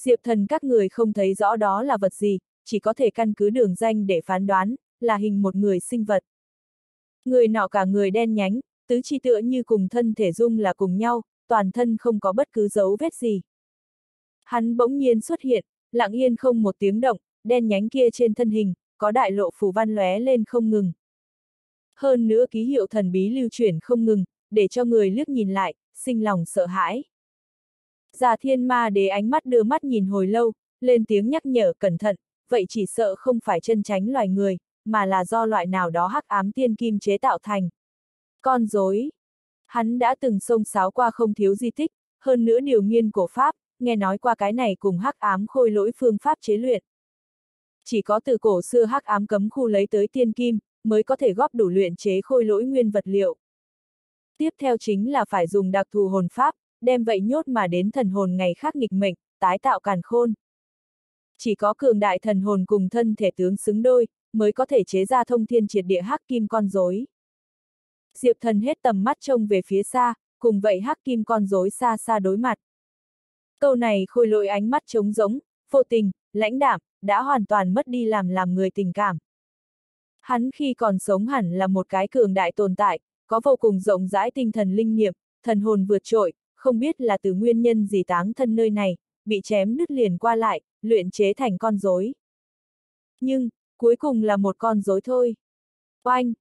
Diệp thần các người không thấy rõ đó là vật gì, chỉ có thể căn cứ đường danh để phán đoán, là hình một người sinh vật. Người nọ cả người đen nhánh, tứ chi tựa như cùng thân thể dung là cùng nhau, toàn thân không có bất cứ dấu vết gì. Hắn bỗng nhiên xuất hiện, lặng yên không một tiếng động, đen nhánh kia trên thân hình, có đại lộ phù văn lóe lên không ngừng. Hơn nữa ký hiệu thần bí lưu chuyển không ngừng, để cho người liếc nhìn lại, sinh lòng sợ hãi. Già thiên ma đế ánh mắt đưa mắt nhìn hồi lâu, lên tiếng nhắc nhở cẩn thận, vậy chỉ sợ không phải chân tránh loài người, mà là do loại nào đó hắc ám tiên kim chế tạo thành. Con dối. Hắn đã từng xông xáo qua không thiếu di tích, hơn nữa điều nghiên cổ pháp, nghe nói qua cái này cùng hắc ám khôi lỗi phương pháp chế luyện. Chỉ có từ cổ xưa hắc ám cấm khu lấy tới tiên kim, mới có thể góp đủ luyện chế khôi lỗi nguyên vật liệu. Tiếp theo chính là phải dùng đặc thù hồn pháp, đem vậy nhốt mà đến thần hồn ngày khác nghịch mệnh, tái tạo càn khôn. Chỉ có cường đại thần hồn cùng thân thể tướng xứng đôi, mới có thể chế ra thông thiên triệt địa hắc kim con rối. Diệp thần hết tầm mắt trông về phía xa, cùng vậy hắc kim con rối xa xa đối mặt. Câu này khôi lỗi ánh mắt trống rỗng, vô tình, lãnh đạm, đã hoàn toàn mất đi làm làm người tình cảm. Hắn khi còn sống hẳn là một cái cường đại tồn tại, có vô cùng rộng rãi tinh thần linh niệm, thần hồn vượt trội, không biết là từ nguyên nhân gì táng thân nơi này, bị chém đứt liền qua lại, luyện chế thành con rối. Nhưng, cuối cùng là một con rối thôi. Oanh!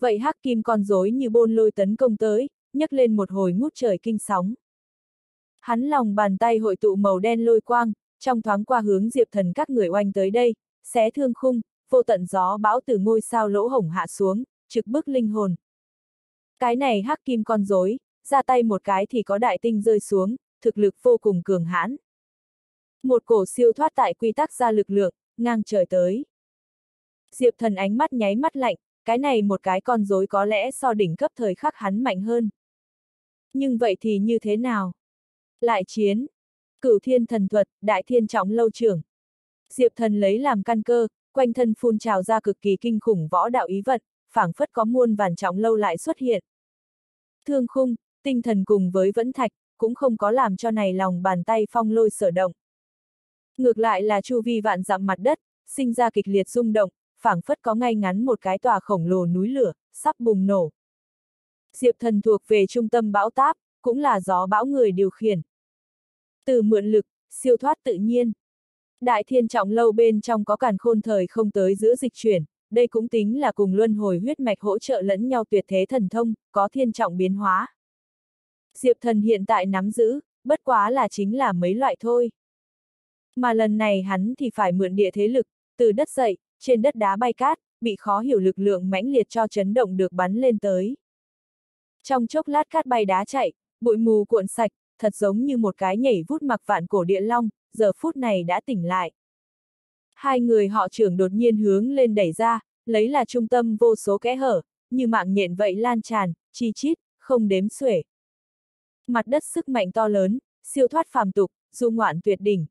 Vậy hắc kim con rối như bôn lôi tấn công tới, nhấc lên một hồi ngút trời kinh sóng. Hắn lòng bàn tay hội tụ màu đen lôi quang, trong thoáng qua hướng diệp thần các người oanh tới đây, xé thương khung, vô tận gió bão từ ngôi sao lỗ hổng hạ xuống, trực bức linh hồn. Cái này hắc kim con rối, ra tay một cái thì có đại tinh rơi xuống, thực lực vô cùng cường hãn. Một cổ siêu thoát tại quy tắc ra lực lượng, ngang trời tới. Diệp thần ánh mắt nháy mắt lạnh, cái này một cái con rối có lẽ so đỉnh cấp thời khắc hắn mạnh hơn. Nhưng vậy thì như thế nào? Lại chiến. Cửu thiên thần thuật, đại thiên trọng lâu trưởng. Diệp thần lấy làm căn cơ, quanh thân phun trào ra cực kỳ kinh khủng võ đạo ý vận, phảng phất có muôn vàn trọng lâu lại xuất hiện. Thương khung, tinh thần cùng với vẫn thạch, cũng không có làm cho này lòng bàn tay phong lôi sở động. Ngược lại là chu vi vạn dặm mặt đất, sinh ra kịch liệt rung động, phảng phất có ngay ngắn một cái tòa khổng lồ núi lửa, sắp bùng nổ. Diệp thần thuộc về trung tâm bão táp, cũng là gió bão người điều khiển. Từ mượn lực, siêu thoát tự nhiên. Đại thiên trọng lâu bên trong có càn khôn thời không tới giữa dịch chuyển, đây cũng tính là cùng luân hồi huyết mạch hỗ trợ lẫn nhau tuyệt thế thần thông, có thiên trọng biến hóa. Diệp thần hiện tại nắm giữ, bất quá là chính là mấy loại thôi. Mà lần này hắn thì phải mượn địa thế lực, từ đất dậy, trên đất đá bay cát, bị khó hiểu lực lượng mãnh liệt cho chấn động được bắn lên tới. Trong chốc lát cát bay đá chạy, bụi mù cuộn sạch, thật giống như một cái nhảy vút mặc vạn cổ địa long, giờ phút này đã tỉnh lại. Hai người họ trưởng đột nhiên hướng lên đẩy ra, lấy là trung tâm vô số kẽ hở, như mạng nhện vậy lan tràn, chi chít, không đếm xuể. Mặt đất sức mạnh to lớn, siêu thoát phàm tục, du ngoạn tuyệt đỉnh.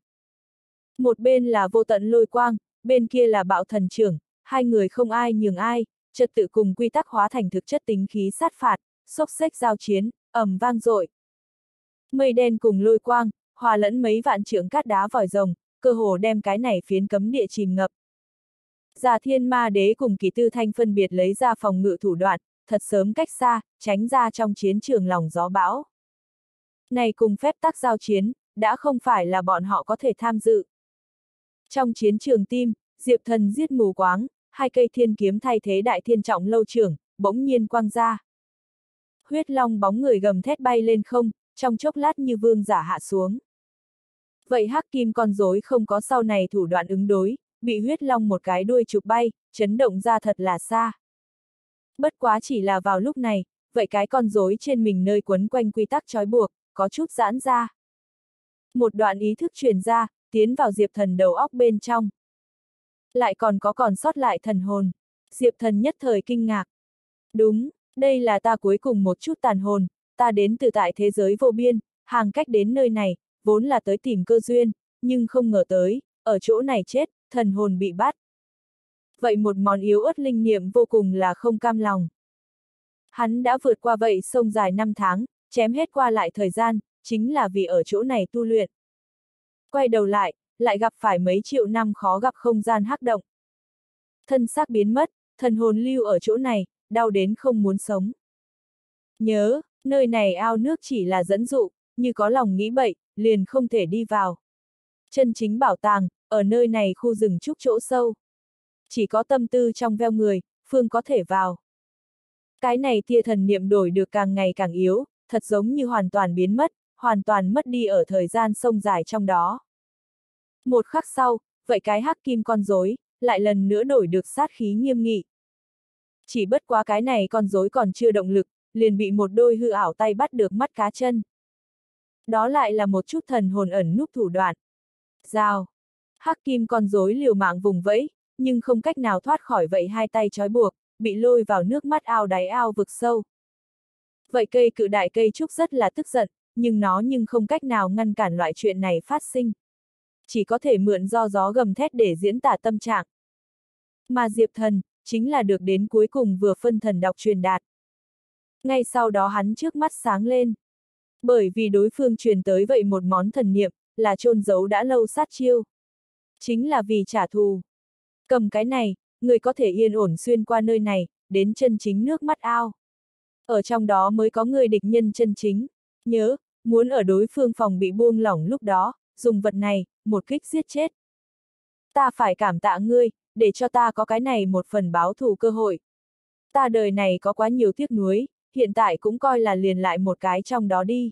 Một bên là vô tận lôi quang, bên kia là bạo thần trưởng, hai người không ai nhường ai, trật tự cùng quy tắc hóa thành thực chất tính khí sát phạt, xốc xếch giao chiến, ầm vang dội. Mây đen cùng lôi quang, hòa lẫn mấy vạn trưởng cát đá vòi rồng, cơ hồ đem cái này phiến cấm địa chìm ngập. Già thiên ma đế cùng kỳ tư thanh phân biệt lấy ra phòng ngự thủ đoạn, thật sớm cách xa, tránh ra trong chiến trường lòng gió bão. Này cùng phép tắc giao chiến, đã không phải là bọn họ có thể tham dự. Trong chiến trường tim, Diệp thần giết mù quáng, hai cây thiên kiếm thay thế đại thiên trọng lâu trưởng, bỗng nhiên quang ra. Huyết long bóng người gầm thét bay lên không, trong chốc lát như vương giả hạ xuống. Vậy hắc kim con rối không có sau này thủ đoạn ứng đối, bị huyết long một cái đuôi chụp bay, chấn động ra thật là xa. Bất quá chỉ là vào lúc này, vậy cái con rối trên mình nơi quấn quanh quy tắc trói buộc, có chút giãn ra. Một đoạn ý thức truyền ra, tiến vào diệp thần đầu óc bên trong. Lại còn có còn sót lại thần hồn. Diệp thần nhất thời kinh ngạc. Đúng, đây là ta cuối cùng một chút tàn hồn, ta đến từ tại thế giới vô biên, hàng cách đến nơi này, vốn là tới tìm cơ duyên, nhưng không ngờ tới, ở chỗ này chết, thần hồn bị bắt. Vậy một món yếu ớt linh niệm vô cùng là không cam lòng. Hắn đã vượt qua vậy sông dài năm tháng, chém hết qua lại thời gian, chính là vì ở chỗ này tu luyện. Quay đầu lại, lại gặp phải mấy triệu năm khó gặp không gian hắc động. Thân xác biến mất, thần hồn lưu ở chỗ này, đau đến không muốn sống. Nhớ, nơi này ao nước chỉ là dẫn dụ, như có lòng nghĩ bậy, liền không thể đi vào. Chân chính bảo tàng, ở nơi này khu rừng trúc chỗ sâu. Chỉ có tâm tư trong veo người, phương có thể vào. Cái này tia thần niệm đổi được càng ngày càng yếu, thật giống như hoàn toàn biến mất, hoàn toàn mất đi ở thời gian sông dài trong đó. Một khắc sau, vậy cái hắc kim con rối lại lần nữa đổi được sát khí nghiêm nghị. Chỉ bất quá cái này con rối còn chưa động lực, liền bị một đôi hư ảo tay bắt được mắt cá chân. Đó lại là một chút thần hồn ẩn núp thủ đoạn. Giao. Hắc kim con rối liều mạng vùng vẫy, nhưng không cách nào thoát khỏi vậy hai tay trói buộc, bị lôi vào nước mắt ao đáy ao vực sâu. Vậy cây cự đại cây trúc rất là tức giận, nhưng nó nhưng không cách nào ngăn cản loại chuyện này phát sinh. Chỉ có thể mượn do gió gầm thét để diễn tả tâm trạng. Mà Diệp Thần, chính là được đến cuối cùng vừa phân thần đọc truyền đạt. Ngay sau đó hắn trước mắt sáng lên. Bởi vì đối phương truyền tới vậy một món thần niệm, là trôn giấu đã lâu sát chiêu. Chính là vì trả thù. Cầm cái này, người có thể yên ổn xuyên qua nơi này, đến chân chính nước mắt ao. Ở trong đó mới có người địch nhân chân chính. Nhớ, muốn ở đối phương phòng bị buông lỏng lúc đó, dùng vật này, một kích giết chết. Ta phải cảm tạ ngươi, để cho ta có cái này một phần báo thù cơ hội. Ta đời này có quá nhiều tiếc nuối, hiện tại cũng coi là liền lại một cái trong đó đi.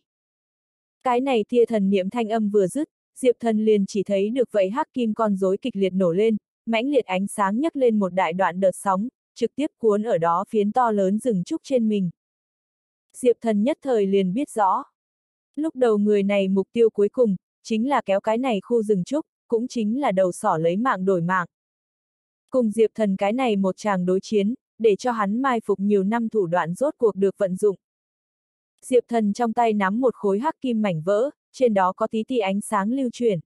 Cái này tia thần niệm thanh âm vừa dứt, Diệp thần liền chỉ thấy được vậy hắc kim con rối kịch liệt nổ lên, mãnh liệt ánh sáng nhấc lên một đại đoạn đợt sóng, trực tiếp cuốn ở đó phiến to lớn rừng trúc trên mình. Diệp thần nhất thời liền biết rõ. Lúc đầu người này mục tiêu cuối cùng, chính là kéo cái này khu rừng trúc, cũng chính là đầu sỏ lấy mạng đổi mạng. Cùng Diệp thần cái này một chàng đối chiến, để cho hắn mai phục nhiều năm thủ đoạn rốt cuộc được vận dụng. Diệp thần trong tay nắm một khối hắc kim mảnh vỡ, trên đó có tí tí ánh sáng lưu chuyển.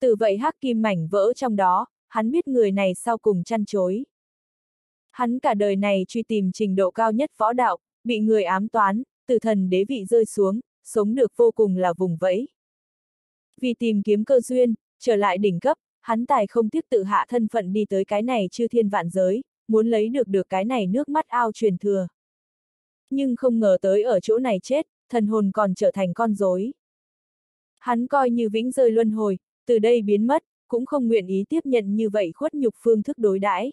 Từ vậy hắc kim mảnh vỡ trong đó, hắn biết người này sau cùng chăn chối. Hắn cả đời này truy tìm trình độ cao nhất võ đạo, bị người ám toán, từ thần đế vị rơi xuống, sống được vô cùng là vùng vẫy. Vì tìm kiếm cơ duyên, trở lại đỉnh cấp, hắn tài không tiếc tự hạ thân phận đi tới cái này chư thiên vạn giới, muốn lấy được được cái này nước mắt ao truyền thừa. Nhưng không ngờ tới ở chỗ này chết, thần hồn còn trở thành con rối. Hắn coi như vĩnh rơi luân hồi, từ đây biến mất, cũng không nguyện ý tiếp nhận như vậy khuất nhục phương thức đối đãi.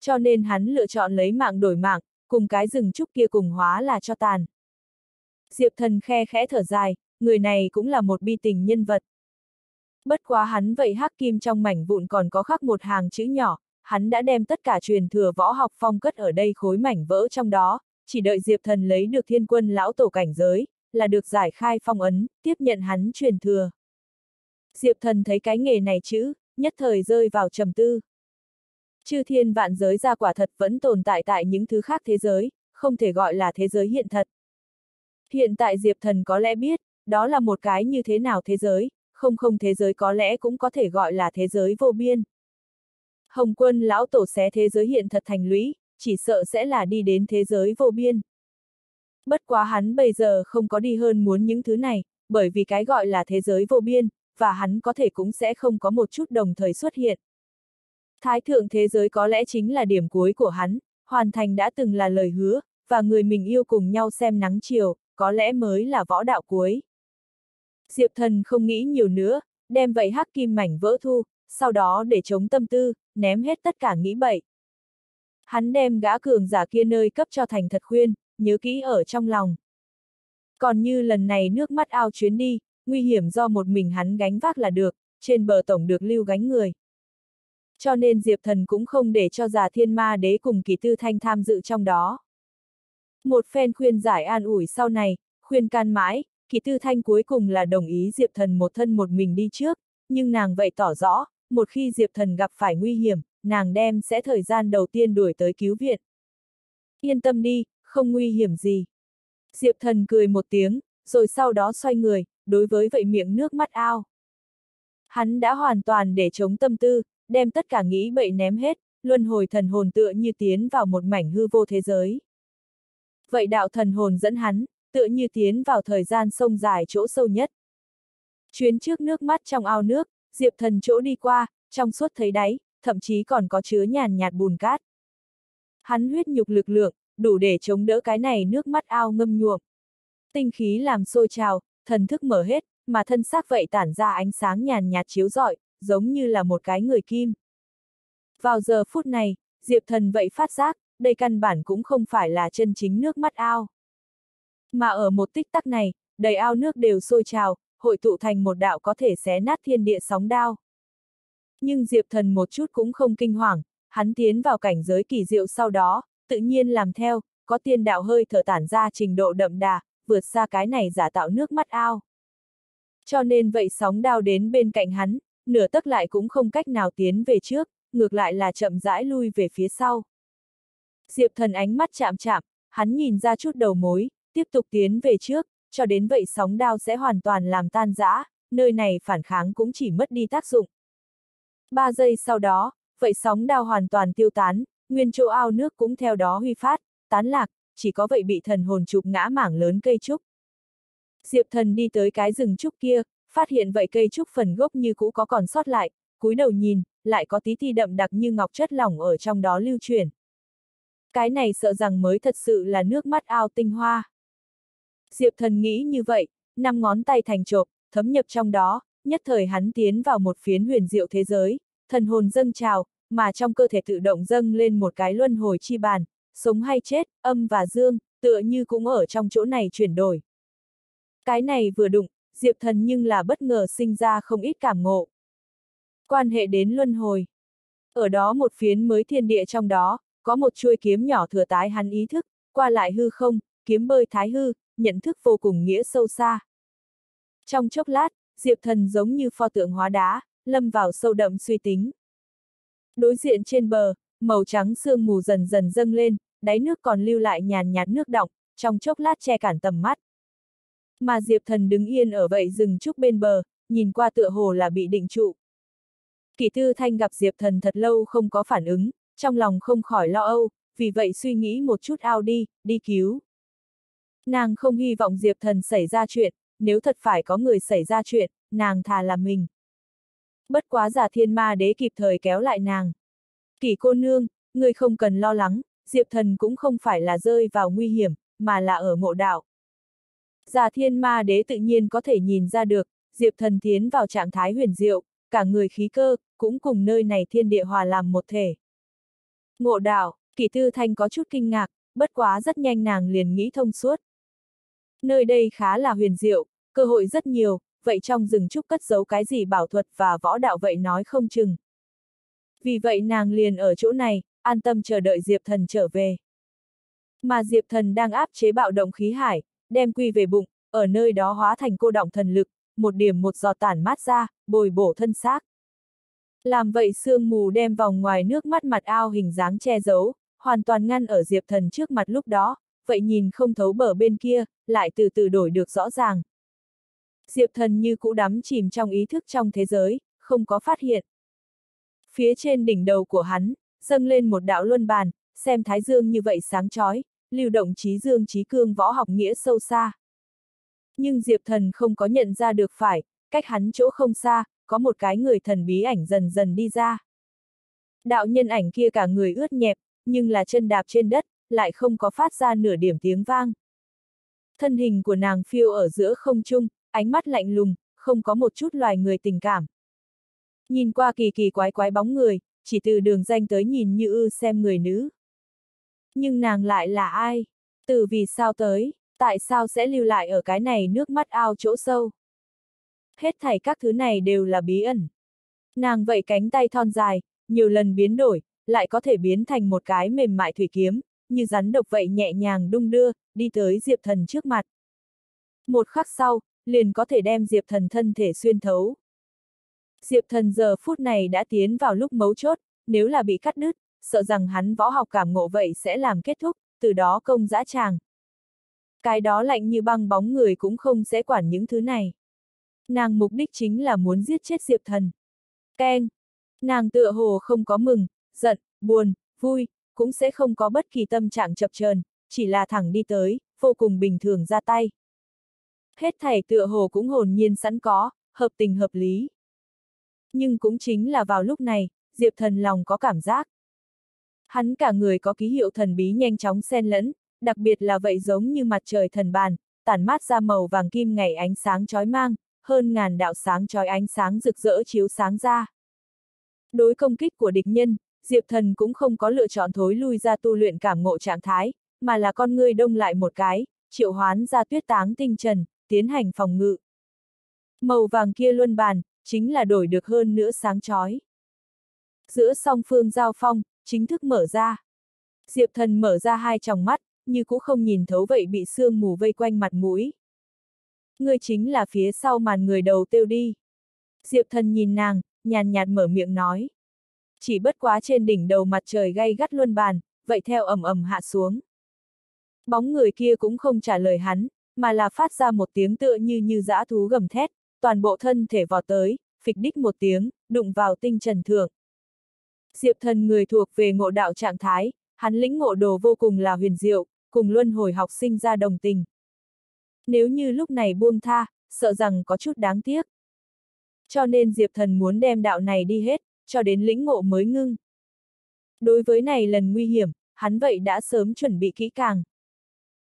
Cho nên hắn lựa chọn lấy mạng đổi mạng, cùng cái rừng trúc kia cùng hóa là cho tàn. Diệp thần khe khẽ thở dài, người này cũng là một bi tình nhân vật. Bất quá hắn vậy hắc kim trong mảnh vụn còn có khắc một hàng chữ nhỏ, hắn đã đem tất cả truyền thừa võ học phong cất ở đây khối mảnh vỡ trong đó, chỉ đợi Diệp thần lấy được thiên quân lão tổ cảnh giới, là được giải khai phong ấn, tiếp nhận hắn truyền thừa. Diệp thần thấy cái nghề này chữ, nhất thời rơi vào trầm tư. Chư thiên vạn giới ra quả thật vẫn tồn tại tại những thứ khác thế giới, không thể gọi là thế giới hiện thật. Hiện tại Diệp thần có lẽ biết, đó là một cái như thế nào thế giới, không không thế giới có lẽ cũng có thể gọi là thế giới vô biên. Hồng quân lão tổ xé thế giới hiện thật thành lũy, chỉ sợ sẽ là đi đến thế giới vô biên. Bất quá hắn bây giờ không có đi hơn muốn những thứ này, bởi vì cái gọi là thế giới vô biên, và hắn có thể cũng sẽ không có một chút đồng thời xuất hiện. Thái thượng thế giới có lẽ chính là điểm cuối của hắn, hoàn thành đã từng là lời hứa, và người mình yêu cùng nhau xem nắng chiều, có lẽ mới là võ đạo cuối. Diệp thần không nghĩ nhiều nữa, đem vậy hắc kim mảnh vỡ thu, sau đó để chống tâm tư, ném hết tất cả nghĩ bậy. Hắn đem gã cường giả kia nơi cấp cho thành thật khuyên, nhớ kỹ ở trong lòng. Còn như lần này nước mắt ao chuyến đi, nguy hiểm do một mình hắn gánh vác là được, trên bờ tổng được lưu gánh người. Cho nên Diệp Thần cũng không để cho già thiên ma đế cùng kỳ tư thanh tham dự trong đó. Một phen khuyên giải an ủi sau này, khuyên can mãi, kỳ tư thanh cuối cùng là đồng ý Diệp Thần một thân một mình đi trước, nhưng nàng vậy tỏ rõ, một khi Diệp Thần gặp phải nguy hiểm, nàng đem sẽ thời gian đầu tiên đuổi tới cứu viện. Yên tâm đi, không nguy hiểm gì. Diệp Thần cười một tiếng, rồi sau đó xoay người, đối với vậy miệng nước mắt ao. Hắn đã hoàn toàn để chống tâm tư, đem tất cả nghĩ bậy ném hết, luân hồi thần hồn tựa như tiến vào một mảnh hư vô thế giới. Vậy đạo thần hồn dẫn hắn, tựa như tiến vào thời gian sông dài chỗ sâu nhất. Chuyến trước nước mắt trong ao nước, Diệp Thần chỗ đi qua, trong suốt thấy đáy, thậm chí còn có chứa nhàn nhạt bùn cát. Hắn huyết nhục lực lượng, đủ để chống đỡ cái này nước mắt ao ngâm nhuộm. Tinh khí làm sôi trào, thần thức mở hết, mà thân xác vậy tản ra ánh sáng nhàn nhạt chiếu rọi, giống như là một cái người kim. Vào giờ phút này, Diệp Thần vậy phát giác, đây căn bản cũng không phải là chân chính nước mắt ao. Mà ở một tích tắc này, đầy ao nước đều sôi trào, hội tụ thành một đạo có thể xé nát thiên địa sóng đao. Nhưng Diệp Thần một chút cũng không kinh hoàng, hắn tiến vào cảnh giới kỳ diệu sau đó, tự nhiên làm theo, có tiên đạo hơi thở tản ra trình độ đậm đà, vượt xa cái này giả tạo nước mắt ao. Cho nên vậy sóng đao đến bên cạnh hắn, nửa tấc lại cũng không cách nào tiến về trước, ngược lại là chậm rãi lui về phía sau. Diệp thần ánh mắt chạm chạm, hắn nhìn ra chút đầu mối, tiếp tục tiến về trước, cho đến vậy sóng đao sẽ hoàn toàn làm tan rã, nơi này phản kháng cũng chỉ mất đi tác dụng. Ba giây sau đó, vậy sóng đao hoàn toàn tiêu tán, nguyên chỗ ao nước cũng theo đó huy phát, tán lạc, chỉ có vậy bị thần hồn chụp ngã mảng lớn cây trúc. Diệp thần đi tới cái rừng trúc kia, phát hiện vậy cây trúc phần gốc như cũ có còn sót lại, cúi đầu nhìn, lại có tí ti đậm đặc như ngọc chất lỏng ở trong đó lưu truyền. Cái này sợ rằng mới thật sự là nước mắt ao tinh hoa. Diệp thần nghĩ như vậy, năm ngón tay thành trộp, thấm nhập trong đó, nhất thời hắn tiến vào một phiến huyền diệu thế giới, thần hồn dâng trào, mà trong cơ thể tự động dâng lên một cái luân hồi chi bàn, sống hay chết, âm và dương, tựa như cũng ở trong chỗ này chuyển đổi. Cái này vừa đụng, Diệp thần nhưng là bất ngờ sinh ra không ít cảm ngộ. Quan hệ đến luân hồi. Ở đó một phiến mới thiên địa trong đó, có một chuôi kiếm nhỏ thừa tái hắn ý thức, qua lại hư không, kiếm bơi thái hư, nhận thức vô cùng nghĩa sâu xa. Trong chốc lát, Diệp thần giống như pho tượng hóa đá, lâm vào sâu đậm suy tính. Đối diện trên bờ, màu trắng sương mù dần dần dâng lên, đáy nước còn lưu lại nhàn nhạt nước động, trong chốc lát che cản tầm mắt. Mà Diệp thần đứng yên ở vậy rừng trúc bên bờ, nhìn qua tựa hồ là bị định trụ. Kỷ tư thanh gặp Diệp thần thật lâu không có phản ứng, trong lòng không khỏi lo âu, vì vậy suy nghĩ một chút ao đi, đi cứu. Nàng không hy vọng Diệp thần xảy ra chuyện, nếu thật phải có người xảy ra chuyện, nàng thà là mình. Bất quá giả thiên ma đế kịp thời kéo lại nàng. Kỷ cô nương, người không cần lo lắng, Diệp thần cũng không phải là rơi vào nguy hiểm, mà là ở ngộ đạo già thiên ma đế tự nhiên có thể nhìn ra được, Diệp thần tiến vào trạng thái huyền diệu, cả người khí cơ, cũng cùng nơi này thiên địa hòa làm một thể. Ngộ đạo, kỷ tư thanh có chút kinh ngạc, bất quá rất nhanh nàng liền nghĩ thông suốt. Nơi đây khá là huyền diệu, cơ hội rất nhiều, vậy trong rừng trúc cất giấu cái gì bảo thuật và võ đạo vậy nói không chừng. Vì vậy nàng liền ở chỗ này, an tâm chờ đợi Diệp Thần trở về. Mà Diệp Thần đang áp chế bạo động khí hải, đem quy về bụng, ở nơi đó hóa thành cô động thần lực, một điểm một giọt tản mát ra, bồi bổ thân xác. Làm vậy sương mù đem vòng ngoài nước mắt mặt ao hình dáng che giấu, hoàn toàn ngăn ở Diệp Thần trước mặt lúc đó, vậy nhìn không thấu bờ bên kia, lại từ từ đổi được rõ ràng. Diệp Thần như cũ đắm chìm trong ý thức trong thế giới, không có phát hiện. Phía trên đỉnh đầu của hắn, dâng lên một đạo luân bàn, xem thái dương như vậy sáng chói, lưu động trí dương trí cương võ học nghĩa sâu xa. Nhưng Diệp Thần không có nhận ra được phải, cách hắn chỗ không xa, có một cái người thần bí ảnh dần dần đi ra. Đạo nhân ảnh kia cả người ướt nhẹp, nhưng là chân đạp trên đất, lại không có phát ra nửa điểm tiếng vang. Thân hình của nàng phiêu ở giữa không trung, ánh mắt lạnh lùng, không có một chút loài người tình cảm. Nhìn qua kỳ kỳ quái quái bóng người, chỉ từ đường danh tới nhìn như ư xem người nữ. Nhưng nàng lại là ai? Từ vì sao tới? Tại sao sẽ lưu lại ở cái này nước mắt ao chỗ sâu? Hết thảy các thứ này đều là bí ẩn. Nàng vậy cánh tay thon dài, nhiều lần biến đổi, lại có thể biến thành một cái mềm mại thủy kiếm, như rắn độc vậy nhẹ nhàng đung đưa, đi tới Diệp Thần trước mặt. Một khắc sau, liền có thể đem Diệp Thần thân thể xuyên thấu. Diệp Thần giờ phút này đã tiến vào lúc mấu chốt, nếu là bị cắt đứt, sợ rằng hắn võ học cảm ngộ vậy sẽ làm kết thúc, từ đó công dã tràng. Cái đó lạnh như băng bóng người cũng không sẽ quản những thứ này. Nàng mục đích chính là muốn giết chết Diệp Thần. Keng! Nàng tựa hồ không có mừng, giận, buồn, vui, cũng sẽ không có bất kỳ tâm trạng chập chờn, chỉ là thẳng đi tới, vô cùng bình thường ra tay. Hết thảy tựa hồ cũng hồn nhiên sẵn có, hợp tình hợp lý. Nhưng cũng chính là vào lúc này, Diệp Thần lòng có cảm giác. Hắn cả người có ký hiệu thần bí nhanh chóng xen lẫn, đặc biệt là vậy giống như mặt trời thần bàn, tản mát ra màu vàng kim ngày ánh sáng chói mang, hơn ngàn đạo sáng chói ánh sáng rực rỡ chiếu sáng ra. Đối công kích của địch nhân, Diệp Thần cũng không có lựa chọn thối lui ra tu luyện cảm ngộ trạng thái, mà là con ngươi đông lại một cái, triệu hoán ra tuyết táng tinh trần, tiến hành phòng ngự. Màu vàng kia luân bàn, chính là đổi được hơn nữa sáng chói. Giữa song phương giao phong, chính thức mở ra. Diệp thần mở ra hai tròng mắt, như cũng không nhìn thấu vậy bị sương mù vây quanh mặt mũi. Ngươi chính là phía sau màn người đầu tiêu đi. Diệp thần nhìn nàng, nhàn nhạt mở miệng nói. Chỉ bất quá trên đỉnh đầu mặt trời gay gắt luân bàn, vậy theo ầm ầm hạ xuống. Bóng người kia cũng không trả lời hắn, mà là phát ra một tiếng tựa như như dã thú gầm thét, toàn bộ thân thể vọt tới, phịch đích một tiếng, đụng vào tinh trần thượng. Diệp thần người thuộc về ngộ đạo trạng thái, hắn lĩnh ngộ đồ vô cùng là huyền diệu, cùng luân hồi học sinh ra đồng tình. Nếu như lúc này buông tha, sợ rằng có chút đáng tiếc. Cho nên Diệp thần muốn đem đạo này đi hết, cho đến lĩnh ngộ mới ngưng. Đối với này lần nguy hiểm, hắn vậy đã sớm chuẩn bị kỹ càng.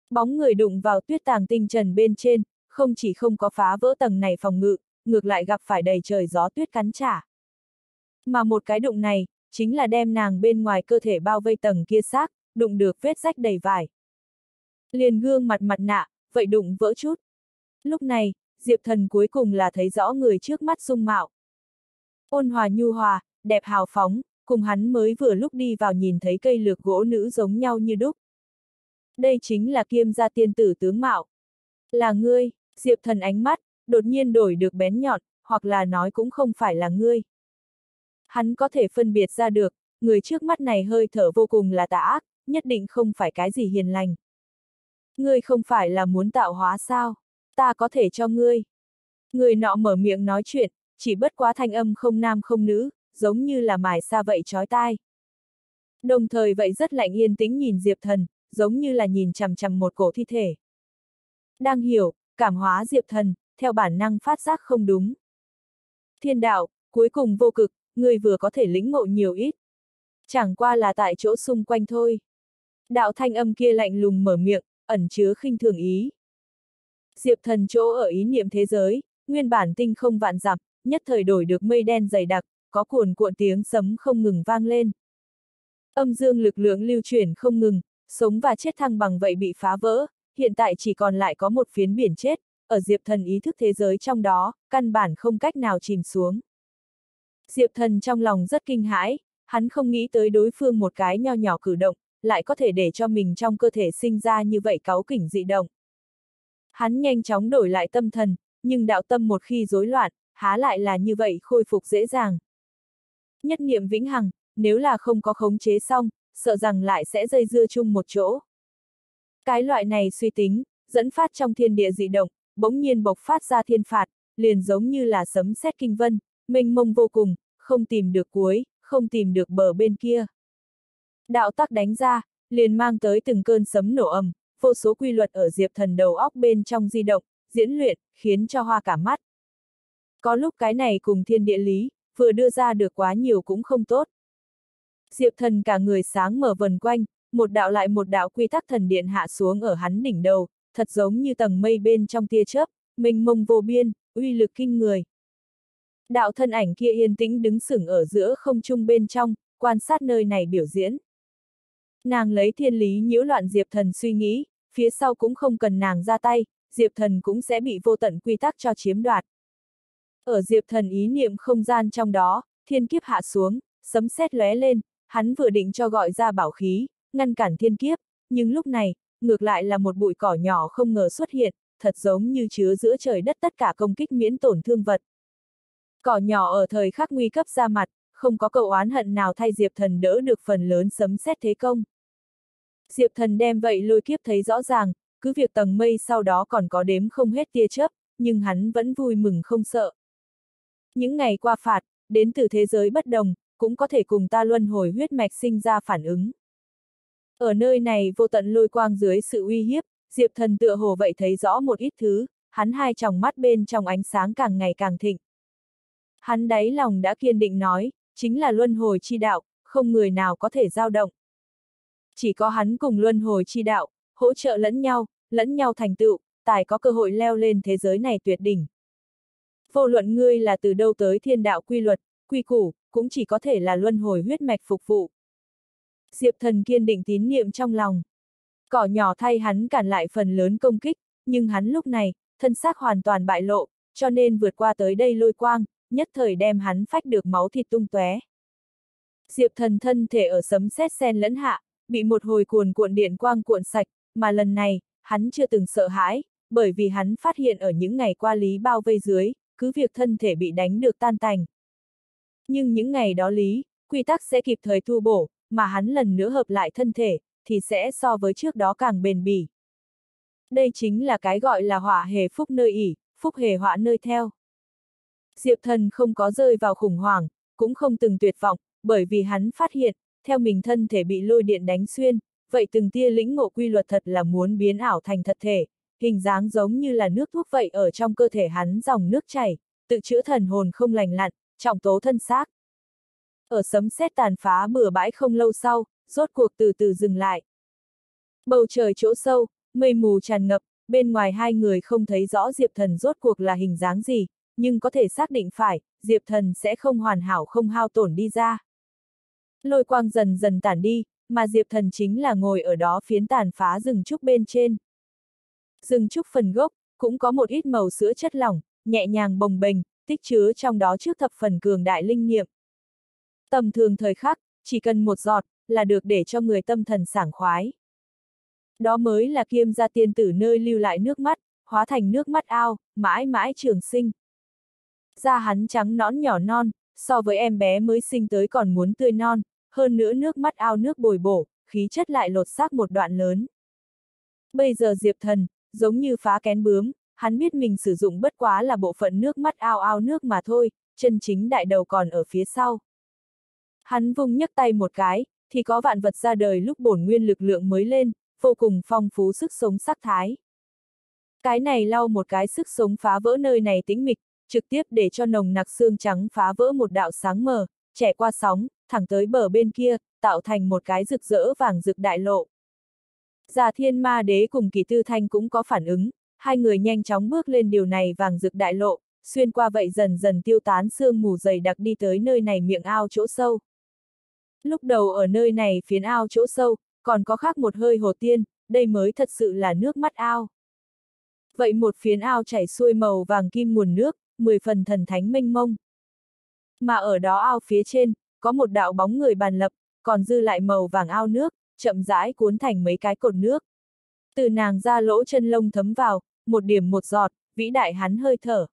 Bóng người đụng vào tuyết tàng tinh trần bên trên, không chỉ không có phá vỡ tầng này phòng ngự, ngược lại gặp phải đầy trời gió tuyết cắn trả. Mà một cái đụng này, chính là đem nàng bên ngoài cơ thể bao vây tầng kia xác, đụng được vết rách đầy vải. Liền gương mặt mặt nạ, vậy đụng vỡ chút. Lúc này, Diệp Thần cuối cùng là thấy rõ người trước mắt sung mạo. Ôn hòa nhu hòa, đẹp hào phóng, cùng hắn mới vừa lúc đi vào nhìn thấy cây lược gỗ nữ giống nhau như đúc. Đây chính là kiêm gia tiên tử tướng mạo. Là ngươi, Diệp Thần ánh mắt, đột nhiên đổi được bén nhọn, hoặc là nói cũng không phải là ngươi. Hắn có thể phân biệt ra được, người trước mắt này hơi thở vô cùng là tà ác, nhất định không phải cái gì hiền lành. Ngươi không phải là muốn tạo hóa sao? Ta có thể cho ngươi. Người nọ mở miệng nói chuyện, chỉ bất quá thanh âm không nam không nữ, giống như là mải xa vậy chói tai. Đồng thời vậy rất lạnh yên tĩnh nhìn Diệp Thần, giống như là nhìn chằm chằm một cổ thi thể. Đang hiểu, cảm hóa Diệp Thần, theo bản năng phát giác không đúng. Thiên đạo, cuối cùng vô cực, người vừa có thể lĩnh ngộ nhiều ít. Chẳng qua là tại chỗ xung quanh thôi. Đạo thanh âm kia lạnh lùng mở miệng, ẩn chứa khinh thường ý. Diệp thần chỗ ở ý niệm thế giới, nguyên bản tinh không vạn dặm, nhất thời đổi được mây đen dày đặc, có cuồn cuộn tiếng sấm không ngừng vang lên. Âm dương lực lượng lưu chuyển không ngừng, sống và chết thăng bằng vậy bị phá vỡ, hiện tại chỉ còn lại có một phiến biển chết, ở Diệp thần ý thức thế giới trong đó, căn bản không cách nào chìm xuống. Diệp thần trong lòng rất kinh hãi, hắn không nghĩ tới đối phương một cái nho nhỏ cử động, lại có thể để cho mình trong cơ thể sinh ra như vậy cáu kỉnh dị động. Hắn nhanh chóng đổi lại tâm thần, nhưng đạo tâm một khi rối loạn, há lại là như vậy khôi phục dễ dàng. Nhất niệm vĩnh hằng, nếu là không có khống chế xong, sợ rằng lại sẽ dây dưa chung một chỗ. Cái loại này suy tính, dẫn phát trong thiên địa dị động, bỗng nhiên bộc phát ra thiên phạt, liền giống như là sấm sét kinh vân, mênh mông vô cùng, không tìm được cuối, không tìm được bờ bên kia. Đạo tắc đánh ra, liền mang tới từng cơn sấm nổ ầm, vô số quy luật ở Diệp Thần đầu óc bên trong di động, diễn luyện, khiến cho hoa cả mắt. Có lúc cái này cùng thiên địa lý, vừa đưa ra được quá nhiều cũng không tốt. Diệp Thần cả người sáng mở vần quanh, một đạo lại một đạo quy tắc thần điện hạ xuống ở hắn đỉnh đầu, thật giống như tầng mây bên trong tia chớp, mênh mông vô biên, uy lực kinh người. Đạo thân ảnh kia yên tĩnh đứng sửng ở giữa không trung bên trong, quan sát nơi này biểu diễn. Nàng lấy thiên lý nhiễu loạn Diệp Thần suy nghĩ, phía sau cũng không cần nàng ra tay, Diệp Thần cũng sẽ bị vô tận quy tắc cho chiếm đoạt. Ở Diệp Thần ý niệm không gian trong đó, thiên kiếp hạ xuống, sấm sét lóe lên, hắn vừa định cho gọi ra bảo khí, ngăn cản thiên kiếp, nhưng lúc này, ngược lại là một bụi cỏ nhỏ không ngờ xuất hiện, thật giống như chứa giữa trời đất tất cả công kích miễn tổn thương vật. Cỏ nhỏ ở thời khắc nguy cấp ra mặt, không có cậu oán hận nào thay Diệp Thần đỡ được phần lớn sấm xét thế công. Diệp Thần đem vậy lôi kiếp thấy rõ ràng, cứ việc tầng mây sau đó còn có đếm không hết tia chớp, nhưng hắn vẫn vui mừng không sợ. Những ngày qua phạt, đến từ thế giới bất đồng, cũng có thể cùng ta luân hồi huyết mạch sinh ra phản ứng. Ở nơi này vô tận lôi quang dưới sự uy hiếp, Diệp Thần tựa hồ vậy thấy rõ một ít thứ, hắn hai tròng mắt bên trong ánh sáng càng ngày càng thịnh. Hắn đáy lòng đã kiên định nói, chính là luân hồi chi đạo, không người nào có thể dao động. Chỉ có hắn cùng luân hồi chi đạo, hỗ trợ lẫn nhau, lẫn nhau thành tựu, tài có cơ hội leo lên thế giới này tuyệt đỉnh. Vô luận ngươi là từ đâu tới thiên đạo quy luật, quy củ, cũng chỉ có thể là luân hồi huyết mạch phục vụ. Diệp thần kiên định tín niệm trong lòng. Cỏ nhỏ thay hắn cản lại phần lớn công kích, nhưng hắn lúc này, thân xác hoàn toàn bại lộ, cho nên vượt qua tới đây lôi quang, nhất thời đem hắn phách được máu thịt tung tóe. Diệp thần thân thể ở sấm sét sen lẫn hạ, bị một hồi cuồn cuộn điện quang cuộn sạch, mà lần này, hắn chưa từng sợ hãi, bởi vì hắn phát hiện ở những ngày qua lý bao vây dưới, cứ việc thân thể bị đánh được tan tành. Nhưng những ngày đó lý, quy tắc sẽ kịp thời thu bổ, mà hắn lần nữa hợp lại thân thể, thì sẽ so với trước đó càng bền bỉ. Đây chính là cái gọi là hỏa hề phúc nơi ỉ, phúc hề họa nơi theo. Diệp thần không có rơi vào khủng hoảng, cũng không từng tuyệt vọng, bởi vì hắn phát hiện, theo mình thân thể bị lôi điện đánh xuyên, vậy từng tia lĩnh ngộ quy luật thật là muốn biến ảo thành thật thể, hình dáng giống như là nước thuốc vậy ở trong cơ thể hắn dòng nước chảy, tự chữa thần hồn không lành lặn, trọng tố thân xác. Ở sấm sét tàn phá bừa bãi không lâu sau, rốt cuộc từ từ dừng lại. Bầu trời chỗ sâu, mây mù tràn ngập, bên ngoài hai người không thấy rõ Diệp Thần rốt cuộc là hình dáng gì, nhưng có thể xác định phải, Diệp Thần sẽ không hoàn hảo không hao tổn đi ra. Lôi quang dần dần tản đi, mà Diệp Thần chính là ngồi ở đó phiến tàn phá rừng trúc bên trên. Rừng trúc phần gốc, cũng có một ít màu sữa chất lỏng, nhẹ nhàng bồng bềnh, tích chứa trong đó trước thập phần cường đại linh nghiệm. Tầm thường thời khắc, chỉ cần một giọt, là được để cho người tâm thần sảng khoái. Đó mới là kiêm gia tiên tử nơi lưu lại nước mắt, hóa thành nước mắt ao, mãi mãi trường sinh. Da hắn trắng nõn nhỏ non, so với em bé mới sinh tới còn muốn tươi non, hơn nữa nước mắt ao nước bồi bổ, khí chất lại lột xác một đoạn lớn. Bây giờ Diệp Thần, giống như phá kén bướm, hắn biết mình sử dụng bất quá là bộ phận nước mắt ao ao nước mà thôi, chân chính đại đầu còn ở phía sau. Hắn vung nhấc tay một cái, thì có vạn vật ra đời lúc bổn nguyên lực lượng mới lên, vô cùng phong phú sức sống sắc thái. Cái này lau một cái sức sống phá vỡ nơi này tĩnh mịch, trực tiếp để cho nồng nặc xương trắng phá vỡ một đạo sáng mờ, trẻ qua sóng, thẳng tới bờ bên kia, tạo thành một cái rực rỡ vàng rực đại lộ. Già thiên ma đế cùng kỳ tư thanh cũng có phản ứng, hai người nhanh chóng bước lên điều này vàng rực đại lộ, xuyên qua vậy dần dần tiêu tán sương mù dày đặc đi tới nơi này miệng ao chỗ sâu. Lúc đầu ở nơi này phiến ao chỗ sâu, còn có khác một hơi hồ tiên, đây mới thật sự là nước mắt ao. Vậy một phiến ao chảy xuôi màu vàng kim nguồn nước, mười phần thần thánh mênh mông. Mà ở đó ao phía trên, có một đạo bóng người bàn lập, còn dư lại màu vàng ao nước, chậm rãi cuốn thành mấy cái cột nước. Từ nàng ra lỗ chân lông thấm vào, một điểm một giọt, vĩ đại hắn hơi thở.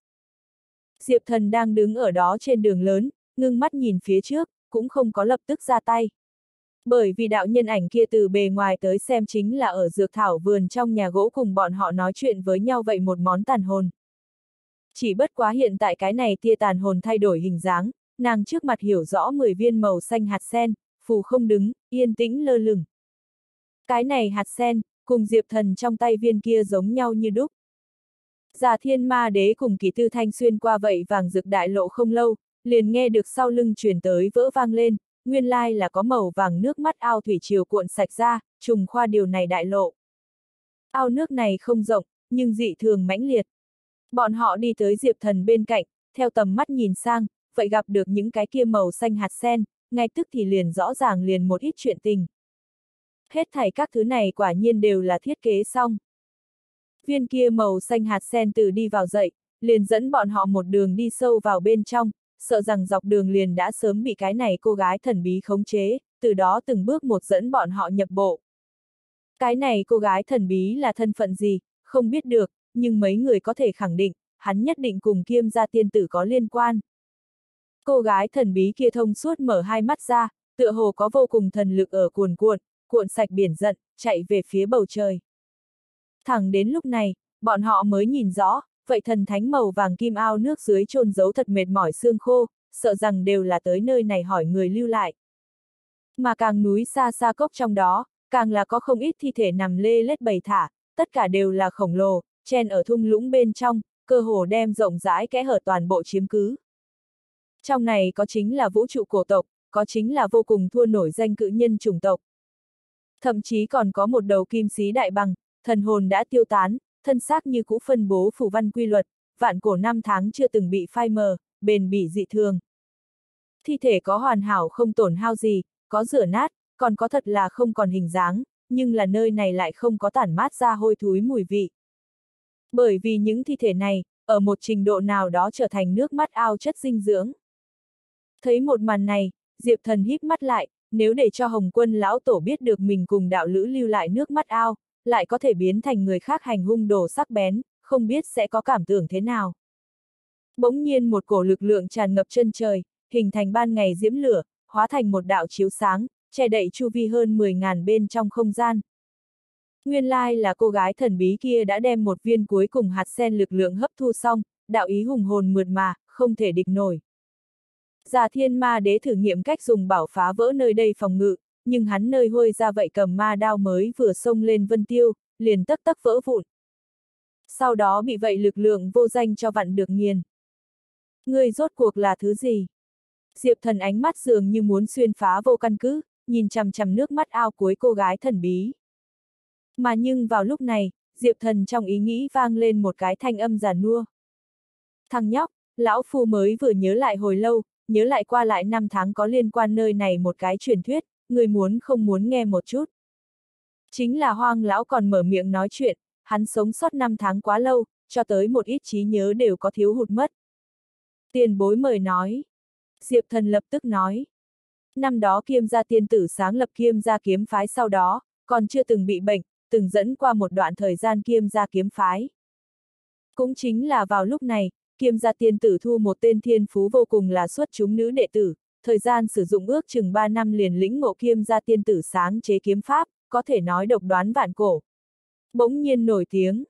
Diệp thần đang đứng ở đó trên đường lớn, ngưng mắt nhìn phía trước, cũng không có lập tức ra tay. Bởi vì đạo nhân ảnh kia từ bề ngoài tới xem chính là ở dược thảo vườn trong nhà gỗ cùng bọn họ nói chuyện với nhau vậy một món tàn hồn. Chỉ bất quá hiện tại cái này tia tàn hồn thay đổi hình dáng, nàng trước mặt hiểu rõ 10 viên màu xanh hạt sen, phù không đứng, yên tĩnh lơ lửng. Cái này hạt sen, cùng diệp thần trong tay viên kia giống nhau như đúc. Già thiên ma đế cùng kỳ tư thanh xuyên qua vậy vàng rực đại lộ không lâu, liền nghe được sau lưng truyền tới vỡ vang lên, nguyên lai là có màu vàng nước mắt ao thủy triều cuộn sạch ra, trùng khoa điều này đại lộ. Ao nước này không rộng, nhưng dị thường mãnh liệt. Bọn họ đi tới Diệp Thần bên cạnh, theo tầm mắt nhìn sang, vậy gặp được những cái kia màu xanh hạt sen, ngay tức thì liền rõ ràng liền một ít chuyện tình. Hết thảy các thứ này quả nhiên đều là thiết kế xong. Viên kia màu xanh hạt sen từ đi vào dậy, liền dẫn bọn họ một đường đi sâu vào bên trong, sợ rằng dọc đường liền đã sớm bị cái này cô gái thần bí khống chế, từ đó từng bước một dẫn bọn họ nhập bộ. Cái này cô gái thần bí là thân phận gì, không biết được, nhưng mấy người có thể khẳng định, hắn nhất định cùng kiêm gia tiên tử có liên quan. Cô gái thần bí kia thông suốt mở hai mắt ra, tựa hồ có vô cùng thần lực ở cuồn cuộn, cuộn sạch biển giận, chạy về phía bầu trời. Thẳng đến lúc này, bọn họ mới nhìn rõ, vậy thần thánh màu vàng kim ao nước dưới trôn giấu thật mệt mỏi xương khô, sợ rằng đều là tới nơi này hỏi người lưu lại. Mà càng núi xa xa cốc trong đó, càng là có không ít thi thể nằm lê lết bầy thả, tất cả đều là khổng lồ, chen ở thung lũng bên trong, cơ hồ đem rộng rãi kẽ hở toàn bộ chiếm cứ. Trong này có chính là vũ trụ cổ tộc, có chính là vô cùng thua nổi danh cự nhân chủng tộc. Thậm chí còn có một đầu kim sĩ đại bằng, thần hồn đã tiêu tán, thân xác như cũ phân bố phủ văn quy luật, vạn cổ năm tháng chưa từng bị phai mờ, bền bỉ dị thường. Thi thể có hoàn hảo không tổn hao gì, có rửa nát, còn có thật là không còn hình dáng, nhưng là nơi này lại không có tản mát ra hôi thúi mùi vị. Bởi vì những thi thể này, ở một trình độ nào đó trở thành nước mắt ao chất dinh dưỡng. Thấy một màn này, Diệp Thần híp mắt lại, nếu để cho Hồng Quân lão tổ biết được mình cùng đạo lữ lưu lại nước mắt ao, lại có thể biến thành người khác hành hung đồ sắc bén, không biết sẽ có cảm tưởng thế nào. Bỗng nhiên một cổ lực lượng tràn ngập chân trời, hình thành ban ngày diễm lửa, hóa thành một đạo chiếu sáng, che đậy chu vi hơn 10.000 bên trong không gian. Nguyên lai là cô gái thần bí kia đã đem một viên cuối cùng hạt sen lực lượng hấp thu xong, đạo ý hùng hồn mượt mà, không thể địch nổi. Già thiên ma đế thử nghiệm cách dùng bảo phá vỡ nơi đây phòng ngự, nhưng hắn nơi hôi ra vậy cầm ma đao mới vừa xông lên vân tiêu, liền tất tắc vỡ vụn. Sau đó bị vậy lực lượng vô danh cho vặn được nghiền. Người rốt cuộc là thứ gì? Diệp thần ánh mắt dường như muốn xuyên phá vô căn cứ, nhìn chằm chằm nước mắt ao cuối cô gái thần bí. Mà nhưng vào lúc này, Diệp thần trong ý nghĩ vang lên một cái thanh âm giả nua. Thằng nhóc, lão phu mới vừa nhớ lại hồi lâu, nhớ lại qua lại năm tháng có liên quan nơi này một cái truyền thuyết, người muốn không muốn nghe một chút. Chính là hoang lão còn mở miệng nói chuyện, hắn sống sót năm tháng quá lâu, cho tới một ít trí nhớ đều có thiếu hụt mất. Tiền bối mời nói. Diệp thần lập tức nói. Năm đó kiêm gia tiên tử sáng lập kiêm gia kiếm phái sau đó, còn chưa từng bị bệnh, từng dẫn qua một đoạn thời gian kiêm gia kiếm phái. Cũng chính là vào lúc này, kiêm gia tiên tử thu một tên thiên phú vô cùng là xuất chúng nữ đệ tử, thời gian sử dụng ước chừng 3 năm liền lĩnh ngộ kiêm gia tiên tử sáng chế kiếm pháp, có thể nói độc đoán vạn cổ. Bỗng nhiên nổi tiếng.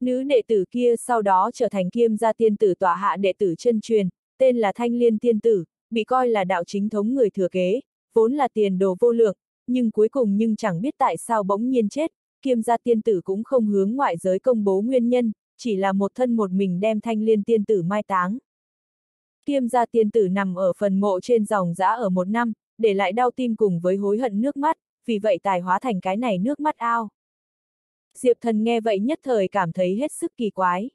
Nữ đệ tử kia sau đó trở thành kiêm gia tiên tử tọa hạ đệ tử chân truyền, tên là Thanh Liên Tiên Tử, bị coi là đạo chính thống người thừa kế, vốn là tiền đồ vô lượng, nhưng cuối cùng nhưng chẳng biết tại sao bỗng nhiên chết, kiêm gia tiên tử cũng không hướng ngoại giới công bố nguyên nhân, chỉ là một thân một mình đem thanh liên tiên tử mai táng. Kiêm gia tiên tử nằm ở phần mộ trên dòng giã ở một năm, để lại đau tim cùng với hối hận nước mắt, vì vậy tài hóa thành cái này nước mắt ao. Diệp thần nghe vậy nhất thời cảm thấy hết sức kỳ quái.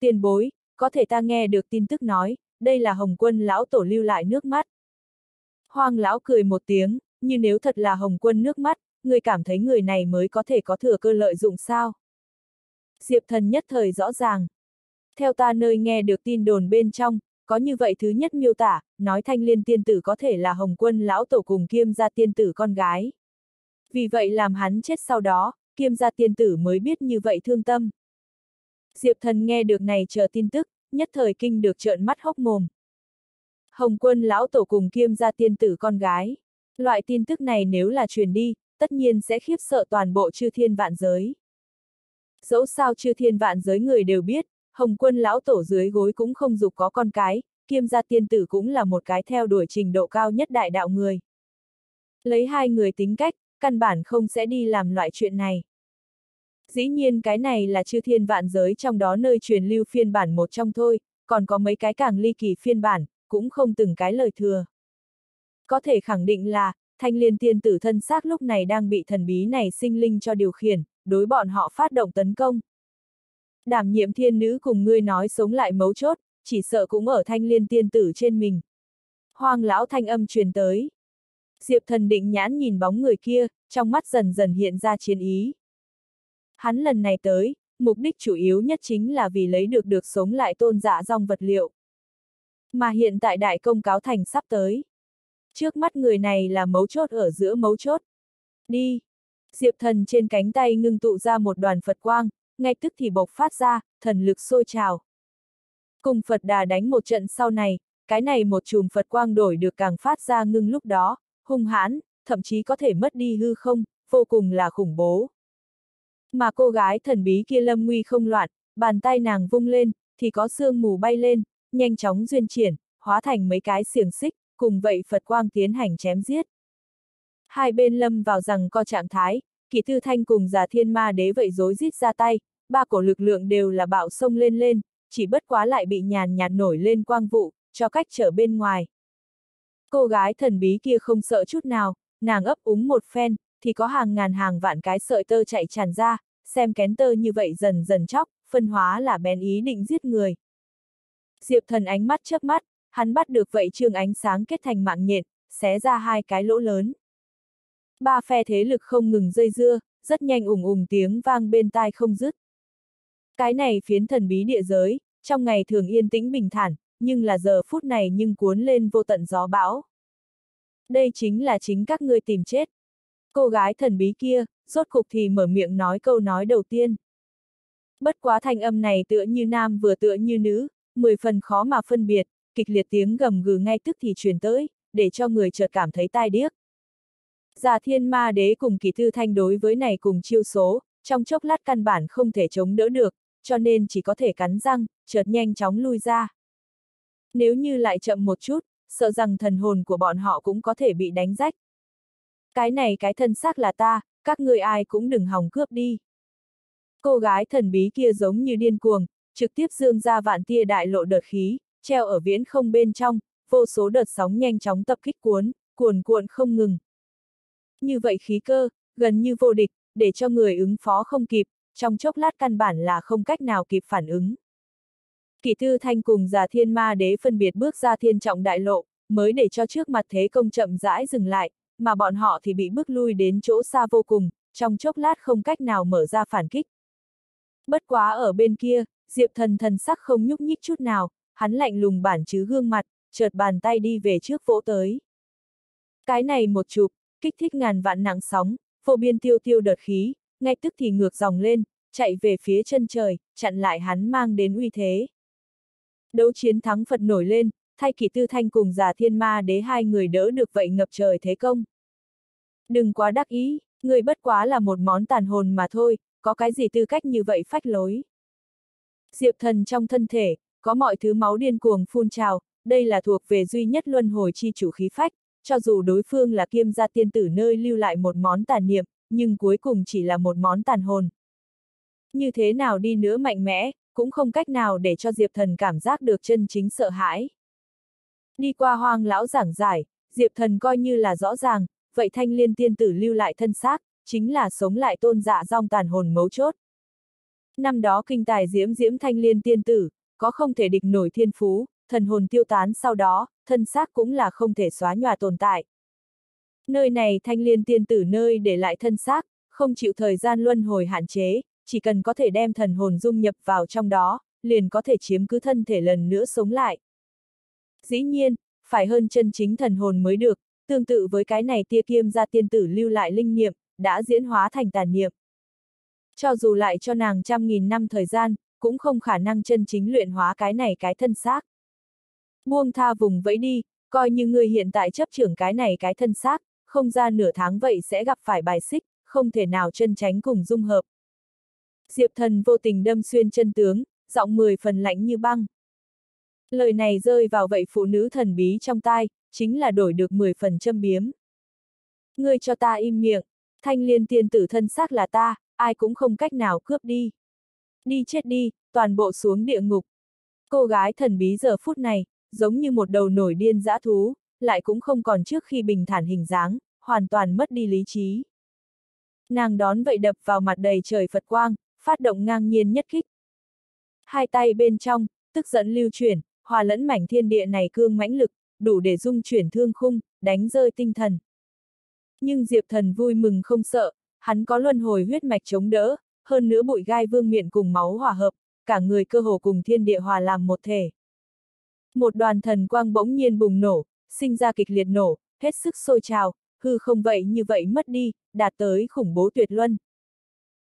Tiền bối, có thể ta nghe được tin tức nói, đây là Hồng Quân lão tổ lưu lại nước mắt. Hoang lão cười một tiếng, như nếu thật là Hồng Quân nước mắt, người cảm thấy người này mới có thể có thừa cơ lợi dụng sao? Diệp thần nhất thời rõ ràng. Theo ta nơi nghe được tin đồn bên trong, có như vậy thứ nhất miêu tả, nói thanh liên tiên tử có thể là Hồng Quân lão tổ cùng kiêm gia tiên tử con gái. Vì vậy làm hắn chết sau đó, kiêm gia tiên tử mới biết như vậy thương tâm. Diệp thần nghe được này chờ tin tức, nhất thời kinh được trợn mắt hốc mồm. Hồng quân lão tổ cùng kiêm gia tiên tử con gái. Loại tin tức này nếu là truyền đi, tất nhiên sẽ khiếp sợ toàn bộ chư thiên vạn giới. Dẫu sao chư thiên vạn giới người đều biết, Hồng quân lão tổ dưới gối cũng không dục có con cái, kiêm gia tiên tử cũng là một cái theo đuổi trình độ cao nhất đại đạo người. Lấy hai người tính cách, căn bản không sẽ đi làm loại chuyện này. Dĩ nhiên cái này là chư thiên vạn giới trong đó nơi truyền lưu phiên bản một trong thôi, còn có mấy cái càng ly kỳ phiên bản, cũng không từng cái lời thừa. Có thể khẳng định là, thanh liên tiên tử thân xác lúc này đang bị thần bí này sinh linh cho điều khiển, đối bọn họ phát động tấn công. Đảm nhiệm thiên nữ cùng ngươi nói sống lại mấu chốt, chỉ sợ cũng ở thanh liên tiên tử trên mình. Hoang lão thanh âm truyền tới. Diệp thần định nhãn nhìn bóng người kia, trong mắt dần dần hiện ra chiến ý. Hắn lần này tới, mục đích chủ yếu nhất chính là vì lấy được được sống lại tôn giả dòng vật liệu. Mà hiện tại đại công cáo thành sắp tới. Trước mắt người này là mấu chốt ở giữa mấu chốt. Đi! Diệp thần trên cánh tay ngưng tụ ra một đoàn Phật quang, ngay tức thì bộc phát ra, thần lực sôi trào. Cùng Phật đà đánh một trận sau này, cái này một chùm Phật quang đổi được càng phát ra ngưng lúc đó, hung hãn, thậm chí có thể mất đi hư không, vô cùng là khủng bố. Mà cô gái thần bí kia lâm nguy không loạn, bàn tay nàng vung lên, thì có sương mù bay lên, nhanh chóng duyên triển, hóa thành mấy cái xiềng xích, cùng vậy Phật quang tiến hành chém giết. Hai bên lâm vào rằng co trạng thái, kỳ thư thanh cùng giả thiên ma đế vậy dối rít ra tay, ba cổ lực lượng đều là bạo sông lên lên, chỉ bất quá lại bị nhàn nhạt nổi lên quang vụ, cho cách trở bên ngoài. Cô gái thần bí kia không sợ chút nào, nàng ấp úng một phen, thì có hàng ngàn hàng vạn cái sợi tơ chạy tràn ra, xem kén tơ như vậy dần dần chóc, phân hóa là bén ý định giết người. Diệp thần ánh mắt chớp mắt, hắn bắt được vậy trường ánh sáng kết thành mạng nhện, xé ra hai cái lỗ lớn. Ba phe thế lực không ngừng dây dưa, rất nhanh ủng ủng tiếng vang bên tai không dứt. Cái này phiến thần bí địa giới, trong ngày thường yên tĩnh bình thản, nhưng là giờ phút này nhưng cuốn lên vô tận gió bão. Đây chính là chính các ngươi tìm chết. Cô gái thần bí kia, rốt cục thì mở miệng nói câu nói đầu tiên. Bất quá thanh âm này tựa như nam vừa tựa như nữ, mười phần khó mà phân biệt, kịch liệt tiếng gầm gừ ngay tức thì truyền tới, để cho người chợt cảm thấy tai điếc. Già thiên ma đế cùng kỳ thư thanh đối với này cùng chiêu số, trong chốc lát căn bản không thể chống đỡ được, cho nên chỉ có thể cắn răng, chợt nhanh chóng lui ra. Nếu như lại chậm một chút, sợ rằng thần hồn của bọn họ cũng có thể bị đánh rách. Cái này cái thân xác là ta, các người ai cũng đừng hòng cướp đi. Cô gái thần bí kia giống như điên cuồng, trực tiếp dương ra vạn tia đại lộ đợt khí, treo ở viễn không bên trong, vô số đợt sóng nhanh chóng tập kích cuốn, cuồn cuộn không ngừng. Như vậy khí cơ, gần như vô địch, để cho người ứng phó không kịp, trong chốc lát căn bản là không cách nào kịp phản ứng. kỷ thư thanh cùng già thiên ma đế phân biệt bước ra thiên trọng đại lộ, mới để cho trước mặt thế công chậm rãi dừng lại, mà bọn họ thì bị bước lui đến chỗ xa vô cùng, trong chốc lát không cách nào mở ra phản kích. Bất quá ở bên kia, Diệp thần thần sắc không nhúc nhích chút nào, hắn lạnh lùng bản chứ gương mặt, chợt bàn tay đi về trước vỗ tới. Cái này một chụp, kích thích ngàn vạn nặng sóng, phổ biên tiêu tiêu đợt khí, ngay tức thì ngược dòng lên, chạy về phía chân trời, chặn lại hắn mang đến uy thế. Đấu chiến thắng Phật nổi lên, thay kỳ tư thanh cùng giả thiên ma đế hai người đỡ được vậy ngập trời thế công. Đừng quá đắc ý, người bất quá là một món tàn hồn mà thôi, có cái gì tư cách như vậy phách lối. Diệp thần trong thân thể, có mọi thứ máu điên cuồng phun trào, đây là thuộc về duy nhất luân hồi chi chủ khí phách, cho dù đối phương là kiêm gia tiên tử nơi lưu lại một món tàn niệm, nhưng cuối cùng chỉ là một món tàn hồn. Như thế nào đi nữa mạnh mẽ, cũng không cách nào để cho Diệp Thần cảm giác được chân chính sợ hãi. Đi qua hoang lão giảng giải, Diệp Thần coi như là rõ ràng, vậy thanh liên tiên tử lưu lại thân xác, chính là sống lại tôn dạ dòng tàn hồn mấu chốt. Năm đó kinh tài diễm diễm thanh liên tiên tử, có không thể địch nổi thiên phú, thần hồn tiêu tán sau đó, thân xác cũng là không thể xóa nhòa tồn tại. Nơi này thanh liên tiên tử nơi để lại thân xác, không chịu thời gian luân hồi hạn chế, chỉ cần có thể đem thần hồn dung nhập vào trong đó, liền có thể chiếm cứ thân thể lần nữa sống lại. Dĩ nhiên, phải hơn chân chính thần hồn mới được, tương tự với cái này tia kiêm ra tiên tử lưu lại linh niệm, đã diễn hóa thành tàn niệm. Cho dù lại cho nàng trăm nghìn năm thời gian, cũng không khả năng chân chính luyện hóa cái này cái thân xác. Buông tha vùng vẫy đi, coi như người hiện tại chấp trưởng cái này cái thân xác, không ra nửa tháng vậy sẽ gặp phải bài xích, không thể nào chân tránh cùng dung hợp. Diệp thần vô tình đâm xuyên chân tướng, giọng mười phần lạnh như băng. Lời này rơi vào vậy phụ nữ thần bí trong tai, chính là đổi được mười phần châm biếm. Ngươi cho ta im miệng, thanh liên tiên tử thân xác là ta, ai cũng không cách nào cướp đi. Đi chết đi, toàn bộ xuống địa ngục. Cô gái thần bí giờ phút này, giống như một đầu nổi điên dã thú, lại cũng không còn trước khi bình thản hình dáng, hoàn toàn mất đi lý trí. Nàng đón vậy đập vào mặt đầy trời Phật quang, phát động ngang nhiên nhất kích. Hai tay bên trong, tức giận lưu chuyển, hòa lẫn mảnh thiên địa này cương mãnh lực, đủ để dung chuyển thương khung, đánh rơi tinh thần. Nhưng Diệp Thần vui mừng không sợ, hắn có luân hồi huyết mạch chống đỡ, hơn nữa bụi gai vương miện cùng máu hòa hợp, cả người cơ hồ cùng thiên địa hòa làm một thể. Một đoàn thần quang bỗng nhiên bùng nổ, sinh ra kịch liệt nổ, hết sức sôi trào, hư không vậy như vậy mất đi, đạt tới khủng bố tuyệt luân.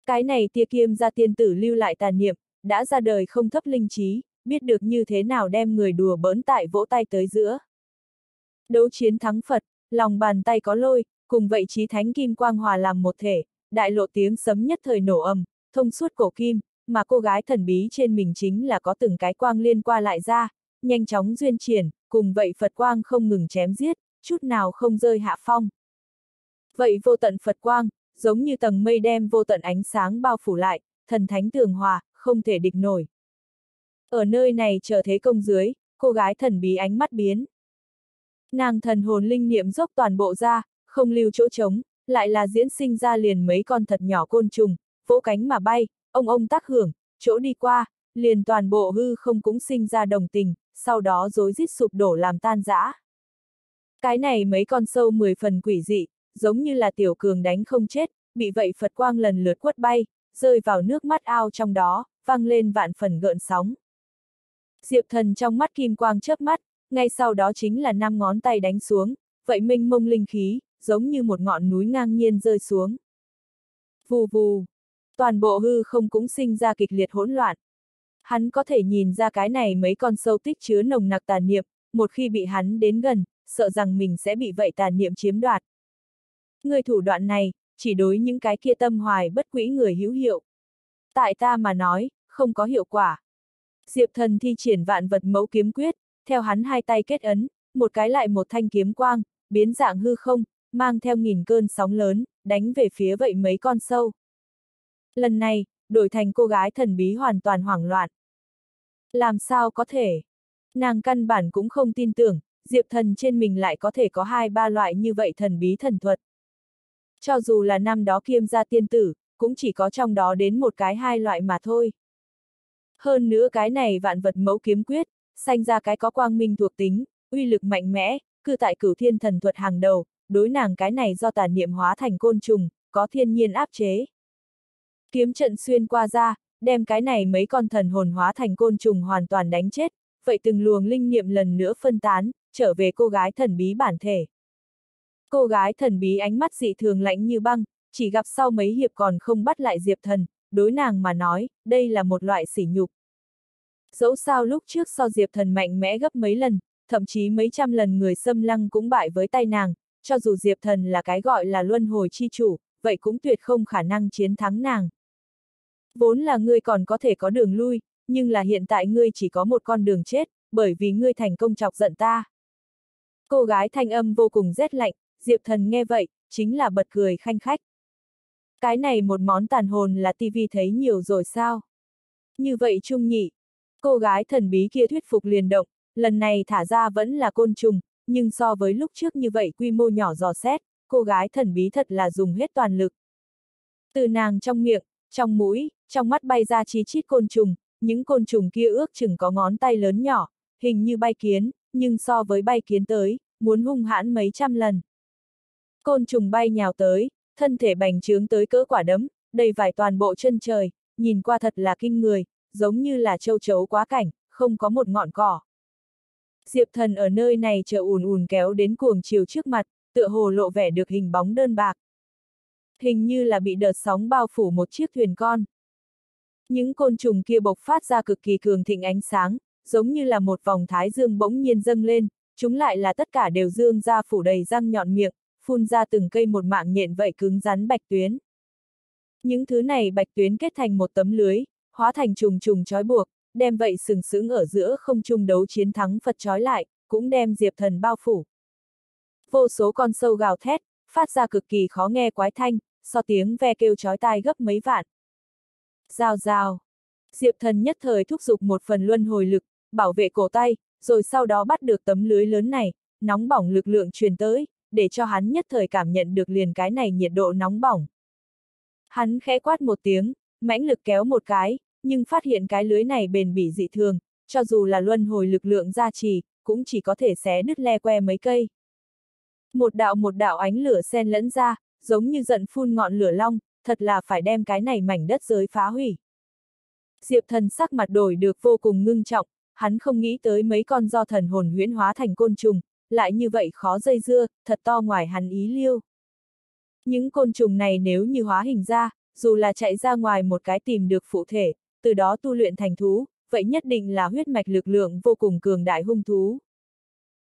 Cái này tia kiêm ra tiên tử lưu lại tàn niệm, đã ra đời không thấp linh trí, biết được như thế nào đem người đùa bỡn tại vỗ tay tới giữa. Đấu chiến thắng Phật, lòng bàn tay có lôi, cùng vậy trí thánh kim quang hòa làm một thể, đại lộ tiếng sấm nhất thời nổ ầm, thông suốt cổ kim, mà cô gái thần bí trên mình chính là có từng cái quang liên qua lại ra, nhanh chóng duyên triển, cùng vậy Phật quang không ngừng chém giết, chút nào không rơi hạ phong. Vậy vô tận Phật quang, giống như tầng mây đem vô tận ánh sáng bao phủ lại, thần thánh tường hòa, không thể địch nổi. Ở nơi này chờ thế công dưới, cô gái thần bí ánh mắt biến. Nàng thần hồn linh niệm dốc toàn bộ ra, không lưu chỗ trống, lại là diễn sinh ra liền mấy con thật nhỏ côn trùng, vỗ cánh mà bay, ông ông tác hưởng, chỗ đi qua, liền toàn bộ hư không cũng sinh ra đồng tình, sau đó rối rít sụp đổ làm tan rã. Cái này mấy con sâu mười phần quỷ dị, giống như là tiểu cường đánh không chết, bị vậy Phật quang lần lượt quất bay, rơi vào nước mắt ao trong đó, văng lên vạn phần gợn sóng. Diệp thần trong mắt kim quang chớp mắt, ngay sau đó chính là năm ngón tay đánh xuống, vậy minh mông linh khí, giống như một ngọn núi ngang nhiên rơi xuống. Vù vù, toàn bộ hư không cũng sinh ra kịch liệt hỗn loạn. Hắn có thể nhìn ra cái này mấy con sâu tích chứa nồng nặc tà niệm, một khi bị hắn đến gần, sợ rằng mình sẽ bị vậy tà niệm chiếm đoạt. Người thủ đoạn này, chỉ đối những cái kia tâm hoài bất quỹ người hữu hiệu. Tại ta mà nói, không có hiệu quả. Diệp thần thi triển vạn vật mẫu kiếm quyết, theo hắn hai tay kết ấn, một cái lại một thanh kiếm quang, biến dạng hư không, mang theo nghìn cơn sóng lớn, đánh về phía vậy mấy con sâu. Lần này, đổi thành cô gái thần bí hoàn toàn hoảng loạn. Làm sao có thể? Nàng căn bản cũng không tin tưởng, diệp thần trên mình lại có thể có hai ba loại như vậy thần bí thần thuật. Cho dù là năm đó kiêm gia tiên tử, cũng chỉ có trong đó đến một cái hai loại mà thôi. Hơn nữa cái này vạn vật mẫu kiếm quyết, sanh ra cái có quang minh thuộc tính, uy lực mạnh mẽ, cư tại cửu thiên thần thuật hàng đầu, đối nàng cái này do tà niệm hóa thành côn trùng, có thiên nhiên áp chế. Kiếm trận xuyên qua ra, đem cái này mấy con thần hồn hóa thành côn trùng hoàn toàn đánh chết, vậy từng luồng linh niệm lần nữa phân tán, trở về cô gái thần bí bản thể. Cô gái thần bí ánh mắt dị thường lạnh như băng, chỉ gặp sau mấy hiệp còn không bắt lại Diệp thần, đối nàng mà nói, đây là một loại sỉ nhục. Dẫu sao lúc trước so Diệp thần mạnh mẽ gấp mấy lần, thậm chí mấy trăm lần người xâm lăng cũng bại với tay nàng, cho dù Diệp thần là cái gọi là luân hồi chi chủ, vậy cũng tuyệt không khả năng chiến thắng nàng. Vốn là ngươi còn có thể có đường lui, nhưng là hiện tại ngươi chỉ có một con đường chết, bởi vì ngươi thành công chọc giận ta. Cô gái thanh âm vô cùng rét lạnh, Diệp thần nghe vậy, chính là bật cười khanh khách. Cái này một món tàn hồn là tivi thấy nhiều rồi sao? Như vậy trung nhị. Cô gái thần bí kia thuyết phục liền động, lần này thả ra vẫn là côn trùng, nhưng so với lúc trước như vậy quy mô nhỏ dò xét, cô gái thần bí thật là dùng hết toàn lực. Từ nàng trong miệng, trong mũi, trong mắt bay ra chí chít côn trùng, những côn trùng kia ước chừng có ngón tay lớn nhỏ, hình như bay kiến, nhưng so với bay kiến tới, muốn hung hãn mấy trăm lần. Côn trùng bay nhào tới, thân thể bành trướng tới cỡ quả đấm, đầy vải toàn bộ chân trời, nhìn qua thật là kinh người, giống như là châu chấu quá cảnh, không có một ngọn cỏ. Diệp thần ở nơi này chờ ùn ùn kéo đến cuồng chiều trước mặt, tựa hồ lộ vẻ được hình bóng đơn bạc. Hình như là bị đợt sóng bao phủ một chiếc thuyền con. Những côn trùng kia bộc phát ra cực kỳ cường thịnh ánh sáng, giống như là một vòng thái dương bỗng nhiên dâng lên, chúng lại là tất cả đều dương ra phủ đầy răng nhọn miệng, phun ra từng cây một mạng nhện vậy cứng rắn bạch tuyến. Những thứ này bạch tuyến kết thành một tấm lưới, hóa thành trùng trùng trói buộc, đem vậy sừng sững ở giữa không trung đấu chiến thắng Phật trói lại, cũng đem Diệp Thần bao phủ. Vô số con sâu gào thét, phát ra cực kỳ khó nghe quái thanh, so tiếng ve kêu chói tai gấp mấy vạn. Rào rào. Diệp Thần nhất thời thúc giục một phần luân hồi lực, bảo vệ cổ tay, rồi sau đó bắt được tấm lưới lớn này, nóng bỏng lực lượng truyền tới, để cho hắn nhất thời cảm nhận được liền cái này nhiệt độ nóng bỏng. Hắn khẽ quát một tiếng, mãnh lực kéo một cái, nhưng phát hiện cái lưới này bền bỉ dị thường, cho dù là luân hồi lực lượng gia trì, cũng chỉ có thể xé đứt le que mấy cây. Một đạo một đạo ánh lửa xen lẫn ra, giống như giận phun ngọn lửa long, thật là phải đem cái này mảnh đất giới phá hủy. Diệp thần sắc mặt đổi được vô cùng ngưng trọng, hắn không nghĩ tới mấy con do thần hồn huyễn hóa thành côn trùng, lại như vậy khó dây dưa, thật to ngoài hắn ý liêu. Những côn trùng này nếu như hóa hình ra, dù là chạy ra ngoài một cái tìm được phụ thể, từ đó tu luyện thành thú, vậy nhất định là huyết mạch lực lượng vô cùng cường đại hung thú.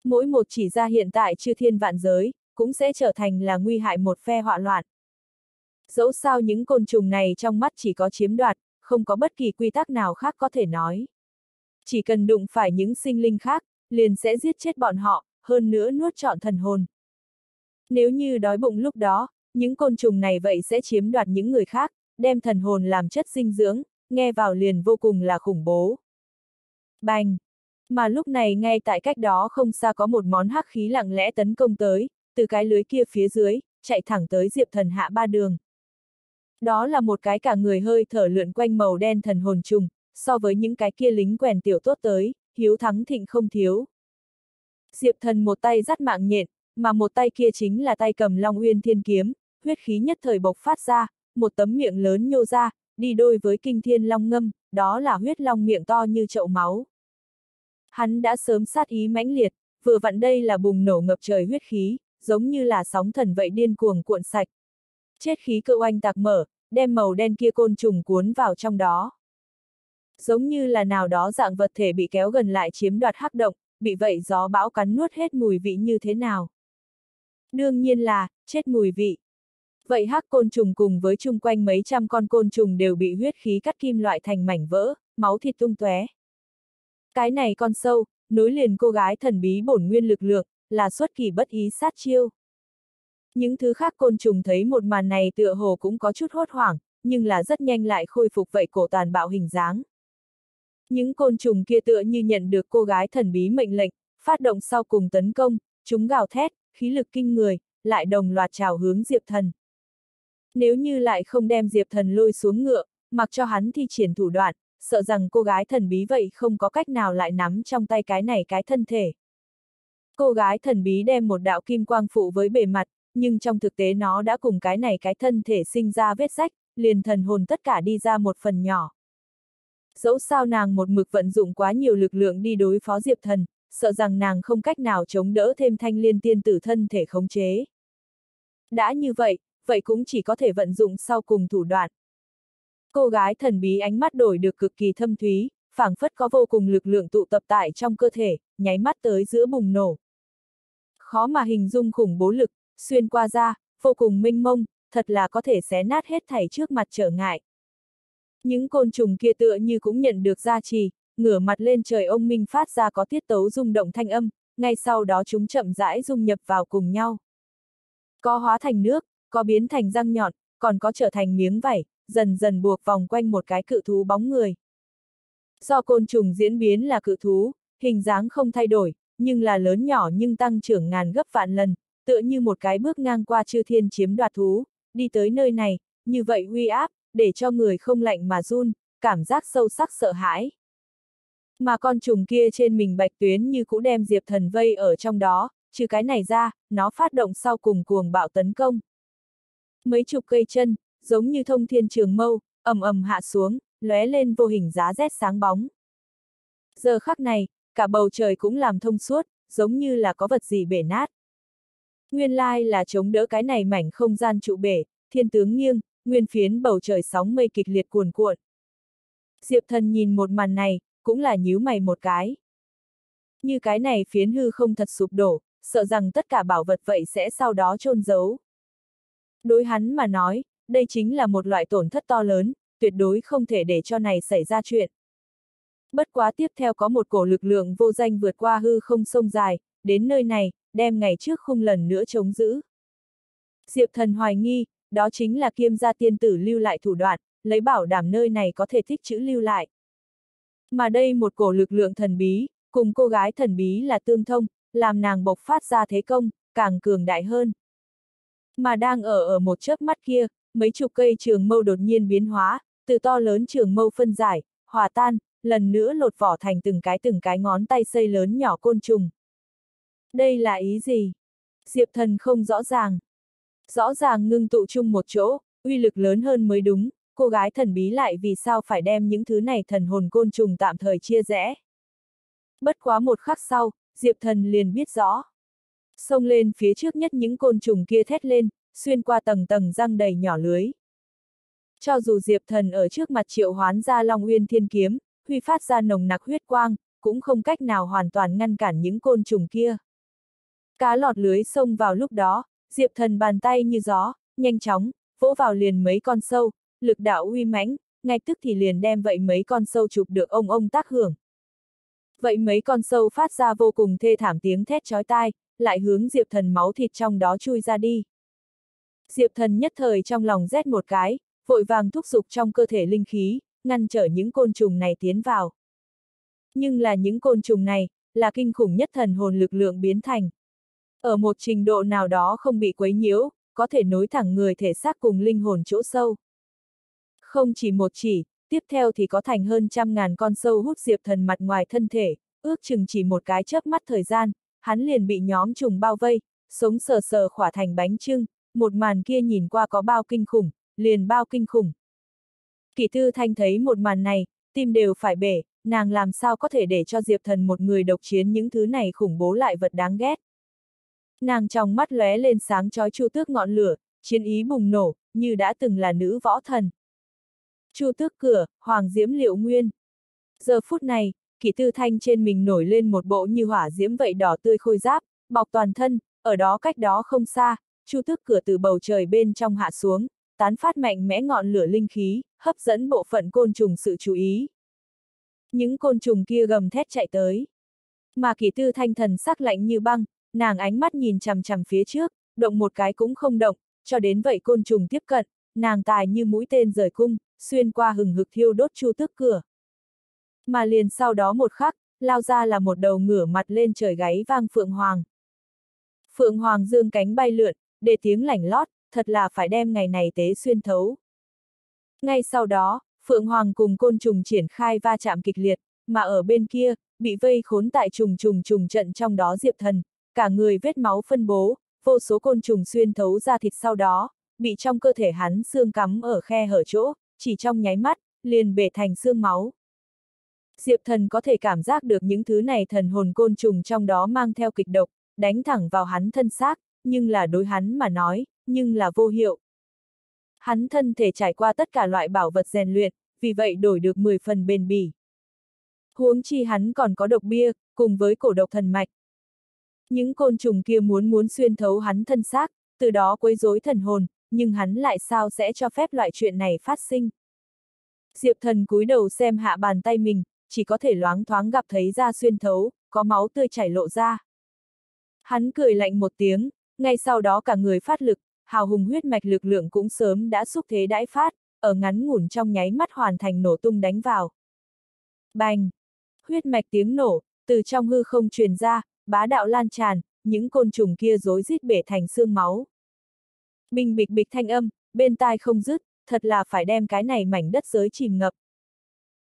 Mỗi một chỉ ra hiện tại chư thiên vạn giới, cũng sẽ trở thành là nguy hại một phe họa loạn. Dẫu sao những côn trùng này trong mắt chỉ có chiếm đoạt, không có bất kỳ quy tắc nào khác có thể nói. Chỉ cần đụng phải những sinh linh khác, liền sẽ giết chết bọn họ, hơn nữa nuốt trọn thần hồn. Nếu như đói bụng lúc đó, những côn trùng này vậy sẽ chiếm đoạt những người khác, đem thần hồn làm chất dinh dưỡng, nghe vào liền vô cùng là khủng bố. Bành! Mà lúc này ngay tại cách đó không xa có một món hắc khí lặng lẽ tấn công tới, từ cái lưới kia phía dưới, chạy thẳng tới Diệp Thần hạ ba đường. Đó là một cái cả người hơi thở lượn quanh màu đen thần hồn trùng, so với những cái kia lính quèn tiểu tốt tới, hiếu thắng thịnh không thiếu. Diệp Thần một tay dắt mạng nhện, mà một tay kia chính là tay cầm Long Uyên Thiên Kiếm, huyết khí nhất thời bộc phát ra, một tấm miệng lớn nhô ra, đi đôi với kinh thiên long ngâm, đó là huyết long miệng to như chậu máu. Hắn đã sớm sát ý mãnh liệt, vừa vặn đây là bùng nổ ngập trời huyết khí, giống như là sóng thần vậy điên cuồng cuộn sạch. Chết khí cự oanh tạc mở, đem màu đen kia côn trùng cuốn vào trong đó. Giống như là nào đó dạng vật thể bị kéo gần lại chiếm đoạt hắc động, bị vậy gió bão cắn nuốt hết mùi vị như thế nào. Đương nhiên là, chết mùi vị. Vậy hắc côn trùng cùng với chung quanh mấy trăm con côn trùng đều bị huyết khí cắt kim loại thành mảnh vỡ, máu thịt tung tóe. Cái này con sâu, nối liền cô gái thần bí bổn nguyên lực lượng, là xuất kỳ bất ý sát chiêu. Những thứ khác côn trùng thấy một màn này tựa hồ cũng có chút hốt hoảng, nhưng là rất nhanh lại khôi phục vậy cổ tàn bạo hình dáng. Những côn trùng kia tựa như nhận được cô gái thần bí mệnh lệnh, phát động sau cùng tấn công, chúng gào thét, khí lực kinh người, lại đồng loạt trào hướng Diệp Thần. Nếu như lại không đem Diệp Thần lôi xuống ngựa, mặc cho hắn thi triển thủ đoạn, sợ rằng cô gái thần bí vậy không có cách nào lại nắm trong tay cái này cái thân thể. Cô gái thần bí đem một đạo kim quang phụ với bề mặt, nhưng trong thực tế nó đã cùng cái này cái thân thể sinh ra vết rách, liền thần hồn tất cả đi ra một phần nhỏ. Dẫu sao nàng một mực vận dụng quá nhiều lực lượng đi đối phó Diệp Thần, sợ rằng nàng không cách nào chống đỡ thêm thanh liên tiên tử thân thể khống chế. Đã như vậy, vậy cũng chỉ có thể vận dụng sau cùng thủ đoạn. Cô gái thần bí ánh mắt đổi được cực kỳ thâm thúy, phảng phất có vô cùng lực lượng tụ tập tại trong cơ thể, nháy mắt tới giữa bùng nổ. Khó mà hình dung khủng bố lực, xuyên qua ra, vô cùng minh mông, thật là có thể xé nát hết thảy trước mặt trở ngại. Những côn trùng kia tựa như cũng nhận được gia trì, ngửa mặt lên trời ông minh phát ra có tiết tấu rung động thanh âm, ngay sau đó chúng chậm rãi dung nhập vào cùng nhau. Có hóa thành nước, có biến thành răng nhọn, còn có trở thành miếng vảy, dần dần buộc vòng quanh một cái cự thú bóng người. Do côn trùng diễn biến là cự thú, hình dáng không thay đổi, nhưng là lớn nhỏ nhưng tăng trưởng ngàn gấp vạn lần, tựa như một cái bước ngang qua chư thiên chiếm đoạt thú, đi tới nơi này, như vậy uy áp, để cho người không lạnh mà run, cảm giác sâu sắc sợ hãi. Mà con trùng kia trên mình bạch tuyến như cũ đem Diệp Thần vây ở trong đó, trừ cái này ra, nó phát động sau cùng cuồng bạo tấn công. Mấy chục cây chân, giống như thông thiên trường mâu, ầm ầm hạ xuống, lóe lên vô hình giá rét sáng bóng. Giờ khắc này, cả bầu trời cũng làm thông suốt, giống như là có vật gì bể nát. Nguyên lai là chống đỡ cái này mảnh không gian trụ bể, thiên tướng nghiêng, nguyên phiến bầu trời sóng mây kịch liệt cuồn cuộn. Diệp thần nhìn một màn này, cũng là nhíu mày một cái. Như cái này phiến hư không thật sụp đổ, sợ rằng tất cả bảo vật vậy sẽ sau đó chôn giấu. Đối hắn mà nói, đây chính là một loại tổn thất to lớn, tuyệt đối không thể để cho này xảy ra chuyện. Bất quá tiếp theo có một cổ lực lượng vô danh vượt qua hư không sông dài, đến nơi này, đem ngày trước không lần nữa chống giữ. Diệp thần hoài nghi, đó chính là kiêm gia tiên tử lưu lại thủ đoạn, lấy bảo đảm nơi này có thể thích chữ lưu lại. Mà đây một cổ lực lượng thần bí, cùng cô gái thần bí là tương thông, làm nàng bộc phát ra thế công, càng cường đại hơn. Mà đang ở ở một chớp mắt kia, mấy chục cây trường mâu đột nhiên biến hóa, từ to lớn trường mâu phân giải, hòa tan, lần nữa lột vỏ thành từng cái từng cái ngón tay xây lớn nhỏ côn trùng. Đây là ý gì? Diệp thần không rõ ràng. Rõ ràng ngưng tụ chung một chỗ, uy lực lớn hơn mới đúng, cô gái thần bí lại vì sao phải đem những thứ này thần hồn côn trùng tạm thời chia rẽ. Bất quá một khắc sau, Diệp thần liền biết rõ. Xông lên phía trước nhất những côn trùng kia thét lên, xuyên qua tầng tầng răng đầy nhỏ lưới. Cho dù Diệp thần ở trước mặt triệu hoán ra Long Uyên Thiên Kiếm, huy phát ra nồng nặc huyết quang, cũng không cách nào hoàn toàn ngăn cản những côn trùng kia. Cá lọt lưới xông vào lúc đó, Diệp thần bàn tay như gió, nhanh chóng, vỗ vào liền mấy con sâu, lực đạo uy mãnh, ngay tức thì liền đem vậy mấy con sâu chụp được ông ông tác hưởng. Vậy mấy con sâu phát ra vô cùng thê thảm tiếng thét chói tai, lại hướng Diệp thần máu thịt trong đó chui ra đi. Diệp thần nhất thời trong lòng rét một cái, vội vàng thúc giục trong cơ thể linh khí, ngăn trở những côn trùng này tiến vào. Nhưng là những côn trùng này, là kinh khủng nhất thần hồn lực lượng biến thành. Ở một trình độ nào đó không bị quấy nhiễu, có thể nối thẳng người thể xác cùng linh hồn chỗ sâu. Không chỉ một chỉ, tiếp theo thì có thành hơn trăm ngàn con sâu hút Diệp Thần mặt ngoài thân thể, ước chừng chỉ một cái chớp mắt thời gian, hắn liền bị nhóm trùng bao vây, sống sờ sờ khỏa thành bánh trưng, một màn kia nhìn qua có bao kinh khủng, liền bao kinh khủng. Kỷ Tư Thanh thấy một màn này, tim đều phải bể, nàng làm sao có thể để cho Diệp Thần một người độc chiến những thứ này khủng bố lại vật đáng ghét. Nàng trong mắt lóe lên sáng chói chu tước ngọn lửa, chiến ý bùng nổ, như đã từng là nữ võ thần. Chu tước cửa, hoàng diễm liệu nguyên. Giờ phút này, kỷ tư thanh trên mình nổi lên một bộ như hỏa diễm vậy đỏ tươi khôi giáp, bọc toàn thân, ở đó cách đó không xa, chu tước cửa từ bầu trời bên trong hạ xuống, tán phát mạnh mẽ ngọn lửa linh khí, hấp dẫn bộ phận côn trùng sự chú ý. Những côn trùng kia gầm thét chạy tới. Mà kỷ tư thanh thần sắc lạnh như băng, nàng ánh mắt nhìn chằm chằm phía trước, động một cái cũng không động, cho đến vậy côn trùng tiếp cận, nàng tài như mũi tên rời cung, xuyên qua hừng hực thiêu đốt chu tước cửa. Mà liền sau đó một khắc, lao ra là một đầu ngửa mặt lên trời gáy vang Phượng Hoàng. Phượng Hoàng dương cánh bay lượn, để tiếng lảnh lót, thật là phải đem ngày này tế xuyên thấu. Ngay sau đó, Phượng Hoàng cùng côn trùng triển khai va chạm kịch liệt, mà ở bên kia, bị vây khốn tại trùng trùng trùng trận trong đó Diệp Thần, cả người vết máu phân bố, vô số côn trùng xuyên thấu ra thịt sau đó, bị trong cơ thể hắn xương cắm ở khe hở chỗ, chỉ trong nháy mắt, liền bể thành xương máu. Diệp thần có thể cảm giác được những thứ này thần hồn côn trùng trong đó mang theo kịch độc, đánh thẳng vào hắn thân xác, nhưng là đối hắn mà nói, nhưng là vô hiệu. Hắn thân thể trải qua tất cả loại bảo vật rèn luyện, vì vậy đổi được 10 phần bền bỉ. Huống chi hắn còn có độc bia, cùng với cổ độc thần mạch. Những côn trùng kia muốn muốn xuyên thấu hắn thân xác, từ đó quấy rối thần hồn, nhưng hắn lại sao sẽ cho phép loại chuyện này phát sinh. Diệp thần cúi đầu xem hạ bàn tay mình, chỉ có thể loáng thoáng gặp thấy da xuyên thấu, có máu tươi chảy lộ ra. Hắn cười lạnh một tiếng, ngay sau đó cả người phát lực, hào hùng huyết mạch lực lượng cũng sớm đã xúc thế đãi phát, ở ngắn ngủn trong nháy mắt hoàn thành nổ tung đánh vào. Bành! Huyết mạch tiếng nổ, từ trong hư không truyền ra, bá đạo lan tràn, những côn trùng kia rối rít bể thành xương máu. Bình bịch bịch thanh âm, bên tai không dứt, thật là phải đem cái này mảnh đất giới chìm ngập.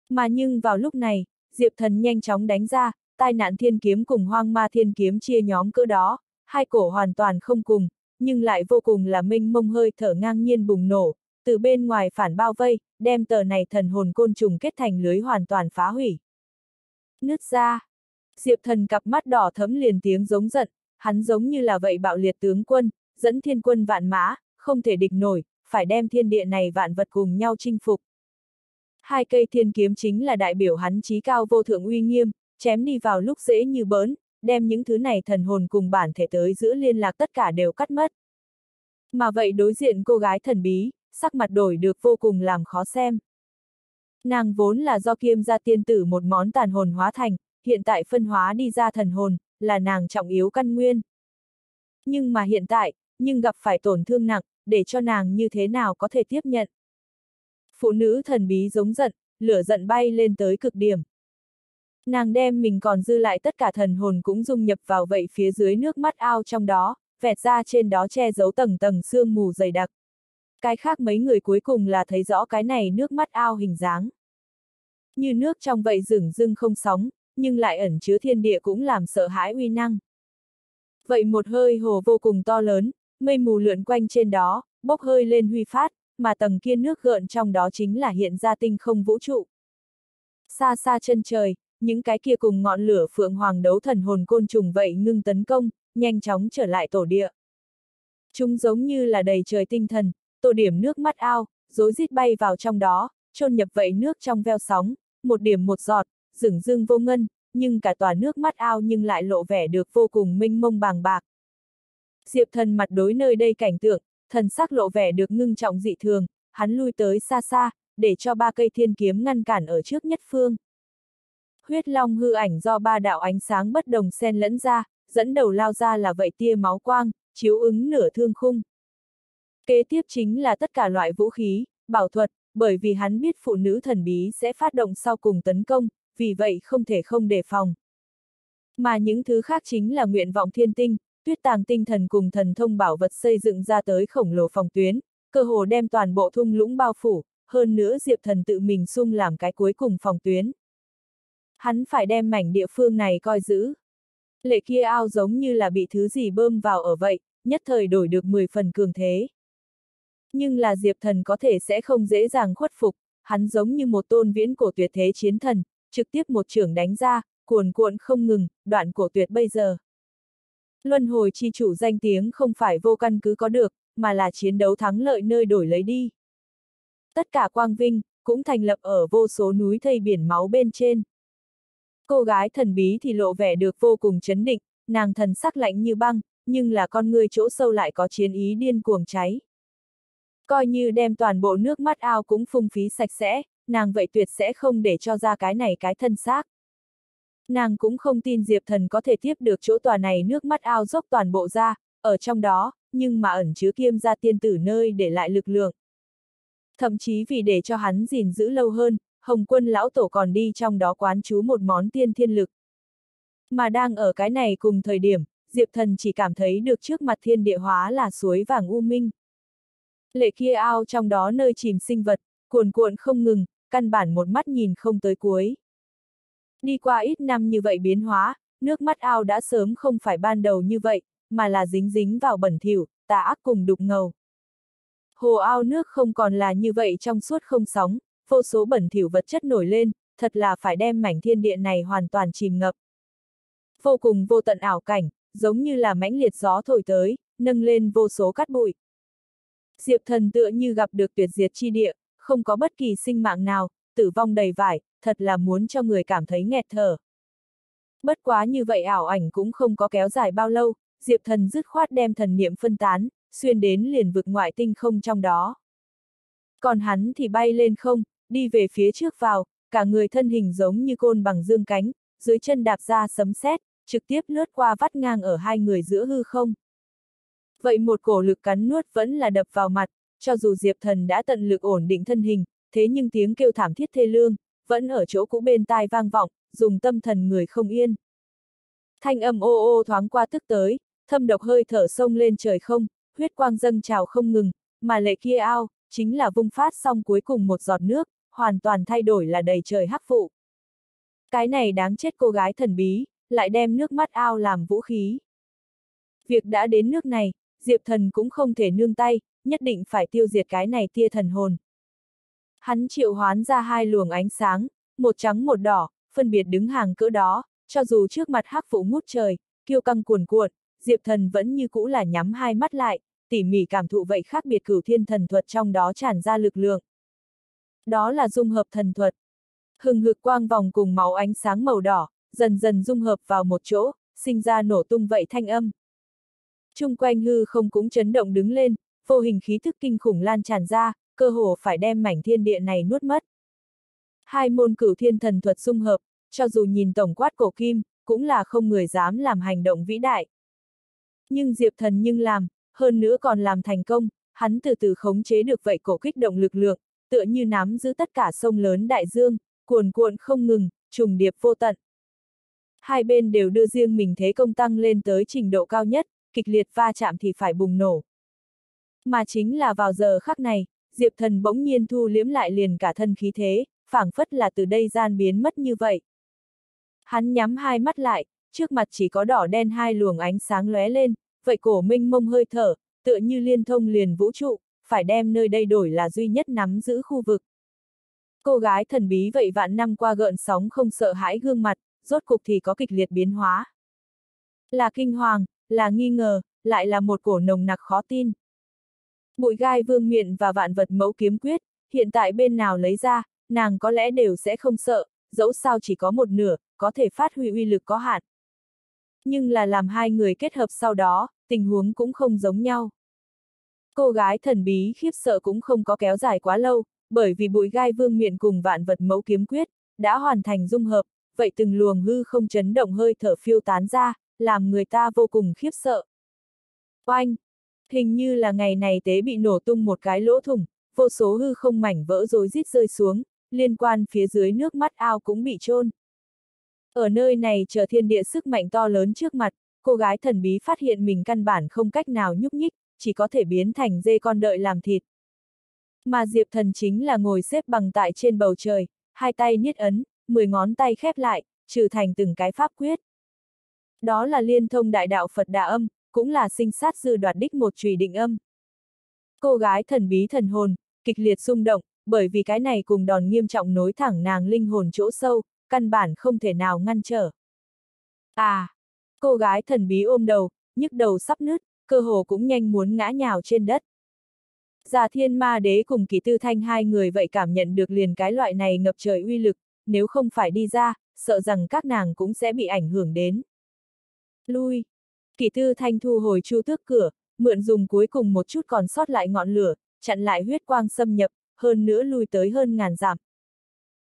Mà nhưng vào lúc này, Diệp Thần nhanh chóng đánh ra, tai nạn thiên kiếm cùng hoang ma thiên kiếm chia nhóm cỡ đó, hai cổ hoàn toàn không cùng, nhưng lại vô cùng là minh mông hơi thở ngang nhiên bùng nổ, từ bên ngoài phản bao vây, đem tờ này thần hồn côn trùng kết thành lưới hoàn toàn phá hủy. Nứt ra. Diệp thần cặp mắt đỏ thấm liền tiếng giống giận, hắn giống như là vậy bạo liệt tướng quân, dẫn thiên quân vạn mã, không thể địch nổi, phải đem thiên địa này vạn vật cùng nhau chinh phục. Hai cây thiên kiếm chính là đại biểu hắn trí cao vô thượng uy nghiêm, chém đi vào lúc dễ như bớn, đem những thứ này thần hồn cùng bản thể tới giữa liên lạc tất cả đều cắt mất. Mà vậy đối diện cô gái thần bí, sắc mặt đổi được vô cùng làm khó xem. Nàng vốn là do kiêm gia tiên tử một món tàn hồn hóa thành, hiện tại phân hóa đi ra thần hồn, là nàng trọng yếu căn nguyên. Nhưng mà hiện tại, nhưng gặp phải tổn thương nặng, để cho nàng như thế nào có thể tiếp nhận. Phụ nữ thần bí giống giận, lửa giận bay lên tới cực điểm. Nàng đem mình còn dư lại tất cả thần hồn cũng dung nhập vào vậy phía dưới nước mắt ao trong đó, vẹt ra trên đó che giấu tầng tầng sương mù dày đặc. Cái khác mấy người cuối cùng là thấy rõ cái này nước mắt ao hình dáng. Như nước trong vậy rừng rưng không sóng, nhưng lại ẩn chứa thiên địa cũng làm sợ hãi uy năng. Vậy một hơi hồ vô cùng to lớn, mây mù lượn quanh trên đó, bốc hơi lên huy phát, mà tầng kia nước gợn trong đó chính là hiện ra tinh không vũ trụ. Xa xa chân trời, những cái kia cùng ngọn lửa phượng hoàng đấu thần hồn côn trùng vậy ngưng tấn công, nhanh chóng trở lại tổ địa. Chúng giống như là đầy trời tinh thần, tổ điểm nước mắt ao, rối rít bay vào trong đó, trôn nhập vậy nước trong veo sóng, một điểm một giọt, rừng dương vô ngân, nhưng cả tòa nước mắt ao nhưng lại lộ vẻ được vô cùng minh mông bàng bạc. Diệp thần mặt đối nơi đây cảnh tượng, thần sắc lộ vẻ được ngưng trọng dị thường, hắn lui tới xa xa, để cho ba cây thiên kiếm ngăn cản ở trước nhất phương. Huyết long hư ảnh do ba đạo ánh sáng bất đồng xen lẫn ra, dẫn đầu lao ra là vậy tia máu quang, chiếu ứng nửa thương khung. Kế tiếp chính là tất cả loại vũ khí, bảo thuật, bởi vì hắn biết phụ nữ thần bí sẽ phát động sau cùng tấn công, vì vậy không thể không đề phòng. Mà những thứ khác chính là nguyện vọng thiên tinh, tuyết tàng tinh thần cùng thần thông bảo vật xây dựng ra tới khổng lồ phòng tuyến, cơ hồ đem toàn bộ thung lũng bao phủ, hơn nữa Diệp Thần tự mình sung làm cái cuối cùng phòng tuyến. Hắn phải đem mảnh địa phương này coi giữ. Lệ kia ao giống như là bị thứ gì bơm vào ở vậy, nhất thời đổi được 10 phần cường thế. Nhưng là Diệp Thần có thể sẽ không dễ dàng khuất phục, hắn giống như một tôn viễn cổ tuyệt thế chiến thần, trực tiếp một trưởng đánh ra, cuồn cuộn không ngừng, đoạn cổ tuyệt bây giờ. Luân hồi chi chủ danh tiếng không phải vô căn cứ có được, mà là chiến đấu thắng lợi nơi đổi lấy đi. Tất cả quang vinh, cũng thành lập ở vô số núi thây biển máu bên trên. Cô gái thần bí thì lộ vẻ được vô cùng chấn định, nàng thần sắc lạnh như băng, nhưng là con người chỗ sâu lại có chiến ý điên cuồng cháy. Coi như đem toàn bộ nước mắt ao cũng phung phí sạch sẽ, nàng vậy tuyệt sẽ không để cho ra cái này cái thân xác. Nàng cũng không tin Diệp Thần có thể tiếp được chỗ tòa này nước mắt ao dốc toàn bộ ra, ở trong đó, nhưng mà ẩn chứa kiêm gia tiên tử nơi để lại lực lượng. Thậm chí vì để cho hắn gìn giữ lâu hơn, Hồng quân lão tổ còn đi trong đó quán chú một món tiên thiên lực. Mà đang ở cái này cùng thời điểm, Diệp Thần chỉ cảm thấy được trước mặt thiên địa hóa là suối vàng u minh. Lệ kia ao trong đó nơi chìm sinh vật, cuồn cuộn không ngừng, căn bản một mắt nhìn không tới cuối. Đi qua ít năm như vậy biến hóa, nước mắt ao đã sớm không phải ban đầu như vậy, mà là dính dính vào bẩn thỉu, tà ác cùng đục ngầu. Hồ ao nước không còn là như vậy trong suốt không sóng, vô số bẩn thỉu vật chất nổi lên, thật là phải đem mảnh thiên địa này hoàn toàn chìm ngập. Vô cùng vô tận ảo cảnh, giống như là mãnh liệt gió thổi tới, nâng lên vô số cát bụi. Diệp thần tựa như gặp được tuyệt diệt chi địa, không có bất kỳ sinh mạng nào, tử vong đầy vải, thật là muốn cho người cảm thấy nghẹt thở. Bất quá như vậy ảo ảnh cũng không có kéo dài bao lâu, Diệp thần dứt khoát đem thần niệm phân tán, xuyên đến liền vực ngoại tinh không trong đó. Còn hắn thì bay lên không, đi về phía trước vào, cả người thân hình giống như côn bằng dương cánh, dưới chân đạp ra sấm sét, trực tiếp lướt qua vắt ngang ở hai người giữa hư không. Vậy một cổ lực cắn nuốt vẫn là đập vào mặt, cho dù Diệp Thần đã tận lực ổn định thân hình, thế nhưng tiếng kêu thảm thiết thê lương, vẫn ở chỗ cũ bên tai vang vọng, dùng tâm thần người không yên. Thanh âm ô ô thoáng qua tức tới, thâm độc hơi thở sông lên trời không, huyết quang dâng trào không ngừng, mà lệ kia ao, chính là vung phát xong cuối cùng một giọt nước, hoàn toàn thay đổi là đầy trời hắc phụ. Cái này đáng chết cô gái thần bí, lại đem nước mắt ao làm vũ khí. Việc đã đến nước này, Diệp thần cũng không thể nương tay, nhất định phải tiêu diệt cái này tia thần hồn. Hắn triệu hoán ra hai luồng ánh sáng, một trắng một đỏ, phân biệt đứng hàng cỡ đó, cho dù trước mặt hắc phụ ngút trời, kiêu căng cuồn cuộn, Diệp thần vẫn như cũ là nhắm hai mắt lại, tỉ mỉ cảm thụ vậy khác biệt cửu thiên thần thuật trong đó tràn ra lực lượng. Đó là dung hợp thần thuật. Hừng hực quang vòng cùng máu ánh sáng màu đỏ, dần dần dung hợp vào một chỗ, sinh ra nổ tung vậy thanh âm. Trung quanh hư không cũng chấn động đứng lên, vô hình khí thức kinh khủng lan tràn ra, cơ hồ phải đem mảnh thiên địa này nuốt mất. Hai môn cửu thiên thần thuật xung hợp, cho dù nhìn tổng quát cổ kim, cũng là không người dám làm hành động vĩ đại. Nhưng Diệp Thần nhưng làm, hơn nữa còn làm thành công, hắn từ từ khống chế được vậy cổ kích động lực lượng, tựa như nắm giữ tất cả sông lớn đại dương, cuồn cuộn không ngừng, trùng điệp vô tận. Hai bên đều đưa riêng mình thế công tăng lên tới trình độ cao nhất, kịch liệt va chạm thì phải bùng nổ. Mà chính là vào giờ khắc này, Diệp Thần bỗng nhiên thu liếm lại liền cả thân khí thế, phảng phất là từ đây gian biến mất như vậy. Hắn nhắm hai mắt lại, trước mặt chỉ có đỏ đen hai luồng ánh sáng lóe lên, vậy cổ minh mông hơi thở, tựa như liên thông liền vũ trụ, phải đem nơi đây đổi là duy nhất nắm giữ khu vực. Cô gái thần bí vậy vạn năm qua gợn sóng không sợ hãi gương mặt, rốt cục thì có kịch liệt biến hóa. Là kinh hoàng, là nghi ngờ, lại là một cổ nồng nặc khó tin. Bụi gai vương miện và vạn vật mẫu kiếm quyết, hiện tại bên nào lấy ra, nàng có lẽ đều sẽ không sợ, dẫu sao chỉ có một nửa, có thể phát huy uy lực có hạn. Nhưng là làm hai người kết hợp sau đó, tình huống cũng không giống nhau. Cô gái thần bí khiếp sợ cũng không có kéo dài quá lâu, bởi vì bụi gai vương miện cùng vạn vật mẫu kiếm quyết, đã hoàn thành dung hợp, vậy từng luồng hư không chấn động hơi thở phiêu tán ra, làm người ta vô cùng khiếp sợ. Oanh! Hình như là ngày này tế bị nổ tung một cái lỗ thủng, vô số hư không mảnh vỡ rối rít rơi xuống, liên quan phía dưới nước mắt ao cũng bị trôn. Ở nơi này chờ thiên địa sức mạnh to lớn trước mặt, cô gái thần bí phát hiện mình căn bản không cách nào nhúc nhích, chỉ có thể biến thành dê con đợi làm thịt. Mà Diệp thần chính là ngồi xếp bằng tại trên bầu trời, hai tay niết ấn, mười ngón tay khép lại, trừ thành từng cái pháp quyết. Đó là liên thông đại đạo Phật đà âm, cũng là sinh sát dư đoạt đích một trùy định âm. Cô gái thần bí thần hồn, kịch liệt rung động, bởi vì cái này cùng đòn nghiêm trọng nối thẳng nàng linh hồn chỗ sâu, căn bản không thể nào ngăn trở. À! Cô gái thần bí ôm đầu, nhức đầu sắp nứt, cơ hồ cũng nhanh muốn ngã nhào trên đất. Già thiên ma đế cùng kỳ tư thanh hai người vậy cảm nhận được liền cái loại này ngập trời uy lực, nếu không phải đi ra, sợ rằng các nàng cũng sẽ bị ảnh hưởng đến. Lui! Kỳ tư thanh thu hồi chu tước cửa, mượn dùng cuối cùng một chút còn sót lại ngọn lửa, chặn lại huyết quang xâm nhập, hơn nữa lui tới hơn ngàn giảm.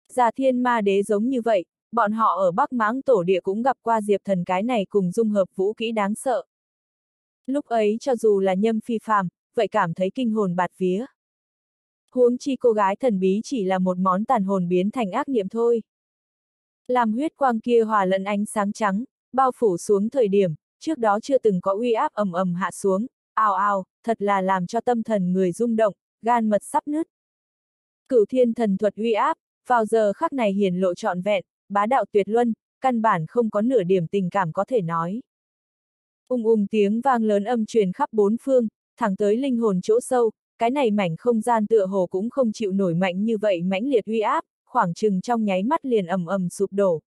Già thiên ma đế giống như vậy, bọn họ ở Bắc Mãng Tổ Địa cũng gặp qua Diệp Thần cái này cùng dung hợp vũ kỹ đáng sợ. Lúc ấy cho dù là nhâm phi phàm, vậy cảm thấy kinh hồn bạt vía. Huống chi cô gái thần bí chỉ là một món tàn hồn biến thành ác niệm thôi. Làm huyết quang kia hòa lẫn ánh sáng trắng, bao phủ xuống thời điểm, trước đó chưa từng có uy áp ầm ầm hạ xuống, ào ào, thật là làm cho tâm thần người rung động, gan mật sắp nứt. Cửu thiên thần thuật uy áp, vào giờ khắc này hiển lộ trọn vẹn, bá đạo tuyệt luân, căn bản không có nửa điểm tình cảm có thể nói. Ung ung tiếng vang lớn âm truyền khắp bốn phương, thẳng tới linh hồn chỗ sâu, cái này mảnh không gian tựa hồ cũng không chịu nổi mạnh như vậy mãnh liệt uy áp, khoảng chừng trong nháy mắt liền ầm ầm sụp đổ.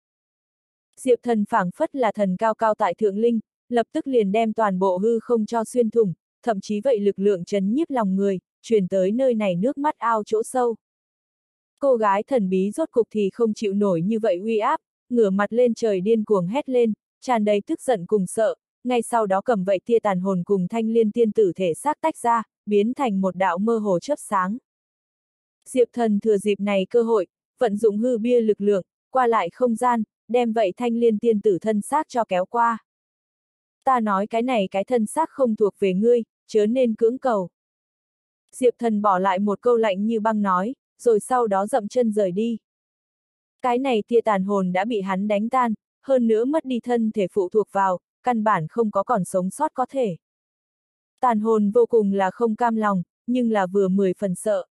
Diệp thần phảng phất là thần cao cao tại thượng linh, lập tức liền đem toàn bộ hư không cho xuyên thủng, thậm chí vậy lực lượng chấn nhiếp lòng người, truyền tới nơi này nước mắt ao chỗ sâu. Cô gái thần bí rốt cục thì không chịu nổi như vậy uy áp, ngửa mặt lên trời điên cuồng hét lên, tràn đầy tức giận cùng sợ, ngay sau đó cầm vậy tia tàn hồn cùng thanh liên tiên tử thể xác tách ra, biến thành một đạo mơ hồ chớp sáng. Diệp thần thừa dịp này cơ hội, vận dụng hư bia lực lượng, qua lại không gian, đem vậy thanh liên tiên tử thân xác cho kéo qua. Ta nói cái này cái thân xác không thuộc về ngươi, chớ nên cưỡng cầu. Diệp thần bỏ lại một câu lạnh như băng nói, rồi sau đó dậm chân rời đi. Cái này tia tàn hồn đã bị hắn đánh tan, hơn nữa mất đi thân thể phụ thuộc vào, căn bản không có còn sống sót có thể. Tàn hồn vô cùng là không cam lòng, nhưng là vừa mười phần sợ.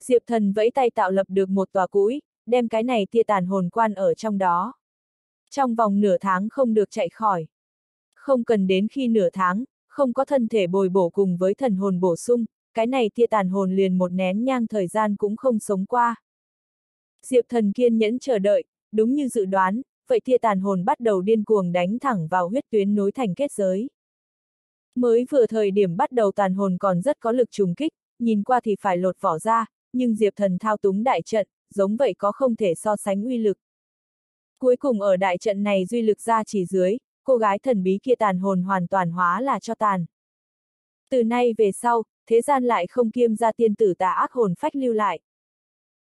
Diệp thần vẫy tay tạo lập được một tòa cũi, đem cái này tia tàn hồn quan ở trong đó. Trong vòng nửa tháng không được chạy khỏi. Không cần đến khi nửa tháng, không có thân thể bồi bổ cùng với thần hồn bổ sung, cái này tia tàn hồn liền một nén nhang thời gian cũng không sống qua. Diệp thần kiên nhẫn chờ đợi, đúng như dự đoán, vậy tia tàn hồn bắt đầu điên cuồng đánh thẳng vào huyết tuyến nối thành kết giới. Mới vừa thời điểm bắt đầu tàn hồn còn rất có lực trùng kích, nhìn qua thì phải lột vỏ ra, nhưng Diệp thần thao túng đại trận, giống vậy có không thể so sánh uy lực. Cuối cùng ở đại trận này duy lực ra chỉ dưới, cô gái thần bí kia tàn hồn hoàn toàn hóa là cho tàn. Từ nay về sau, thế gian lại không kiêm ra tiên tử tà ác hồn phách lưu lại.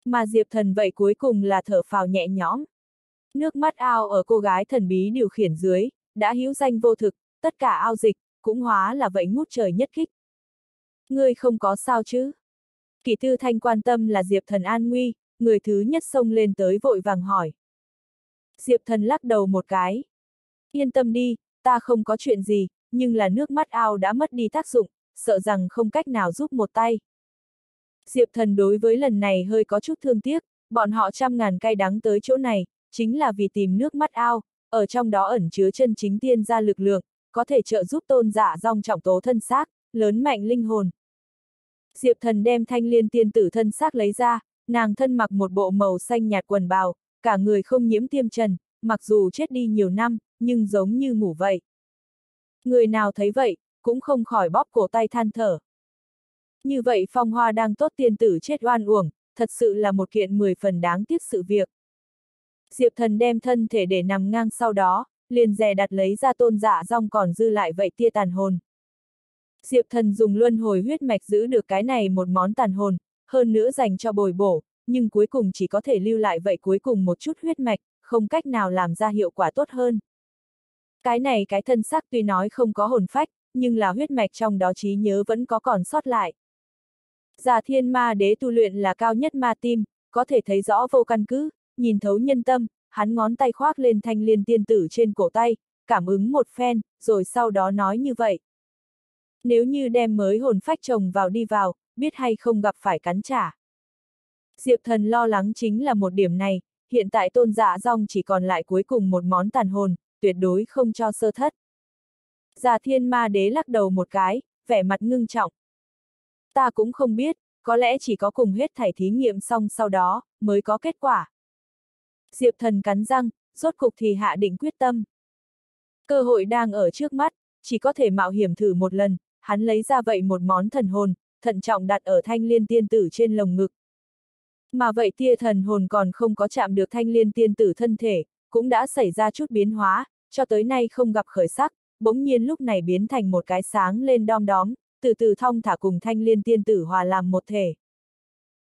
Mà Diệp thần vậy cuối cùng là thở phào nhẹ nhõm. Nước mắt ao ở cô gái thần bí điều khiển dưới, đã hữu danh vô thực, tất cả ao dịch, cũng hóa là vậy ngút trời nhất kích. Ngươi không có sao chứ? kỷ tư thanh quan tâm là Diệp thần an nguy, người thứ nhất xông lên tới vội vàng hỏi. Diệp thần lắc đầu một cái. Yên tâm đi, ta không có chuyện gì, nhưng là nước mắt ao đã mất đi tác dụng, sợ rằng không cách nào giúp một tay. Diệp thần đối với lần này hơi có chút thương tiếc, bọn họ trăm ngàn cay đắng tới chỗ này, chính là vì tìm nước mắt ao, ở trong đó ẩn chứa chân chính tiên gia lực lượng, có thể trợ giúp tôn giả dòng trọng tố thân xác, lớn mạnh linh hồn. Diệp thần đem thanh liên tiên tử thân xác lấy ra, nàng thân mặc một bộ màu xanh nhạt quần bào, cả người không nhiễm tiêm trần, mặc dù chết đi nhiều năm, nhưng giống như ngủ vậy. Người nào thấy vậy, cũng không khỏi bóp cổ tay than thở. Như vậy phong hoa đang tốt tiên tử chết oan uổng, thật sự là một kiện mười phần đáng tiếc sự việc. Diệp thần đem thân thể để nằm ngang sau đó, liền dè đặt lấy ra tôn dạ rong còn dư lại vậy tia tàn hồn. Diệp thần dùng luân hồi huyết mạch giữ được cái này một món tàn hồn, hơn nữa dành cho bồi bổ, nhưng cuối cùng chỉ có thể lưu lại vậy cuối cùng một chút huyết mạch, không cách nào làm ra hiệu quả tốt hơn. Cái này cái thân xác tuy nói không có hồn phách, nhưng là huyết mạch trong đó trí nhớ vẫn có còn sót lại. Già thiên ma đế tu luyện là cao nhất ma tim, có thể thấy rõ vô căn cứ, nhìn thấu nhân tâm, hắn ngón tay khoác lên thanh liên tiên tử trên cổ tay, cảm ứng một phen, rồi sau đó nói như vậy. Nếu như đem mới hồn phách chồng vào đi vào, biết hay không gặp phải cắn trả. Diệp thần lo lắng chính là một điểm này, hiện tại tôn dạ rong chỉ còn lại cuối cùng một món tàn hồn, tuyệt đối không cho sơ thất. Già thiên ma đế lắc đầu một cái, vẻ mặt ngưng trọng. Ta cũng không biết, có lẽ chỉ có cùng hết thảy thí nghiệm xong sau đó, mới có kết quả. Diệp thần cắn răng, rốt cục thì hạ định quyết tâm. Cơ hội đang ở trước mắt, chỉ có thể mạo hiểm thử một lần, hắn lấy ra vậy một món thần hồn, thận trọng đặt ở thanh liên tiên tử trên lồng ngực. Mà vậy tia thần hồn còn không có chạm được thanh liên tiên tử thân thể, cũng đã xảy ra chút biến hóa, cho tới nay không gặp khởi sắc, bỗng nhiên lúc này biến thành một cái sáng lên đom đóm, từ từ thong thả cùng thanh liên tiên tử hòa làm một thể.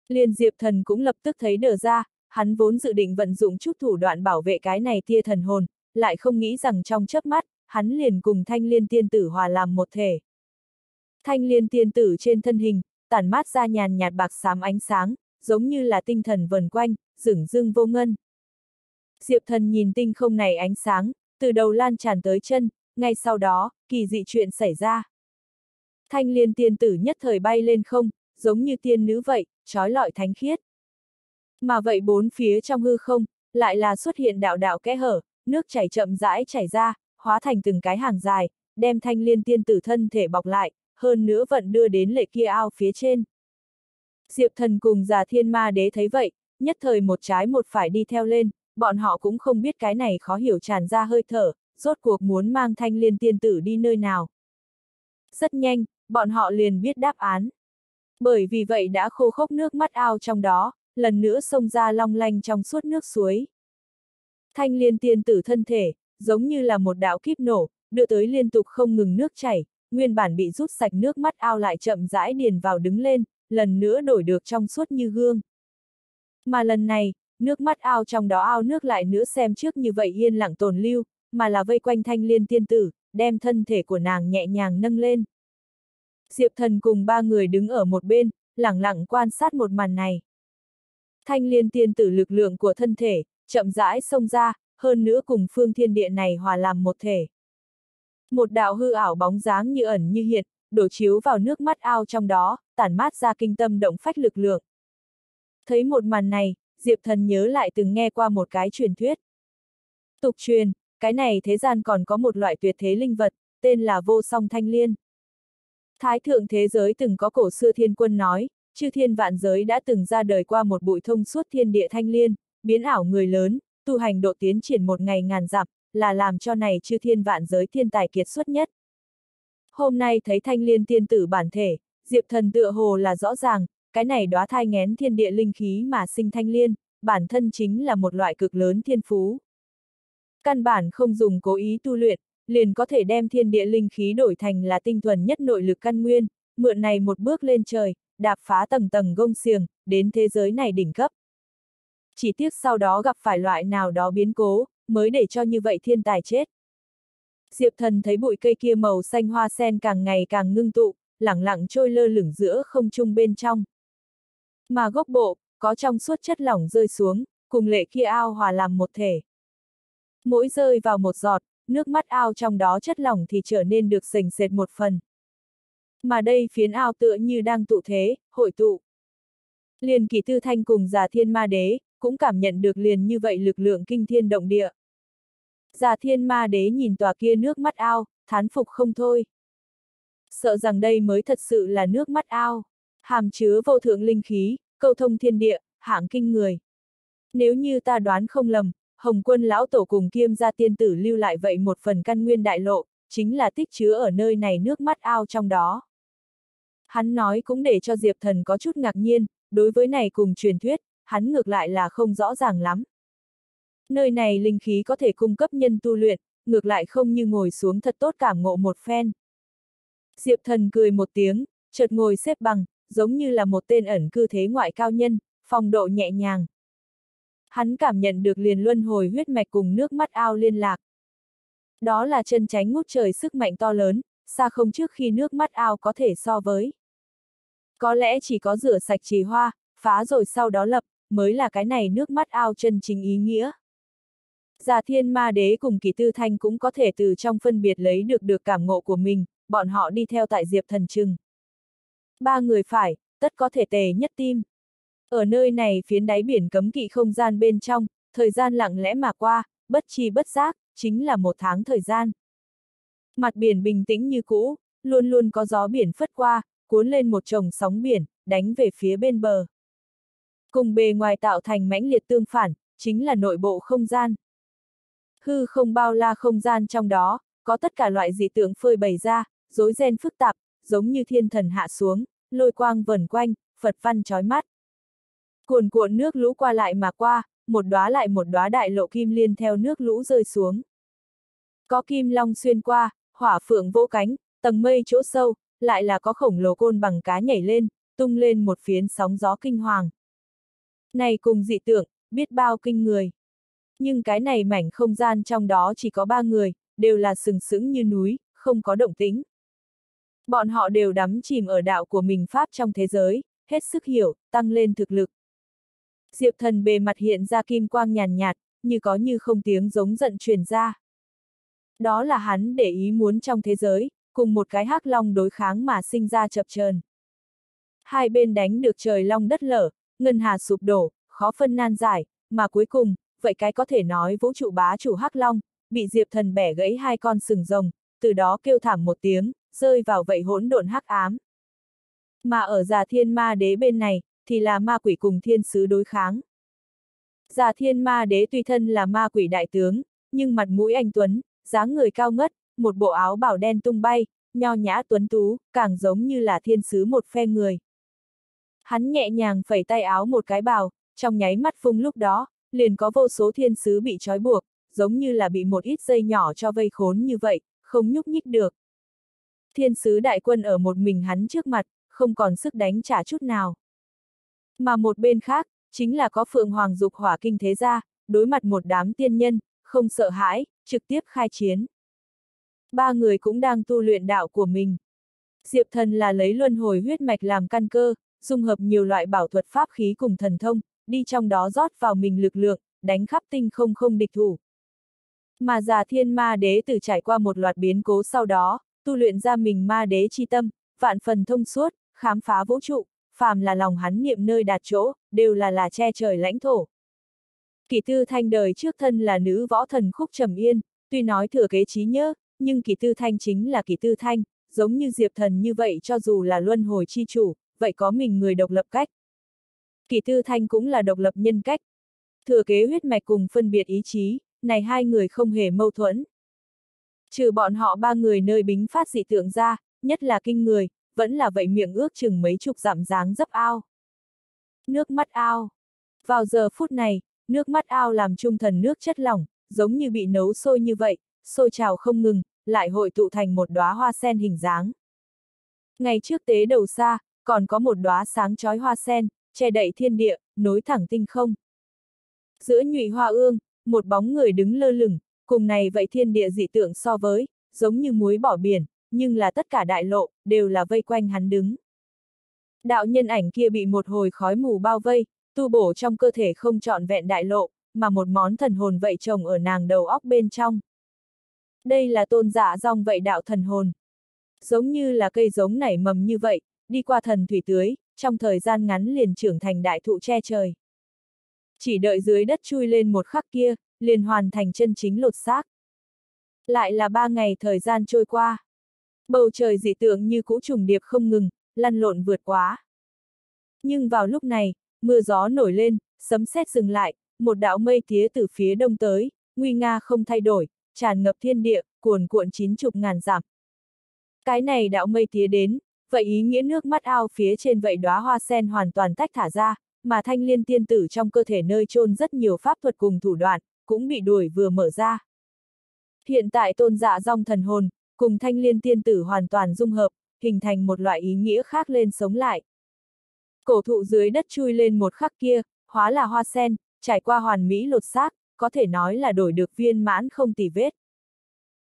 Liên diệp thần cũng lập tức thấy đờ ra, hắn vốn dự định vận dụng chút thủ đoạn bảo vệ cái này tia thần hồn, lại không nghĩ rằng trong chớp mắt, hắn liền cùng thanh liên tiên tử hòa làm một thể. Thanh liên tiên tử trên thân hình, tản mát ra nhàn nhạt bạc xám ánh sáng, giống như là tinh thần vần quanh, rừng rưng vô ngân. Diệp thần nhìn tinh không này ánh sáng, từ đầu lan tràn tới chân, ngay sau đó, kỳ dị chuyện xảy ra. Thanh liên tiên tử nhất thời bay lên không, giống như tiên nữ vậy, trói lọi thánh khiết. Mà vậy bốn phía trong hư không, lại là xuất hiện đạo đạo kẽ hở, nước chảy chậm rãi chảy ra, hóa thành từng cái hàng dài, đem thanh liên tiên tử thân thể bọc lại, hơn nữa vẫn đưa đến lệ kia ao phía trên. Diệp thần cùng già thiên ma đế thấy vậy, nhất thời một trái một phải đi theo lên, bọn họ cũng không biết cái này khó hiểu tràn ra hơi thở, rốt cuộc muốn mang thanh liên tiên tử đi nơi nào. Rất nhanh, bọn họ liền biết đáp án. Bởi vì vậy đã khô khốc nước mắt ao trong đó, lần nữa xông ra long lanh trong suốt nước suối. Thanh liên tiên tử thân thể, giống như là một đạo kíp nổ, đưa tới liên tục không ngừng nước chảy, nguyên bản bị rút sạch nước mắt ao lại chậm rãi điền vào đứng lên, lần nữa đổi được trong suốt như gương. Mà lần này, nước mắt ao trong đó ao nước lại nữa xem trước như vậy yên lặng tồn lưu, mà là vây quanh thanh liên tiên tử, đem thân thể của nàng nhẹ nhàng nâng lên. Diệp thần cùng ba người đứng ở một bên, lặng lặng quan sát một màn này. Thanh liên tiên tử lực lượng của thân thể, chậm rãi xông ra, hơn nữa cùng phương thiên địa này hòa làm một thể. Một đạo hư ảo bóng dáng như ẩn như hiện, đổ chiếu vào nước mắt ao trong đó, tản mát ra kinh tâm động phách lực lượng. Thấy một màn này, Diệp Thần nhớ lại từng nghe qua một cái truyền thuyết. Tục truyền, cái này thế gian còn có một loại tuyệt thế linh vật, tên là vô song thanh liên. Thái thượng thế giới từng có cổ xưa thiên quân nói, chư thiên vạn giới đã từng ra đời qua một bụi thông suốt thiên địa thanh liên, biến ảo người lớn, tu hành độ tiến triển một ngày ngàn dặm, là làm cho này chư thiên vạn giới thiên tài kiệt xuất nhất. Hôm nay thấy thanh liên tiên tử bản thể, Diệp thần tựa hồ là rõ ràng, cái này đóa thai ngén thiên địa linh khí mà sinh thanh liên, bản thân chính là một loại cực lớn thiên phú. Căn bản không dùng cố ý tu luyện, liền có thể đem thiên địa linh khí đổi thành là tinh thuần nhất nội lực căn nguyên, mượn này một bước lên trời, đạp phá tầng tầng gông xiềng, đến thế giới này đỉnh cấp. Chỉ tiếc sau đó gặp phải loại nào đó biến cố, mới để cho như vậy thiên tài chết. Diệp thần thấy bụi cây kia màu xanh hoa sen càng ngày càng ngưng tụ, lẳng lặng trôi lơ lửng giữa không trung bên trong. Mà gốc bộ, có trong suốt chất lỏng rơi xuống, cùng lệ kia ao hòa làm một thể. Mỗi rơi vào một giọt, nước mắt ao trong đó chất lỏng thì trở nên được sành sệt một phần. Mà đây phiến ao tựa như đang tụ thế, hội tụ. Liền kỳ tư thanh cùng già thiên ma đế, cũng cảm nhận được liền như vậy lực lượng kinh thiên động địa. Già thiên ma đế nhìn tòa kia nước mắt ao, thán phục không thôi. Sợ rằng đây mới thật sự là nước mắt ao, hàm chứa vô thượng linh khí, câu thông thiên địa, hạng kinh người. Nếu như ta đoán không lầm, Hồng quân lão tổ cùng kiêm gia tiên tử lưu lại vậy một phần căn nguyên đại lộ, chính là tích chứa ở nơi này nước mắt ao trong đó. Hắn nói cũng để cho Diệp Thần có chút ngạc nhiên, đối với này cùng truyền thuyết, hắn ngược lại là không rõ ràng lắm. Nơi này linh khí có thể cung cấp nhân tu luyện, ngược lại không như ngồi xuống thật tốt cảm ngộ một phen. Diệp thần cười một tiếng, chợt ngồi xếp bằng, giống như là một tên ẩn cư thế ngoại cao nhân, phong độ nhẹ nhàng. Hắn cảm nhận được liền luân hồi huyết mạch cùng nước mắt ao liên lạc. Đó là chân tránh ngút trời sức mạnh to lớn, xa không trước khi nước mắt ao có thể so với. Có lẽ chỉ có rửa sạch trì hoa, phá rồi sau đó lập, mới là cái này nước mắt ao chân chính ý nghĩa. Già thiên ma đế cùng kỳ tư thanh cũng có thể từ trong phân biệt lấy được được cảm ngộ của mình, bọn họ đi theo tại diệp thần trừng. Ba người phải, tất có thể tề nhất tim. Ở nơi này phiến đáy biển cấm kỵ không gian bên trong, thời gian lặng lẽ mà qua, bất chi bất giác, chính là một tháng thời gian. Mặt biển bình tĩnh như cũ, luôn luôn có gió biển phất qua, cuốn lên một chồng sóng biển, đánh về phía bên bờ. Cùng bề ngoài tạo thành mãnh liệt tương phản, chính là nội bộ không gian. Hư không bao la không gian trong đó, có tất cả loại dị tượng phơi bày ra, rối ren phức tạp, giống như thiên thần hạ xuống, lôi quang vẩn quanh, Phật văn chói mắt. Cuồn cuộn nước lũ qua lại mà qua, một đóa lại một đóa đại lộ kim liên theo nước lũ rơi xuống. Có kim long xuyên qua, hỏa phượng vỗ cánh, tầng mây chỗ sâu, lại là có khổng lồ côn bằng cá nhảy lên, tung lên một phiến sóng gió kinh hoàng. Này cùng dị tượng, biết bao kinh người. Nhưng cái này mảnh không gian trong đó chỉ có ba người, đều là sừng sững như núi, không có động tĩnh. Bọn họ đều đắm chìm ở đạo của mình Pháp trong thế giới, hết sức hiểu, tăng lên thực lực. Diệp thần bề mặt hiện ra kim quang nhàn nhạt, như có như không tiếng giống giận truyền ra. Đó là hắn để ý muốn trong thế giới, cùng một cái hắc long đối kháng mà sinh ra chập chờn. Hai bên đánh được trời long đất lở, ngân hà sụp đổ, khó phân nan giải, mà cuối cùng, vậy cái có thể nói vũ trụ bá chủ hắc long, bị Diệp Thần bẻ gãy hai con sừng rồng, từ đó kêu thảm một tiếng, rơi vào vậy hỗn độn hắc ám. Mà ở già thiên ma đế bên này, thì là ma quỷ cùng thiên sứ đối kháng. Già thiên ma đế tuy thân là ma quỷ đại tướng, nhưng mặt mũi anh Tuấn, dáng người cao ngất, một bộ áo bảo đen tung bay, nho nhã tuấn tú, càng giống như là thiên sứ một phe người. Hắn nhẹ nhàng phẩy tay áo một cái bào, trong nháy mắt phung lúc đó, liền có vô số thiên sứ bị trói buộc, giống như là bị một ít dây nhỏ cho vây khốn như vậy, không nhúc nhích được. Thiên sứ đại quân ở một mình hắn trước mặt, không còn sức đánh trả chút nào. Mà một bên khác, chính là có Phượng Hoàng dục hỏa kinh thế gia, đối mặt một đám tiên nhân, không sợ hãi, trực tiếp khai chiến. Ba người cũng đang tu luyện đạo của mình. Diệp thần là lấy luân hồi huyết mạch làm căn cơ, dung hợp nhiều loại bảo thuật pháp khí cùng thần thông, đi trong đó rót vào mình lực lượng, đánh khắp tinh không không địch thủ. Mà già thiên ma đế từ trải qua một loạt biến cố sau đó, tu luyện ra mình ma đế chi tâm, vạn phần thông suốt, khám phá vũ trụ, phàm là lòng hắn niệm nơi đạt chỗ, đều là là che trời lãnh thổ. Kỳ tư thanh đời trước thân là nữ võ thần khúc trầm yên, tuy nói thừa kế trí nhớ, nhưng kỳ tư thanh chính là kỳ tư thanh, giống như diệp thần như vậy cho dù là luân hồi chi chủ, vậy có mình người độc lập cách. Kỳ tư thanh cũng là độc lập nhân cách. Thừa kế huyết mạch cùng phân biệt ý chí, này hai người không hề mâu thuẫn. Trừ bọn họ ba người nơi bính phát dị tượng ra, nhất là kinh người, vẫn là vậy miệng ước chừng mấy chục dặm dáng dấp ao. Nước mắt ao. Vào giờ phút này, nước mắt ao làm trung thần nước chất lỏng, giống như bị nấu sôi như vậy, sôi trào không ngừng, lại hội tụ thành một đóa hoa sen hình dáng. Ngày trước tế đầu xa, còn có một đóa sáng chói hoa sen, che đậy thiên địa, nối thẳng tinh không. Giữa nhụy hoa ương, một bóng người đứng lơ lửng, cùng này vậy thiên địa dị tượng so với, giống như muối bỏ biển, nhưng là tất cả đại lộ, đều là vây quanh hắn đứng. Đạo nhân ảnh kia bị một hồi khói mù bao vây, tu bổ trong cơ thể không trọn vẹn đại lộ, mà một món thần hồn vậy trồng ở nàng đầu óc bên trong. Đây là tôn giả dòng vậy đạo thần hồn. Giống như là cây giống nảy mầm như vậy, đi qua thần thủy tưới, trong thời gian ngắn liền trưởng thành đại thụ che trời. Chỉ đợi dưới đất chui lên một khắc kia, liền hoàn thành chân chính lột xác. Lại là ba ngày thời gian trôi qua. Bầu trời dị tượng như cũ trùng điệp không ngừng, lăn lộn vượt quá. Nhưng vào lúc này, mưa gió nổi lên, sấm sét dừng lại, một đạo mây tía từ phía đông tới, nguy nga không thay đổi, tràn ngập thiên địa, cuồn cuộn chín chục ngàn dặm. Cái này đạo mây tía đến, vậy ý nghĩa nước mắt ao phía trên vậy đóa hoa sen hoàn toàn tách thả ra, mà thanh liên tiên tử trong cơ thể nơi chôn rất nhiều pháp thuật cùng thủ đoạn, cũng bị đuổi vừa mở ra. Hiện tại tôn dạ dòng thần hồn, cùng thanh liên tiên tử hoàn toàn dung hợp, hình thành một loại ý nghĩa khác lên sống lại. Cổ thụ dưới đất chui lên một khắc kia, hóa là hoa sen, trải qua hoàn mỹ lột xác, có thể nói là đổi được viên mãn không tì vết.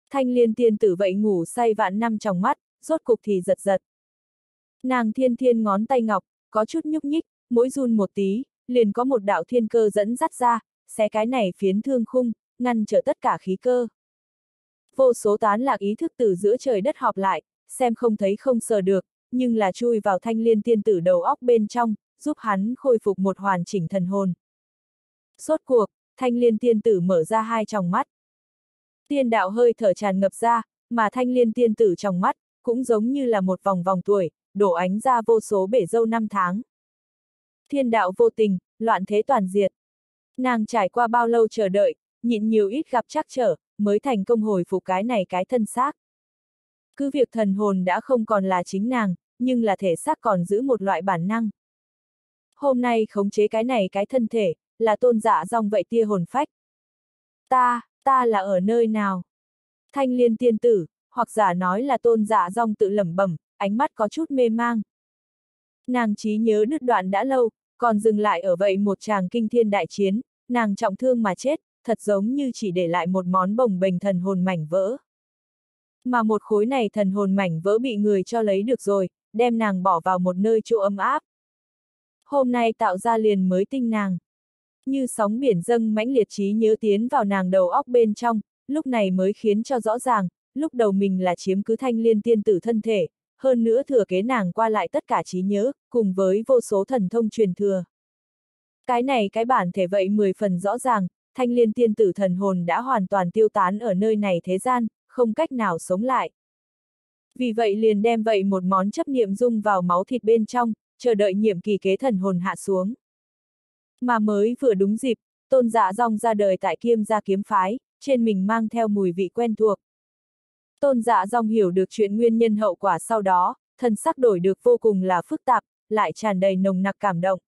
Thanh liên tiên tử vậy ngủ say vạn năm trong mắt, rốt cục thì giật giật. Nàng thiên thiên ngón tay ngọc, có chút nhúc nhích, mỗi run một tí, liền có một đạo thiên cơ dẫn dắt ra, xé cái này phiến thương khung, ngăn trở tất cả khí cơ. Vô số tán lạc ý thức từ giữa trời đất họp lại, xem không thấy không sờ được, nhưng là chui vào thanh liên tiên tử đầu óc bên trong, giúp hắn khôi phục một hoàn chỉnh thần hồn. Sốt cuộc, thanh liên tiên tử mở ra hai tròng mắt. Tiên đạo hơi thở tràn ngập ra, mà thanh liên tiên tử trong mắt, cũng giống như là một vòng vòng tuổi, đổ ánh ra vô số bể dâu năm tháng. Thiên đạo vô tình, loạn thế toàn diệt. Nàng trải qua bao lâu chờ đợi, nhịn nhiều ít gặp trắc trở, mới thành công hồi phục cái này cái thân xác. Cứ việc thần hồn đã không còn là chính nàng, nhưng là thể xác còn giữ một loại bản năng. Hôm nay khống chế cái này cái thân thể, là tôn giả dòng vậy tia hồn phách. Ta, ta là ở nơi nào? Thanh liên tiên tử, hoặc giả nói là tôn giả dòng tự lẩm bẩm, ánh mắt có chút mê mang. Nàng trí nhớ đứt đoạn đã lâu, còn dừng lại ở vậy một chàng kinh thiên đại chiến, nàng trọng thương mà chết, thật giống như chỉ để lại một món bồng bềnh thần hồn mảnh vỡ. Mà một khối này thần hồn mảnh vỡ bị người cho lấy được rồi, đem nàng bỏ vào một nơi chỗ ấm áp. Hôm nay tạo ra liền mới tinh nàng. Như sóng biển dâng mãnh liệt trí nhớ tiến vào nàng đầu óc bên trong, lúc này mới khiến cho rõ ràng, lúc đầu mình là chiếm cứ thanh liên tiên tử thân thể, hơn nữa thừa kế nàng qua lại tất cả trí nhớ, cùng với vô số thần thông truyền thừa. Cái này cái bản thể vậy mười phần rõ ràng, thanh liên tiên tử thần hồn đã hoàn toàn tiêu tán ở nơi này thế gian, không cách nào sống lại. Vì vậy liền đem vậy một món chấp niệm dung vào máu thịt bên trong, chờ đợi nhiệm kỳ kế thần hồn hạ xuống. Mà mới vừa đúng dịp, tôn giả rong ra đời tại kiêm gia kiếm phái, trên mình mang theo mùi vị quen thuộc. Tôn dạ dòng hiểu được chuyện nguyên nhân hậu quả sau đó, thân sắc đổi được vô cùng là phức tạp, lại tràn đầy nồng nặc cảm động.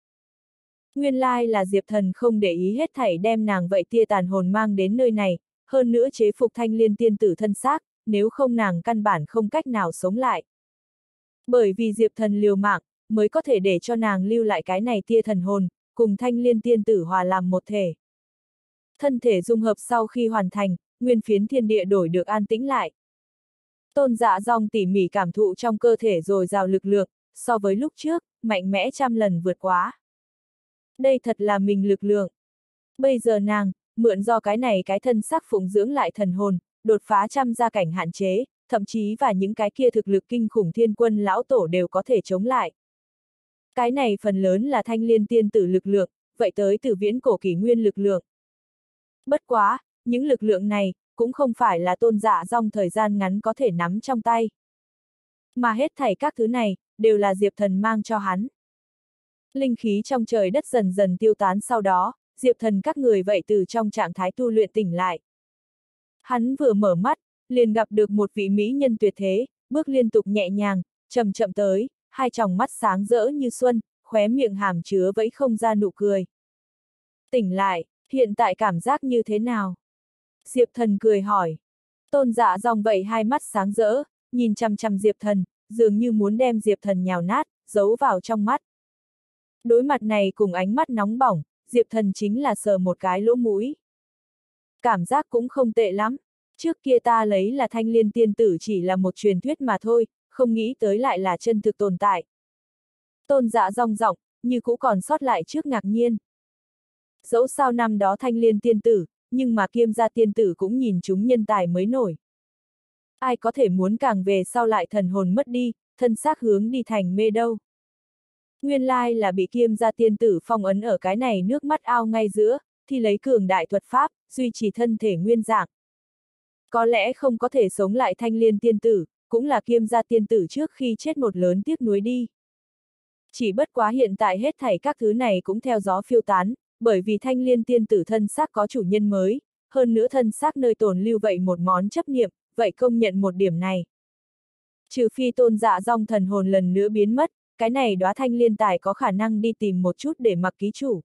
Nguyên lai là Diệp Thần không để ý hết thảy đem nàng vậy tia tàn hồn mang đến nơi này, hơn nữa chế phục thanh liên tiên tử thân xác, nếu không nàng căn bản không cách nào sống lại. Bởi vì Diệp Thần liều mạng, mới có thể để cho nàng lưu lại cái này tia thần hồn, cùng thanh liên tiên tử hòa làm một thể. Thân thể dung hợp sau khi hoàn thành, nguyên phiến thiên địa đổi được an tĩnh lại. Tôn dạ dòng tỉ mỉ cảm thụ trong cơ thể rồi rào lực lượng, so với lúc trước, mạnh mẽ trăm lần vượt quá. Đây thật là mình lực lượng. Bây giờ nàng, mượn do cái này cái thân sắc phụng dưỡng lại thần hồn, đột phá trăm gia cảnh hạn chế, thậm chí và những cái kia thực lực kinh khủng thiên quân lão tổ đều có thể chống lại. Cái này phần lớn là thanh liên tiên tử lực lượng, vậy tới từ viễn cổ kỷ nguyên lực lượng. Bất quá, những lực lượng này, cũng không phải là tôn dạ trong thời gian ngắn có thể nắm trong tay. Mà hết thảy các thứ này, đều là Diệp Thần mang cho hắn. Linh khí trong trời đất dần dần tiêu tán sau đó, Diệp Thần các người vậy từ trong trạng thái tu luyện tỉnh lại. Hắn vừa mở mắt, liền gặp được một vị mỹ nhân tuyệt thế, bước liên tục nhẹ nhàng, chậm chậm tới, hai tròng mắt sáng rỡ như xuân, khóe miệng hàm chứa vẫy không ra nụ cười. Tỉnh lại, hiện tại cảm giác như thế nào? Diệp thần cười hỏi. Tôn giả dòng vậy hai mắt sáng rỡ, nhìn chăm chăm Diệp thần, dường như muốn đem Diệp thần nhào nát, giấu vào trong mắt. Đối mặt này cùng ánh mắt nóng bỏng, Diệp thần chính là sờ một cái lỗ mũi. Cảm giác cũng không tệ lắm. Trước kia ta lấy là thanh liên tiên tử chỉ là một truyền thuyết mà thôi, không nghĩ tới lại là chân thực tồn tại. Tôn dạ rong rộng, như cũ còn sót lại trước ngạc nhiên. Dẫu sao năm đó thanh liên tiên tử, nhưng mà kiêm gia tiên tử cũng nhìn chúng nhân tài mới nổi. Ai có thể muốn càng về sau lại thần hồn mất đi, thân xác hướng đi thành mê đâu. Nguyên lai là bị kiêm gia tiên tử phong ấn ở cái này nước mắt ao ngay giữa, thì lấy cường đại thuật pháp, duy trì thân thể nguyên dạng. Có lẽ không có thể sống lại thanh liên tiên tử, cũng là kiêm gia tiên tử trước khi chết một lớn tiếc nuối đi. Chỉ bất quá hiện tại hết thảy các thứ này cũng theo gió phiêu tán, bởi vì thanh liên tiên tử thân xác có chủ nhân mới, hơn nữa thân xác nơi tồn lưu vậy một món chấp niệm, vậy công nhận một điểm này. Trừ phi tôn dạ dòng thần hồn lần nữa biến mất, cái này đóa thanh liên tài có khả năng đi tìm một chút để mặc ký chủ.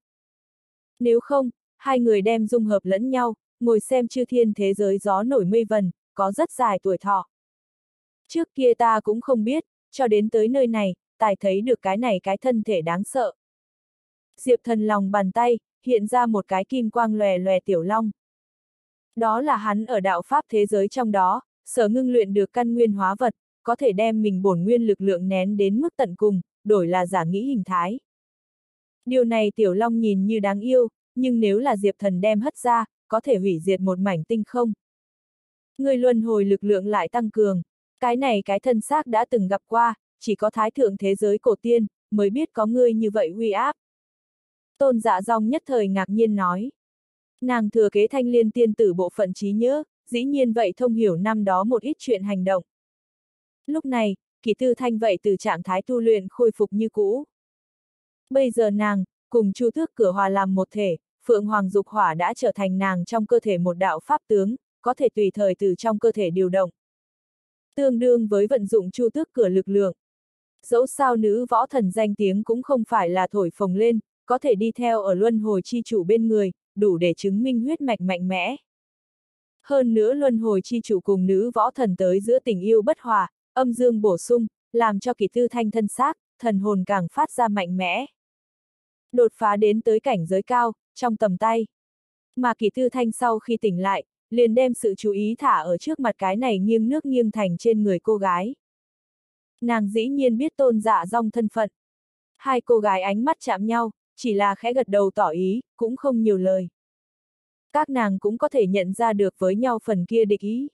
Nếu không, hai người đem dung hợp lẫn nhau, ngồi xem chư thiên thế giới gió nổi mây vần, có rất dài tuổi thọ. Trước kia ta cũng không biết, cho đến tới nơi này, tài thấy được cái này cái thân thể đáng sợ. Diệp thần lòng bàn tay, hiện ra một cái kim quang lòe lòe tiểu long. Đó là hắn ở đạo pháp thế giới trong đó, sở ngưng luyện được căn nguyên hóa vật, có thể đem mình bổn nguyên lực lượng nén đến mức tận cùng, đổi là giả nghĩ hình thái. Điều này Tiểu Long nhìn như đáng yêu, nhưng nếu là Diệp Thần đem hất ra, có thể hủy diệt một mảnh tinh không. Người luân hồi lực lượng lại tăng cường, cái này cái thân xác đã từng gặp qua, chỉ có thái thượng thế giới cổ tiên, mới biết có ngươi như vậy uy áp. Tôn dạ dòng nhất thời ngạc nhiên nói. Nàng thừa kế thanh liên tiên tử bộ phận trí nhớ, dĩ nhiên vậy thông hiểu năm đó một ít chuyện hành động. Lúc này, kỳ tư thanh vậy từ trạng thái tu luyện khôi phục như cũ. Bây giờ nàng, cùng chu thước cửa hòa làm một thể, Phượng Hoàng Dục Hỏa đã trở thành nàng trong cơ thể một đạo pháp tướng, có thể tùy thời từ trong cơ thể điều động. Tương đương với vận dụng chu tước cửa lực lượng. Dẫu sao nữ võ thần danh tiếng cũng không phải là thổi phồng lên, có thể đi theo ở luân hồi chi chủ bên người, đủ để chứng minh huyết mạch mạnh mẽ. Hơn nữa luân hồi chi chủ cùng nữ võ thần tới giữa tình yêu bất hòa, âm dương bổ sung, làm cho kỳ tư thanh thân xác, thần hồn càng phát ra mạnh mẽ. Đột phá đến tới cảnh giới cao, trong tầm tay. Mà kỳ tư thanh sau khi tỉnh lại, liền đem sự chú ý thả ở trước mặt cái này nghiêng nước nghiêng thành trên người cô gái. Nàng dĩ nhiên biết tôn giả rong thân phận. Hai cô gái ánh mắt chạm nhau, chỉ là khẽ gật đầu tỏ ý, cũng không nhiều lời. Các nàng cũng có thể nhận ra được với nhau phần kia địch ý.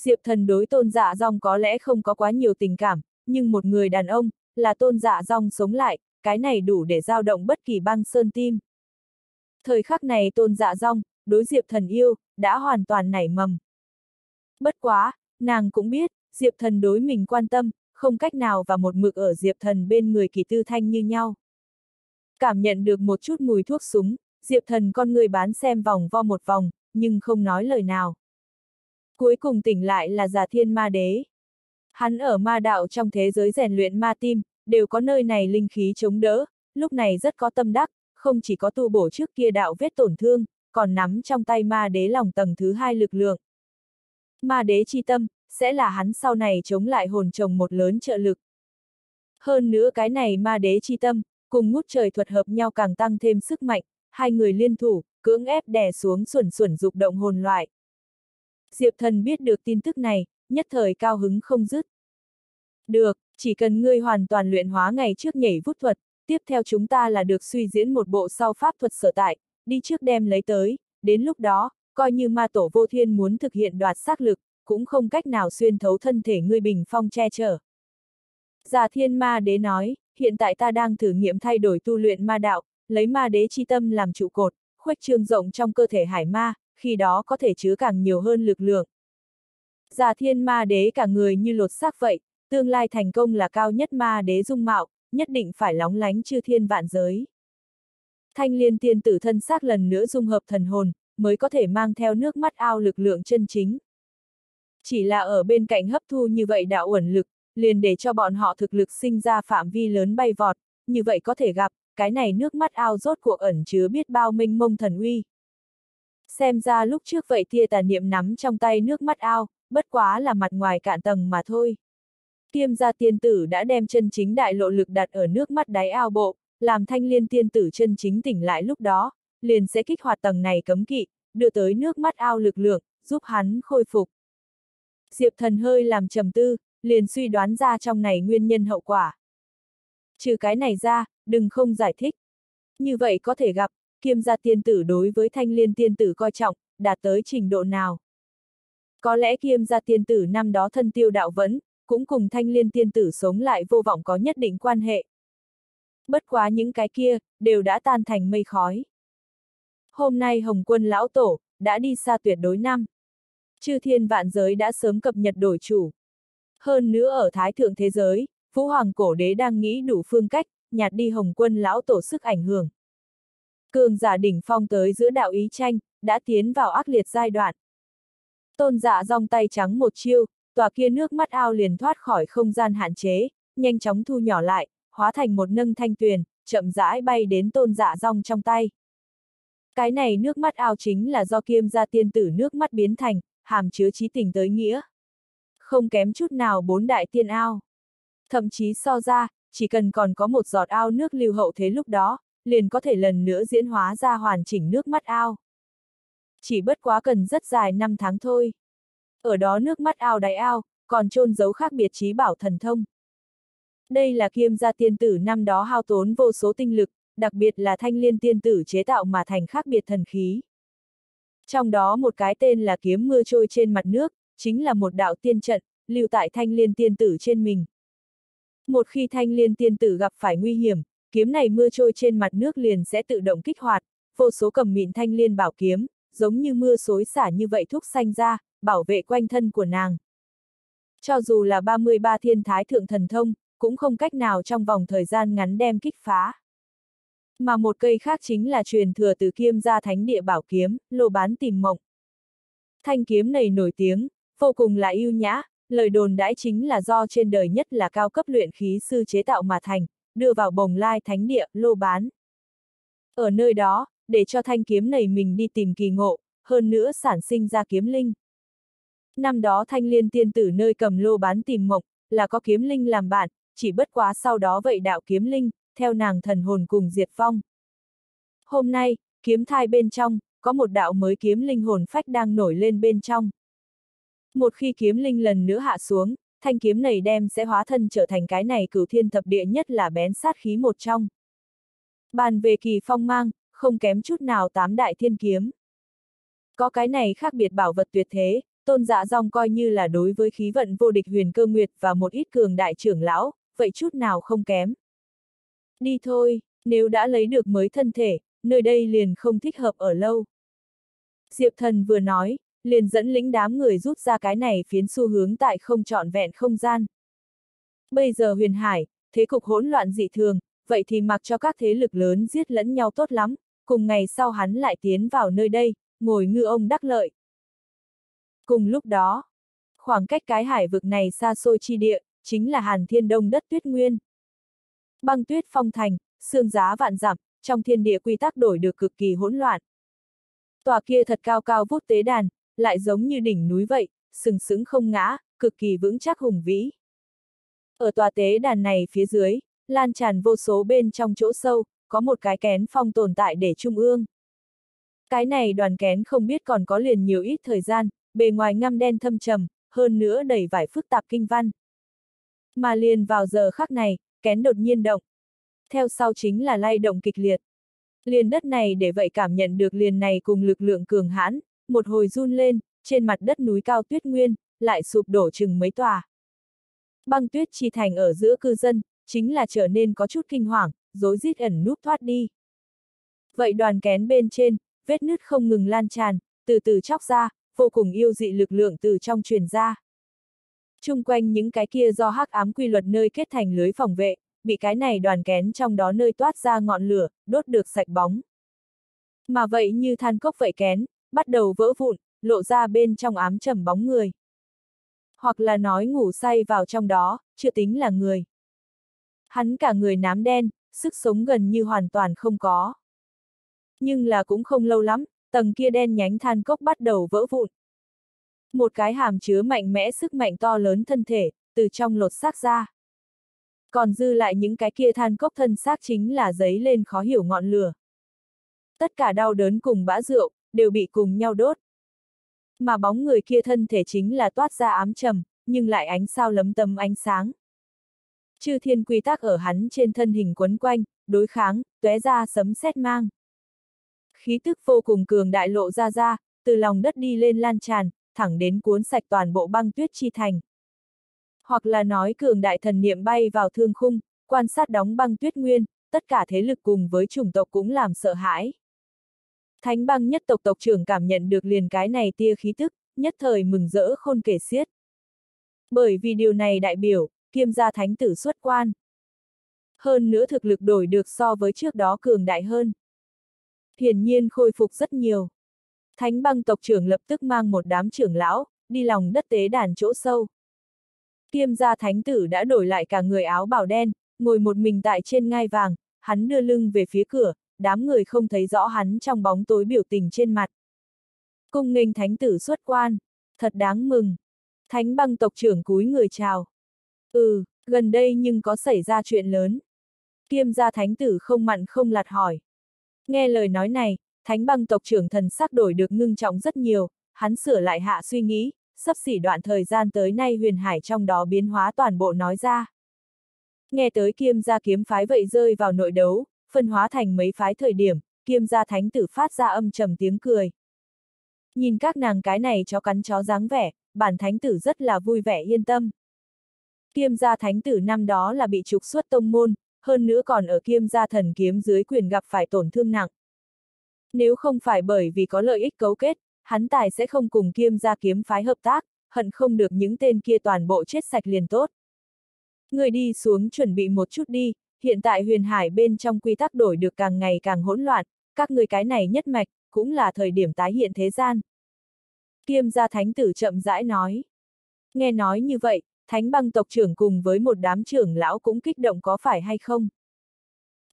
Diệp thần đối tôn dạ dòng có lẽ không có quá nhiều tình cảm, nhưng một người đàn ông, là tôn dạ dòng sống lại, cái này đủ để giao động bất kỳ băng sơn tim. Thời khắc này tôn dạ dòng, đối Diệp thần yêu, đã hoàn toàn nảy mầm. Bất quá, nàng cũng biết, Diệp thần đối mình quan tâm, không cách nào và một mực ở Diệp thần bên người kỳ tư thanh như nhau. Cảm nhận được một chút mùi thuốc súng, Diệp thần con người bán xem vòng vo một vòng, nhưng không nói lời nào. Cuối cùng tỉnh lại là giả thiên ma đế. Hắn ở ma đạo trong thế giới rèn luyện ma tim, đều có nơi này linh khí chống đỡ, lúc này rất có tâm đắc, không chỉ có tu bổ trước kia đạo vết tổn thương, còn nắm trong tay ma đế lòng tầng thứ hai lực lượng. Ma đế chi tâm, sẽ là hắn sau này chống lại hồn chồng một lớn trợ lực. Hơn nữa cái này ma đế chi tâm, cùng ngút trời thuật hợp nhau càng tăng thêm sức mạnh, hai người liên thủ, cưỡng ép đè xuống xuẩn xuẩn dục động hồn loại. Diệp thần biết được tin tức này, nhất thời cao hứng không dứt. Được, chỉ cần ngươi hoàn toàn luyện hóa ngày trước nhảy vút thuật, tiếp theo chúng ta là được suy diễn một bộ sau pháp thuật sở tại, đi trước đem lấy tới, đến lúc đó, coi như ma tổ vô thiên muốn thực hiện đoạt xác lực, cũng không cách nào xuyên thấu thân thể ngươi bình phong che chở. Già thiên ma đế nói, hiện tại ta đang thử nghiệm thay đổi tu luyện ma đạo, lấy ma đế chi tâm làm trụ cột, khuếch trương rộng trong cơ thể hải ma, khi đó có thể chứa càng nhiều hơn lực lượng. Già thiên ma đế cả người như lột xác vậy, tương lai thành công là cao nhất ma đế dung mạo, nhất định phải lóng lánh chư thiên vạn giới. Thanh liên tiên tử thân xác lần nữa dung hợp thần hồn, mới có thể mang theo nước mắt ao lực lượng chân chính. Chỉ là ở bên cạnh hấp thu như vậy đạo uẩn lực, liền để cho bọn họ thực lực sinh ra phạm vi lớn bay vọt, như vậy có thể gặp, cái này nước mắt ao rốt cuộc ẩn chứa biết bao minh mông thần uy. Xem ra lúc trước vậy tia tà niệm nắm trong tay nước mắt ao, bất quá là mặt ngoài cạn tầng mà thôi. Tiêm gia tiên tử đã đem chân chính đại lộ lực đặt ở nước mắt đáy ao bộ, làm thanh liên tiên tử chân chính tỉnh lại lúc đó, liền sẽ kích hoạt tầng này cấm kỵ, đưa tới nước mắt ao lực lượng, giúp hắn khôi phục. Diệp thần hơi làm trầm tư, liền suy đoán ra trong này nguyên nhân hậu quả. Trừ cái này ra, đừng không giải thích. Như vậy có thể gặp, kiêm gia tiên tử đối với thanh liên tiên tử coi trọng, đạt tới trình độ nào. Có lẽ kiêm gia tiên tử năm đó thân tiêu đạo vẫn, cũng cùng thanh liên tiên tử sống lại vô vọng có nhất định quan hệ. Bất quá những cái kia, đều đã tan thành mây khói. Hôm nay Hồng quân lão tổ, đã đi xa tuyệt đối năm. Chư thiên vạn giới đã sớm cập nhật đổi chủ. Hơn nữa ở thái thượng thế giới, Phú Hoàng cổ đế đang nghĩ đủ phương cách, nhạt đi Hồng quân lão tổ sức ảnh hưởng. Cường giả đỉnh phong tới giữa đạo ý tranh, đã tiến vào ác liệt giai đoạn. Tôn giả rong tay trắng một chiêu, tòa kia nước mắt ao liền thoát khỏi không gian hạn chế, nhanh chóng thu nhỏ lại, hóa thành một nâng thanh tuyền, chậm rãi bay đến tôn giả rong trong tay. Cái này nước mắt ao chính là do kiêm gia tiên tử nước mắt biến thành, hàm chứa trí tình tới nghĩa. Không kém chút nào bốn đại tiên ao. Thậm chí so ra, chỉ cần còn có một giọt ao nước lưu hậu thế lúc đó, liền có thể lần nữa diễn hóa ra hoàn chỉnh nước mắt ao. Chỉ bất quá cần rất dài năm tháng thôi. Ở đó nước mắt ao đáy ao, còn trôn giấu khác biệt trí bảo thần thông. Đây là kiêm gia tiên tử năm đó hao tốn vô số tinh lực, đặc biệt là thanh liên tiên tử chế tạo mà thành khác biệt thần khí. Trong đó một cái tên là kiếm mưa trôi trên mặt nước, chính là một đạo tiên trận, lưu tại thanh liên tiên tử trên mình. Một khi thanh liên tiên tử gặp phải nguy hiểm, kiếm này mưa trôi trên mặt nước liền sẽ tự động kích hoạt, vô số cầm mịn thanh liên bảo kiếm, giống như mưa xối xả như vậy thúc xanh ra, bảo vệ quanh thân của nàng. Cho dù là 33 thiên thái thượng thần thông, cũng không cách nào trong vòng thời gian ngắn đem kích phá. Mà một cây khác chính là truyền thừa từ kiêm gia thánh địa bảo kiếm, lô bán tìm mộng. Thanh kiếm này nổi tiếng, vô cùng là yêu nhã, lời đồn đãi chính là do trên đời nhất là cao cấp luyện khí sư chế tạo mà thành, đưa vào bồng lai thánh địa, lô bán. Ở nơi đó, để cho thanh kiếm này mình đi tìm kỳ ngộ, hơn nữa sản sinh ra kiếm linh. Năm đó thanh liên tiên tử nơi cầm lô bán tìm mộng, là có kiếm linh làm bạn, chỉ bất quá sau đó vậy đạo kiếm linh, theo nàng thần hồn cùng diệt vong. Hôm nay, kiếm thai bên trong, có một đạo mới kiếm linh hồn phách đang nổi lên bên trong. Một khi kiếm linh lần nữa hạ xuống, thanh kiếm này đem sẽ hóa thân trở thành cái này cửu thiên thập địa nhất là bén sát khí một trong. Bàn về kỳ phong mang, không kém chút nào tám đại thiên kiếm. Có cái này khác biệt bảo vật tuyệt thế, tôn dạ dòng coi như là đối với khí vận vô địch huyền cơ nguyệt và một ít cường đại trưởng lão, vậy chút nào không kém. Đi thôi, nếu đã lấy được mới thân thể, nơi đây liền không thích hợp ở lâu. Diệp thần vừa nói, liền dẫn lĩnh đám người rút ra cái này phiến xu hướng tại không trọn vẹn không gian. Bây giờ huyền hải, thế cục hỗn loạn dị thường, vậy thì mặc cho các thế lực lớn giết lẫn nhau tốt lắm, cùng ngày sau hắn lại tiến vào nơi đây, ngồi ngư ông đắc lợi. Cùng lúc đó, khoảng cách cái hải vực này xa xôi chi địa, chính là Hàn Thiên Đông đất tuyết nguyên. Băng tuyết phong thành, xương giá vạn dặm, trong thiên địa quy tắc đổi được cực kỳ hỗn loạn. Tòa kia thật cao cao vút tế đàn, lại giống như đỉnh núi vậy, sừng sững không ngã, cực kỳ vững chắc hùng vĩ. Ở tòa tế đàn này phía dưới, lan tràn vô số bên trong chỗ sâu, có một cái kén phong tồn tại để trung ương. Cái này đoàn kén không biết còn có liền nhiều ít thời gian, bề ngoài ngăm đen thâm trầm, hơn nữa đầy vải phức tạp kinh văn. Mà liền vào giờ khắc này, kén đột nhiên động. Theo sau chính là lay động kịch liệt. Liền đất này để vậy cảm nhận được liền này cùng lực lượng cường hãn, một hồi run lên, trên mặt đất núi cao tuyết nguyên, lại sụp đổ chừng mấy tòa. Băng tuyết chi thành ở giữa cư dân, chính là trở nên có chút kinh hoàng, rối rít ẩn núp thoát đi. Vậy đoàn kén bên trên, vết nứt không ngừng lan tràn, từ từ chóc ra, vô cùng yêu dị lực lượng từ trong truyền ra. Trung quanh những cái kia do hắc ám quy luật nơi kết thành lưới phòng vệ, bị cái này đoàn kén trong đó nơi toát ra ngọn lửa, đốt được sạch bóng. Mà vậy như than cốc vậy kén, bắt đầu vỡ vụn, lộ ra bên trong ám trầm bóng người. Hoặc là nói ngủ say vào trong đó, chưa tính là người. Hắn cả người nám đen, sức sống gần như hoàn toàn không có. Nhưng là cũng không lâu lắm, tầng kia đen nhánh than cốc bắt đầu vỡ vụn. Một cái hàm chứa mạnh mẽ sức mạnh to lớn thân thể, từ trong lột xác ra. Còn dư lại những cái kia than cốc thân xác chính là giấy lên khó hiểu ngọn lửa. Tất cả đau đớn cùng bã rượu, đều bị cùng nhau đốt. Mà bóng người kia thân thể chính là toát ra ám trầm, nhưng lại ánh sao lấm tấm ánh sáng. Chư thiên quy tắc ở hắn trên thân hình quấn quanh, đối kháng, tóe ra sấm sét mang. Khí tức vô cùng cường đại lộ ra ra, từ lòng đất đi lên lan tràn, thẳng đến cuốn sạch toàn bộ băng tuyết chi thành. Hoặc là nói cường đại thần niệm bay vào thương khung, quan sát đóng băng tuyết nguyên, tất cả thế lực cùng với chủng tộc cũng làm sợ hãi. Thánh băng nhất tộc tộc trưởng cảm nhận được liền cái này tia khí tức, nhất thời mừng rỡ khôn kể xiết. Bởi vì điều này đại biểu, kiêm gia thánh tử xuất quan. Hơn nữa thực lực đổi được so với trước đó cường đại hơn. Hiển nhiên khôi phục rất nhiều. Thánh băng tộc trưởng lập tức mang một đám trưởng lão, đi lòng đất tế đàn chỗ sâu. Kiêm gia thánh tử đã đổi lại cả người áo bào đen, ngồi một mình tại trên ngai vàng, hắn đưa lưng về phía cửa, đám người không thấy rõ hắn trong bóng tối biểu tình trên mặt. Cung nghênh thánh tử xuất quan, thật đáng mừng. Thánh băng tộc trưởng cúi người chào. Ừ, gần đây nhưng có xảy ra chuyện lớn. Kiêm gia thánh tử không mặn không lạt hỏi. Nghe lời nói này, thánh băng tộc trưởng thần sắc đổi được ngưng trọng rất nhiều, hắn sửa lại hạ suy nghĩ, sắp xỉ đoạn thời gian tới nay huyền hải trong đó biến hóa toàn bộ nói ra. Nghe tới kiêm gia kiếm phái vậy rơi vào nội đấu, phân hóa thành mấy phái thời điểm, kiêm gia thánh tử phát ra âm trầm tiếng cười. Nhìn các nàng cái này chó cắn chó dáng vẻ, bản thánh tử rất là vui vẻ yên tâm. Kiêm gia thánh tử năm đó là bị trục xuất tông môn, hơn nữa còn ở kiêm gia thần kiếm dưới quyền gặp phải tổn thương nặng. Nếu không phải bởi vì có lợi ích cấu kết, hắn tài sẽ không cùng kiêm gia kiếm phái hợp tác, hận không được những tên kia toàn bộ chết sạch liền tốt. Người đi xuống chuẩn bị một chút đi, hiện tại huyền hải bên trong quy tắc đổi được càng ngày càng hỗn loạn, các người cái này nhất mạch, cũng là thời điểm tái hiện thế gian. Kiêm gia thánh tử chậm rãi nói. Nghe nói như vậy, thánh băng tộc trưởng cùng với một đám trưởng lão cũng kích động có phải hay không?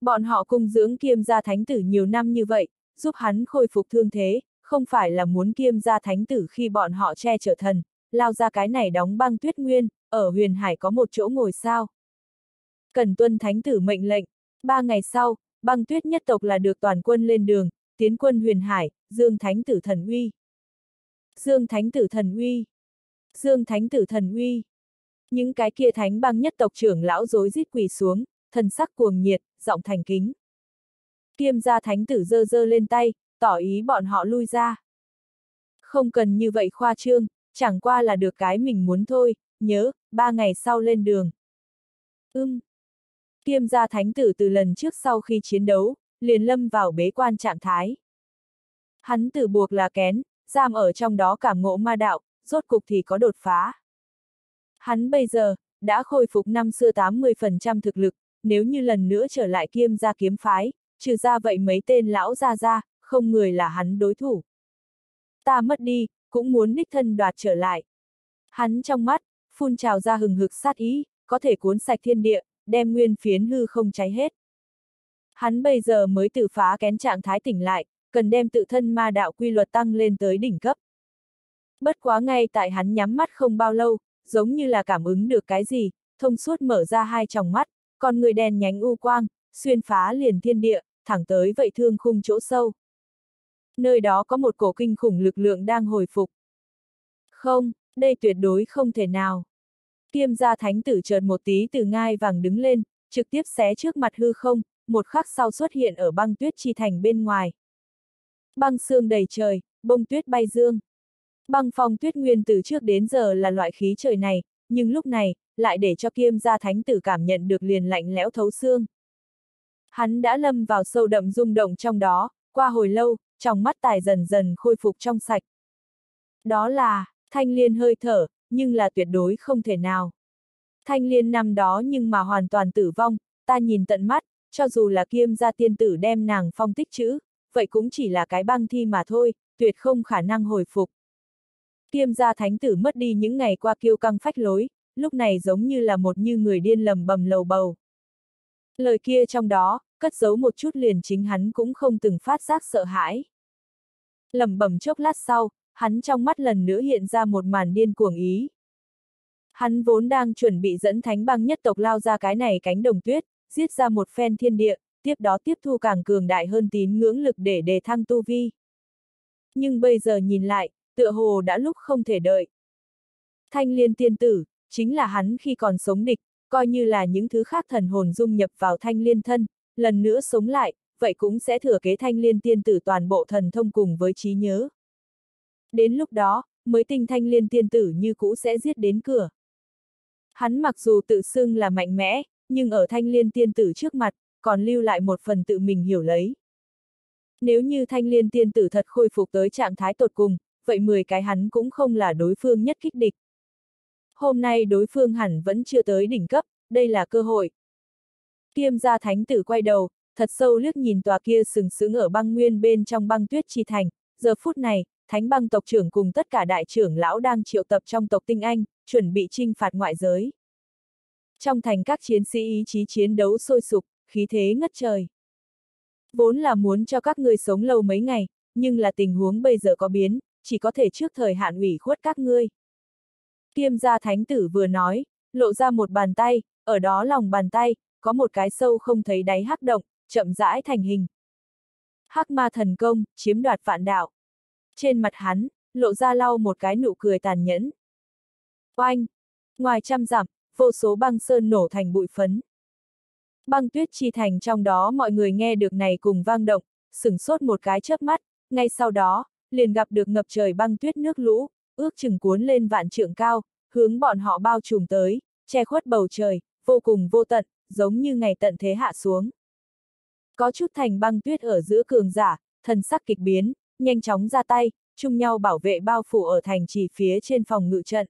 Bọn họ cung dưỡng kiêm gia thánh tử nhiều năm như vậy, giúp hắn khôi phục thương thế, không phải là muốn kiêm gia thánh tử khi bọn họ che chở thần, lao ra cái này đóng băng tuyết nguyên, ở huyền hải có một chỗ ngồi sao. Cần tuân thánh tử mệnh lệnh, ba ngày sau, băng tuyết nhất tộc là được toàn quân lên đường, tiến quân huyền hải, dương thánh tử thần uy. Dương thánh tử thần uy. Dương thánh tử thần uy. Những cái kia thánh băng nhất tộc trưởng lão dối rít quỳ xuống, thần sắc cuồng nhiệt, giọng thành kính. Kiêm gia thánh tử dơ dơ lên tay, tỏ ý bọn họ lui ra. Không cần như vậy khoa trương, chẳng qua là được cái mình muốn thôi, nhớ, ba ngày sau lên đường. Ưm. Kiêm gia thánh tử từ lần trước sau khi chiến đấu, liền lâm vào bế quan trạng thái. Hắn từ buộc là kén, giam ở trong đó cảm ngộ ma đạo, rốt cục thì có đột phá. Hắn bây giờ, đã khôi phục năm xưa 80% thực lực, nếu như lần nữa trở lại kiêm gia kiếm phái, trừ ra vậy mấy tên lão ra ra, không người là hắn đối thủ. Ta mất đi, cũng muốn đích thân đoạt trở lại. Hắn trong mắt, phun trào ra hừng hực sát ý, có thể cuốn sạch thiên địa, đem nguyên phiến hư không cháy hết. Hắn bây giờ mới tự phá kén trạng thái tỉnh lại, cần đem tự thân ma đạo quy luật tăng lên tới đỉnh cấp. Bất quá ngay tại hắn nhắm mắt không bao lâu, giống như là cảm ứng được cái gì, thông suốt mở ra hai tròng mắt, còn người đèn nhánh u quang, xuyên phá liền thiên địa, thẳng tới vậy thương khung chỗ sâu. Nơi đó có một cổ kinh khủng lực lượng đang hồi phục. Không, đây tuyệt đối không thể nào. Kiêm gia thánh tử chợt một tí từ ngai vàng đứng lên, trực tiếp xé trước mặt hư không, một khắc sau xuất hiện ở băng tuyết chi thành bên ngoài. Băng xương đầy trời, bông tuyết bay dương. Băng phong tuyết nguyên từ trước đến giờ là loại khí trời này, nhưng lúc này, lại để cho kiêm gia thánh tử cảm nhận được liền lạnh lẽo thấu xương. Hắn đã lâm vào sâu đậm rung động trong đó, qua hồi lâu, trong mắt tài dần dần khôi phục trong sạch. Đó là, thanh liên hơi thở, nhưng là tuyệt đối không thể nào. Thanh liên năm đó nhưng mà hoàn toàn tử vong, ta nhìn tận mắt, cho dù là kiêm gia tiên tử đem nàng phong tích chữ, vậy cũng chỉ là cái băng thi mà thôi, tuyệt không khả năng hồi phục. Kiêm gia thánh tử mất đi những ngày qua kiêu căng phách lối, lúc này giống như là một như người điên lầm bầm lầu bầu. Lời kia trong đó, cất giấu một chút liền chính hắn cũng không từng phát giác sợ hãi. Lầm bầm chốc lát sau, hắn trong mắt lần nữa hiện ra một màn điên cuồng ý. Hắn vốn đang chuẩn bị dẫn thánh băng nhất tộc lao ra cái này cánh đồng tuyết, giết ra một phen thiên địa, tiếp đó tiếp thu càng cường đại hơn tín ngưỡng lực để đề thăng tu vi. Nhưng bây giờ nhìn lại, tựa hồ đã lúc không thể đợi. Thanh liên tiên tử, chính là hắn khi còn sống địch, coi như là những thứ khác thần hồn dung nhập vào thanh liên thân, lần nữa sống lại, vậy cũng sẽ thừa kế thanh liên tiên tử toàn bộ thần thông cùng với trí nhớ. Đến lúc đó, mới tinh thanh liên tiên tử như cũ sẽ giết đến cửa. Hắn mặc dù tự xưng là mạnh mẽ, nhưng ở thanh liên tiên tử trước mặt, còn lưu lại một phần tự mình hiểu lấy. Nếu như thanh liên tiên tử thật khôi phục tới trạng thái tột cùng, vậy 10 cái hắn cũng không là đối phương nhất kích địch. Hôm nay đối phương hẳn vẫn chưa tới đỉnh cấp, đây là cơ hội. Kiêm gia thánh tử quay đầu, thật sâu liếc nhìn tòa kia sừng sững ở băng nguyên bên trong băng tuyết chi thành, giờ phút này, thánh băng tộc trưởng cùng tất cả đại trưởng lão đang triệu tập trong tộc tinh anh, chuẩn bị trinh phạt ngoại giới. Trong thành các chiến sĩ ý chí chiến đấu sôi sục, khí thế ngất trời. Vốn là muốn cho các ngươi sống lâu mấy ngày, nhưng là tình huống bây giờ có biến, chỉ có thể trước thời hạn ủy khuất các ngươi. Kiêm gia thánh tử vừa nói, lộ ra một bàn tay, ở đó lòng bàn tay, có một cái sâu không thấy đáy hắc động, chậm rãi thành hình. Hắc ma thần công, chiếm đoạt vạn đạo. Trên mặt hắn, lộ ra lau một cái nụ cười tàn nhẫn, Oanh! Ngoài trăm dặm, vô số băng sơn nổ thành bụi phấn. Băng tuyết chi thành trong đó mọi người nghe được này cùng vang động, sửng sốt một cái chớp mắt, ngay sau đó, liền gặp được ngập trời băng tuyết nước lũ, ước chừng cuốn lên vạn trượng cao, hướng bọn họ bao trùm tới, che khuất bầu trời, vô cùng vô tận, giống như ngày tận thế hạ xuống. Có chút thành băng tuyết ở giữa cường giả, thần sắc kịch biến, nhanh chóng ra tay, chung nhau bảo vệ bao phủ ở thành trì phía trên phòng ngự trận.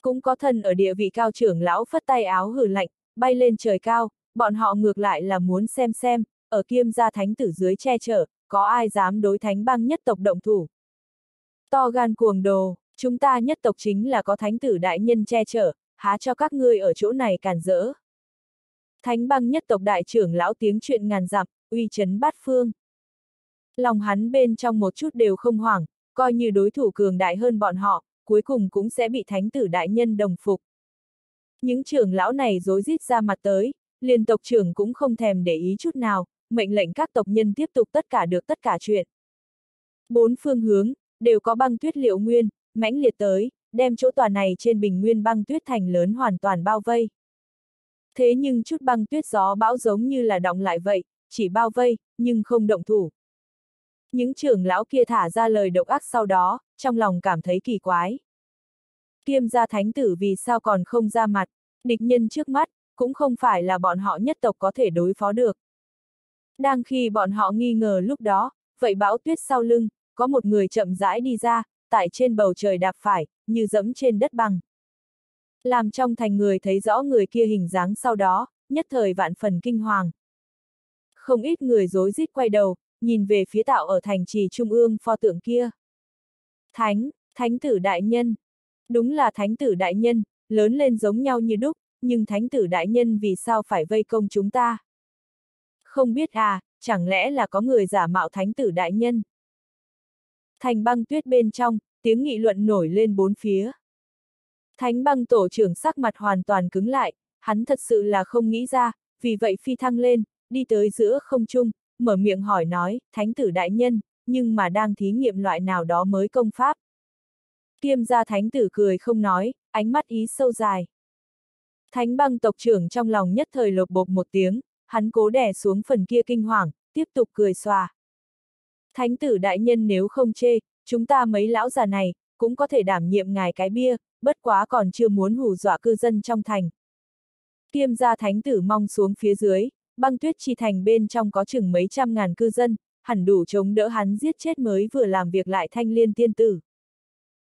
Cũng có thân ở địa vị cao trưởng lão phất tay áo hử lạnh, bay lên trời cao, bọn họ ngược lại là muốn xem xem, ở kiêm gia thánh tử dưới che chở, có ai dám đối thánh băng nhất tộc động thủ. To gan cuồng đồ, chúng ta nhất tộc chính là có thánh tử đại nhân che chở, há cho các ngươi ở chỗ này càn rỡ. Thánh băng nhất tộc đại trưởng lão tiếng chuyện ngàn dặm, uy chấn bát phương. Lòng hắn bên trong một chút đều không hoảng, coi như đối thủ cường đại hơn bọn họ, cuối cùng cũng sẽ bị thánh tử đại nhân đồng phục. Những trưởng lão này dối rít ra mặt tới, liền tộc trưởng cũng không thèm để ý chút nào, mệnh lệnh các tộc nhân tiếp tục tất cả được tất cả chuyện. Bốn phương hướng, đều có băng tuyết liệu nguyên, mãnh liệt tới, đem chỗ tòa này trên bình nguyên băng tuyết thành lớn hoàn toàn bao vây. Thế nhưng chút băng tuyết gió bão giống như là động lại vậy, chỉ bao vây, nhưng không động thủ. Những trưởng lão kia thả ra lời độc ác sau đó, trong lòng cảm thấy kỳ quái. Kiêm gia thánh tử vì sao còn không ra mặt, địch nhân trước mắt, cũng không phải là bọn họ nhất tộc có thể đối phó được. Đang khi bọn họ nghi ngờ lúc đó, vậy bão tuyết sau lưng, có một người chậm rãi đi ra, tại trên bầu trời đạp phải, như dẫm trên đất bằng. Làm trong thành người thấy rõ người kia hình dáng sau đó, nhất thời vạn phần kinh hoàng. Không ít người dối rít quay đầu, nhìn về phía tạo ở thành trì trung ương pho tượng kia. Thánh, thánh tử đại nhân. Đúng là thánh tử đại nhân, lớn lên giống nhau như đúc, nhưng thánh tử đại nhân vì sao phải vây công chúng ta? Không biết à, chẳng lẽ là có người giả mạo thánh tử đại nhân? Thành băng tuyết bên trong, tiếng nghị luận nổi lên bốn phía. Thánh băng tổ trưởng sắc mặt hoàn toàn cứng lại, hắn thật sự là không nghĩ ra, vì vậy phi thăng lên, đi tới giữa không trung, mở miệng hỏi nói, thánh tử đại nhân, nhưng mà đang thí nghiệm loại nào đó mới công pháp. Kiêm gia thánh tử cười không nói, ánh mắt ý sâu dài. Thánh băng tộc trưởng trong lòng nhất thời lột bột một tiếng, hắn cố đè xuống phần kia kinh hoàng, tiếp tục cười xòa. Thánh tử đại nhân nếu không chê, chúng ta mấy lão già này, cũng có thể đảm nhiệm ngài cái bia, bất quá còn chưa muốn hù dọa cư dân trong thành. Kiêm gia thánh tử mong xuống phía dưới, băng tuyết chi thành bên trong có chừng mấy trăm ngàn cư dân, hẳn đủ chống đỡ hắn giết chết mới vừa làm việc lại thanh liên tiên tử.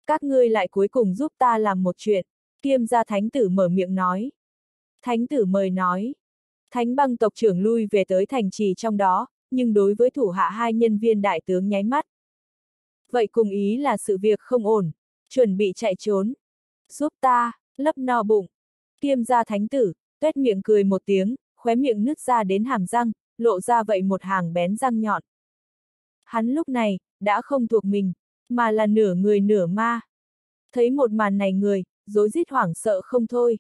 Các ngươi lại cuối cùng giúp ta làm một chuyện, kiêm gia thánh tử mở miệng nói. Thánh tử mời nói. Thánh băng tộc trưởng lui về tới thành trì trong đó, nhưng đối với thủ hạ hai nhân viên đại tướng nháy mắt. Vậy cùng ý là sự việc không ổn, chuẩn bị chạy trốn. Giúp ta, lấp no bụng. Kiêm gia thánh tử, tuét miệng cười một tiếng, khóe miệng nứt ra đến hàm răng, lộ ra vậy một hàng bén răng nhọn. Hắn lúc này, đã không thuộc mình, mà là nửa người nửa ma. Thấy một màn này người, dối rít hoảng sợ không thôi.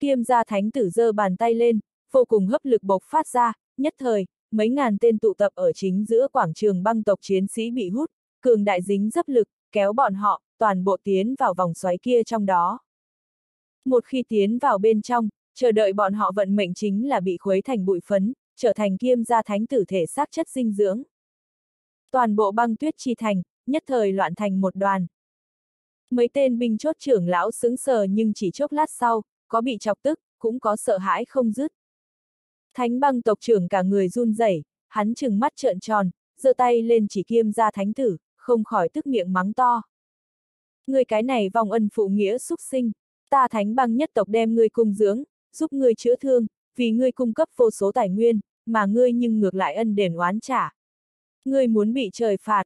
Kiêm gia thánh tử giơ bàn tay lên, vô cùng hấp lực bộc phát ra, nhất thời, mấy ngàn tên tụ tập ở chính giữa quảng trường băng tộc chiến sĩ bị hút, cường đại dính dấp lực, kéo bọn họ, toàn bộ tiến vào vòng xoáy kia trong đó. Một khi tiến vào bên trong, chờ đợi bọn họ vận mệnh chính là bị khuấy thành bụi phấn, trở thành kiêm gia thánh tử thể xác chất dinh dưỡng. Toàn bộ băng tuyết chi thành, nhất thời loạn thành một đoàn. Mấy tên binh chốt trưởng lão sững sờ nhưng chỉ chốc lát sau, có bị chọc tức, cũng có sợ hãi không dứt. Thánh băng tộc trưởng cả người run rẩy, hắn chừng mắt trợn tròn, giơ tay lên chỉ kiêm gia thánh tử, không khỏi tức miệng mắng to. Người cái này vòng ân phụ nghĩa xúc sinh, ta thánh băng nhất tộc đem ngươi cung dưỡng, giúp ngươi chữa thương, vì ngươi cung cấp vô số tài nguyên, mà ngươi nhưng ngược lại ân đền oán trả. Ngươi muốn bị trời phạt.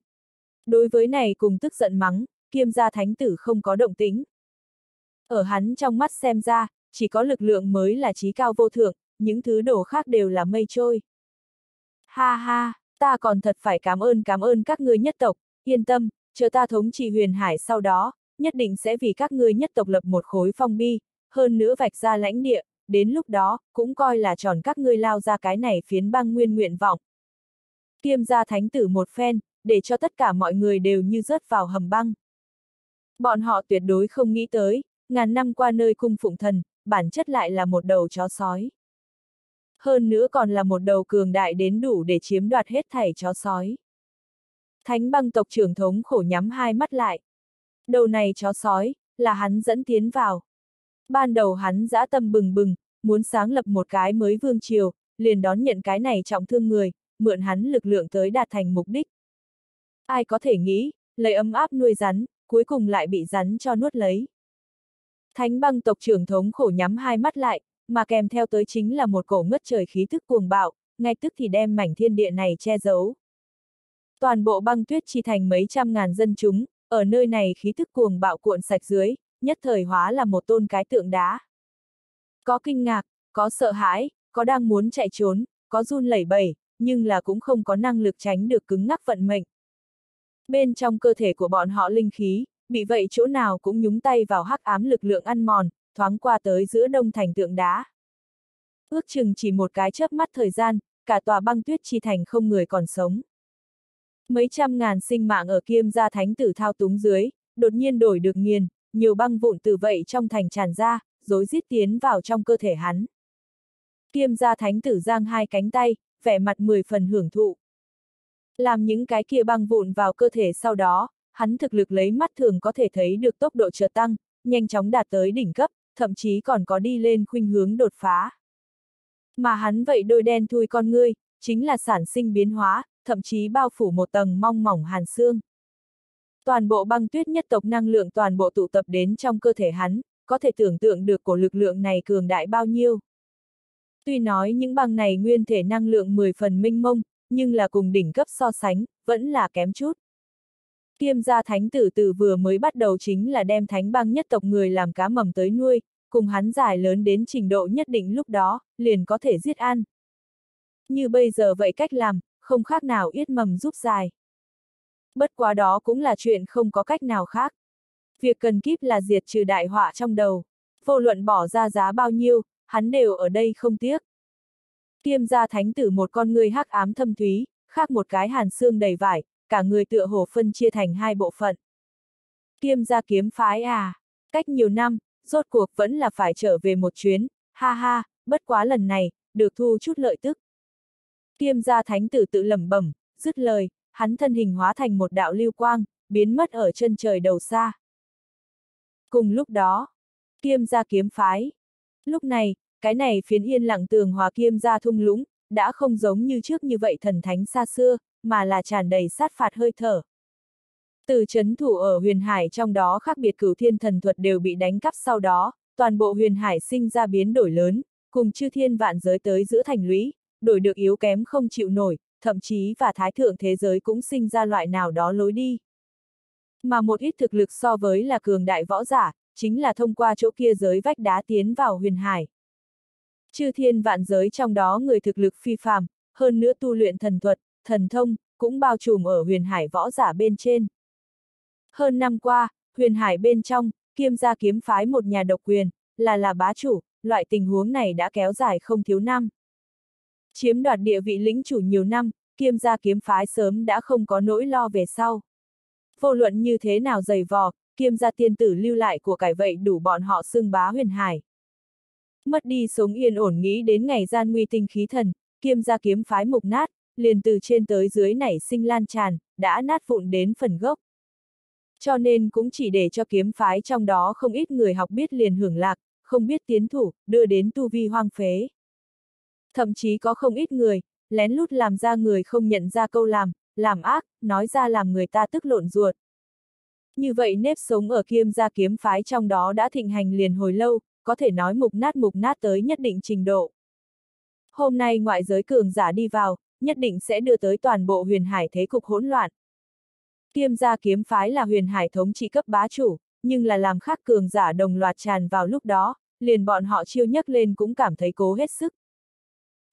Đối với này cùng tức giận mắng, kiêm gia thánh tử không có động tính. Ở hắn trong mắt xem ra, chỉ có lực lượng mới là trí cao vô thượng, những thứ đồ khác đều là mây trôi. Ha ha, ta còn thật phải cảm ơn cảm ơn các ngươi nhất tộc, yên tâm, chờ ta thống trị huyền hải sau đó, nhất định sẽ vì các ngươi nhất tộc lập một khối phong bi, hơn nữa vạch ra lãnh địa, đến lúc đó, cũng coi là tròn các ngươi lao ra cái này phiến băng nguyên nguyện vọng. Kiêm gia thánh tử một phen, để cho tất cả mọi người đều như rớt vào hầm băng. Bọn họ tuyệt đối không nghĩ tới, ngàn năm qua nơi cung phụng thần, bản chất lại là một đầu chó sói. Hơn nữa còn là một đầu cường đại đến đủ để chiếm đoạt hết thảy chó sói. Thánh băng tộc trưởng thống khổ nhắm hai mắt lại. Đầu này chó sói, là hắn dẫn tiến vào. Ban đầu hắn dã tâm bừng bừng, muốn sáng lập một cái mới vương triều, liền đón nhận cái này trọng thương người, mượn hắn lực lượng tới đạt thành mục đích. Ai có thể nghĩ, lấy ấm áp nuôi rắn, cuối cùng lại bị rắn cho nuốt lấy. Thánh băng tộc trưởng thống khổ nhắm hai mắt lại, mà kèm theo tới chính là một cổ ngất trời khí thức cuồng bạo, ngay tức thì đem mảnh thiên địa này che giấu. Toàn bộ băng tuyết chi thành mấy trăm ngàn dân chúng, ở nơi này khí thức cuồng bạo cuộn sạch dưới, nhất thời hóa là một tôn cái tượng đá. Có kinh ngạc, có sợ hãi, có đang muốn chạy trốn, có run lẩy bẩy, nhưng là cũng không có năng lực tránh được cứng ngắc vận mệnh. Bên trong cơ thể của bọn họ linh khí, bị vậy chỗ nào cũng nhúng tay vào hắc ám lực lượng ăn mòn, thoáng qua tới giữa đông thành tượng đá. Ước chừng chỉ một cái chớp mắt thời gian, cả tòa băng tuyết chi thành không người còn sống. Mấy trăm ngàn sinh mạng ở kiêm gia thánh tử thao túng dưới, đột nhiên đổi được nghiền, nhiều băng vụn từ vậy trong thành tràn ra, dối rít tiến vào trong cơ thể hắn. Kiêm gia thánh tử giang hai cánh tay, vẻ mặt mười phần hưởng thụ. Làm những cái kia băng vụn vào cơ thể sau đó, hắn thực lực lấy mắt thường có thể thấy được tốc độ chợt tăng, nhanh chóng đạt tới đỉnh cấp, thậm chí còn có đi lên khuynh hướng đột phá. Mà hắn vậy đôi đen thui con ngươi, chính là sản sinh biến hóa, thậm chí bao phủ một tầng mong mỏng hàn xương. Toàn bộ băng tuyết nhất tộc năng lượng toàn bộ tụ tập đến trong cơ thể hắn, có thể tưởng tượng được của lực lượng này cường đại bao nhiêu. Tuy nói những băng này nguyên thể năng lượng 10 phần minh mông, nhưng là cùng đỉnh cấp so sánh, vẫn là kém chút. Kiêm gia thánh tử tử vừa mới bắt đầu chính là đem thánh băng nhất tộc người làm cá mầm tới nuôi, cùng hắn giải lớn đến trình độ nhất định lúc đó, liền có thể giết ăn. Như bây giờ vậy cách làm, không khác nào yết mầm giúp dài. Bất quá đó cũng là chuyện không có cách nào khác. Việc cần kíp là diệt trừ đại họa trong đầu. Vô luận bỏ ra giá bao nhiêu, hắn đều ở đây không tiếc. Kiêm gia thánh tử một con người hắc ám thâm thúy, khác một cái hàn xương đầy vải, cả người tựa hồ phân chia thành hai bộ phận. Kiêm gia kiếm phái à, cách nhiều năm, rốt cuộc vẫn là phải trở về một chuyến, ha ha, bất quá lần này, được thu chút lợi tức. Kiêm gia thánh tử tự lẩm bẩm, dứt lời, hắn thân hình hóa thành một đạo lưu quang, biến mất ở chân trời đầu xa. Cùng lúc đó, kiêm gia kiếm phái. Lúc này, cái này phiến yên lặng tường hòa kiêm gia thung lũng, đã không giống như trước như vậy thần thánh xa xưa, mà là tràn đầy sát phạt hơi thở. Từ chấn thủ ở huyền hải trong đó khác biệt cửu thiên thần thuật đều bị đánh cắp sau đó, toàn bộ huyền hải sinh ra biến đổi lớn, cùng chư thiên vạn giới tới giữa thành lũy, đổi được yếu kém không chịu nổi, thậm chí và thái thượng thế giới cũng sinh ra loại nào đó lối đi. Mà một ít thực lực so với là cường đại võ giả, chính là thông qua chỗ kia giới vách đá tiến vào huyền hải. Chư thiên vạn giới trong đó người thực lực phi phàm, hơn nữa tu luyện thần thuật, thần thông, cũng bao trùm ở huyền hải võ giả bên trên. Hơn năm qua, huyền hải bên trong, kiêm gia kiếm phái một nhà độc quyền, là là bá chủ, loại tình huống này đã kéo dài không thiếu năm. Chiếm đoạt địa vị lĩnh chủ nhiều năm, kiêm gia kiếm phái sớm đã không có nỗi lo về sau. Vô luận như thế nào dày vò, kiêm gia tiên tử lưu lại của cải vậy đủ bọn họ xưng bá huyền hải. Mất đi sống yên ổn nghĩ đến ngày gian nguy tinh khí thần, kiêm gia kiếm phái mục nát, liền từ trên tới dưới nảy sinh lan tràn, đã nát vụn đến phần gốc. Cho nên cũng chỉ để cho kiếm phái trong đó không ít người học biết liền hưởng lạc, không biết tiến thủ, đưa đến tu vi hoang phế. Thậm chí có không ít người, lén lút làm ra người không nhận ra câu làm, làm ác, nói ra làm người ta tức lộn ruột. Như vậy nếp sống ở kiêm gia kiếm phái trong đó đã thịnh hành liền hồi lâu, có thể nói mục nát mục nát tới nhất định trình độ. Hôm nay ngoại giới cường giả đi vào, nhất định sẽ đưa tới toàn bộ huyền hải thế cục hỗn loạn. Kiêm gia kiếm phái là huyền hải thống trị cấp bá chủ, nhưng là làm khác cường giả đồng loạt tràn vào lúc đó, liền bọn họ chiêu nhắc lên cũng cảm thấy cố hết sức.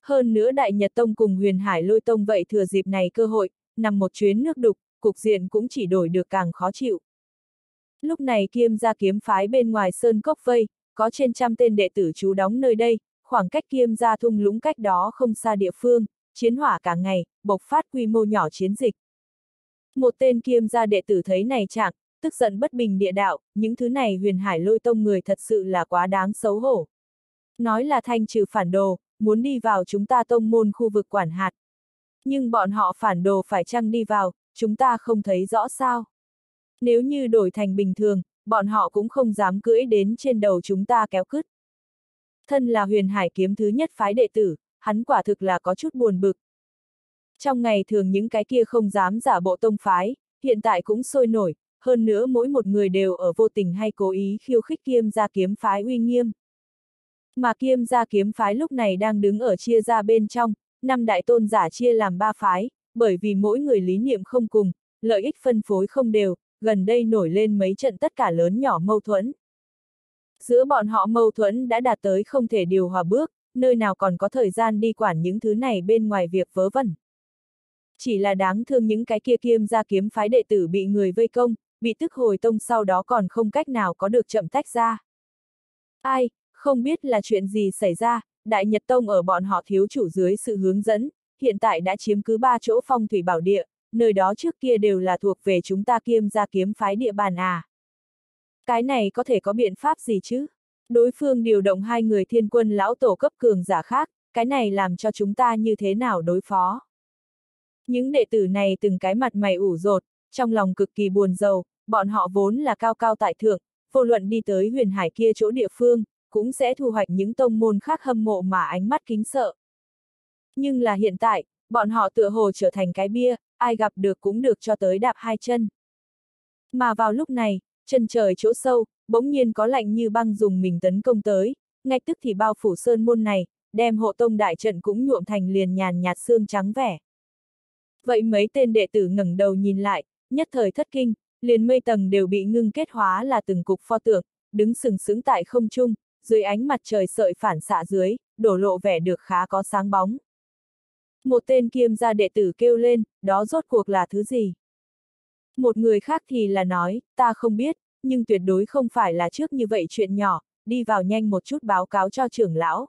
Hơn nữa Đại Nhật Tông cùng huyền hải lôi tông vậy thừa dịp này cơ hội, nằm một chuyến nước đục, cục diện cũng chỉ đổi được càng khó chịu. Lúc này kiêm gia kiếm phái bên ngoài sơn cốc vây, có trên trăm tên đệ tử trú đóng nơi đây, khoảng cách kiêm gia thung lũng cách đó không xa địa phương, chiến hỏa cả ngày, bộc phát quy mô nhỏ chiến dịch. Một tên kiêm gia đệ tử thấy này chẳng, tức giận bất bình địa đạo, những thứ này huyền hải lôi tông người thật sự là quá đáng xấu hổ. Nói là thanh trừ phản đồ, muốn đi vào chúng ta tông môn khu vực quản hạt. Nhưng bọn họ phản đồ phải chăng đi vào, chúng ta không thấy rõ sao. Nếu như đổi thành bình thường, bọn họ cũng không dám cưỡi đến trên đầu chúng ta kéo cứt. Thân là huyền hải kiếm thứ nhất phái đệ tử, hắn quả thực là có chút buồn bực. Trong ngày thường những cái kia không dám giả bộ tông phái, hiện tại cũng sôi nổi, hơn nữa mỗi một người đều ở vô tình hay cố ý khiêu khích kiêm gia kiếm phái uy nghiêm. Mà kiêm gia kiếm phái lúc này đang đứng ở chia ra bên trong, năm đại tôn giả chia làm ba phái, bởi vì mỗi người lý niệm không cùng, lợi ích phân phối không đều, gần đây nổi lên mấy trận tất cả lớn nhỏ mâu thuẫn. Giữa bọn họ mâu thuẫn đã đạt tới không thể điều hòa bước, nơi nào còn có thời gian đi quản những thứ này bên ngoài việc vớ vẩn. Chỉ là đáng thương những cái kia kiêm gia kiếm phái đệ tử bị người vây công, bị tức hồi tông sau đó còn không cách nào có được chậm tách ra. Ai, không biết là chuyện gì xảy ra, Đại Nhật Tông ở bọn họ thiếu chủ dưới sự hướng dẫn, hiện tại đã chiếm cứ ba chỗ phong thủy bảo địa, nơi đó trước kia đều là thuộc về chúng ta kiêm gia kiếm phái địa bàn à. Cái này có thể có biện pháp gì chứ? Đối phương điều động hai người thiên quân lão tổ cấp cường giả khác, cái này làm cho chúng ta như thế nào đối phó? Những đệ tử này từng cái mặt mày ủ rột, trong lòng cực kỳ buồn giàu, bọn họ vốn là cao cao tại thượng, vô luận đi tới huyền hải kia chỗ địa phương, cũng sẽ thu hoạch những tông môn khác hâm mộ mà ánh mắt kính sợ. Nhưng là hiện tại, bọn họ tựa hồ trở thành cái bia, ai gặp được cũng được cho tới đạp hai chân. Mà vào lúc này, chân trời chỗ sâu, bỗng nhiên có lạnh như băng dùng mình tấn công tới, ngay tức thì bao phủ sơn môn này, đem hộ tông đại trận cũng nhuộm thành liền nhàn nhạt xương trắng vẻ. Vậy mấy tên đệ tử ngẩng đầu nhìn lại, nhất thời thất kinh, liền mây tầng đều bị ngưng kết hóa là từng cục pho tượng, đứng sừng sững tại không trung, dưới ánh mặt trời sợi phản xạ dưới, đổ lộ vẻ được khá có sáng bóng. Một tên kiêm gia đệ tử kêu lên, đó rốt cuộc là thứ gì? Một người khác thì là nói, ta không biết, nhưng tuyệt đối không phải là trước như vậy chuyện nhỏ, đi vào nhanh một chút báo cáo cho trưởng lão.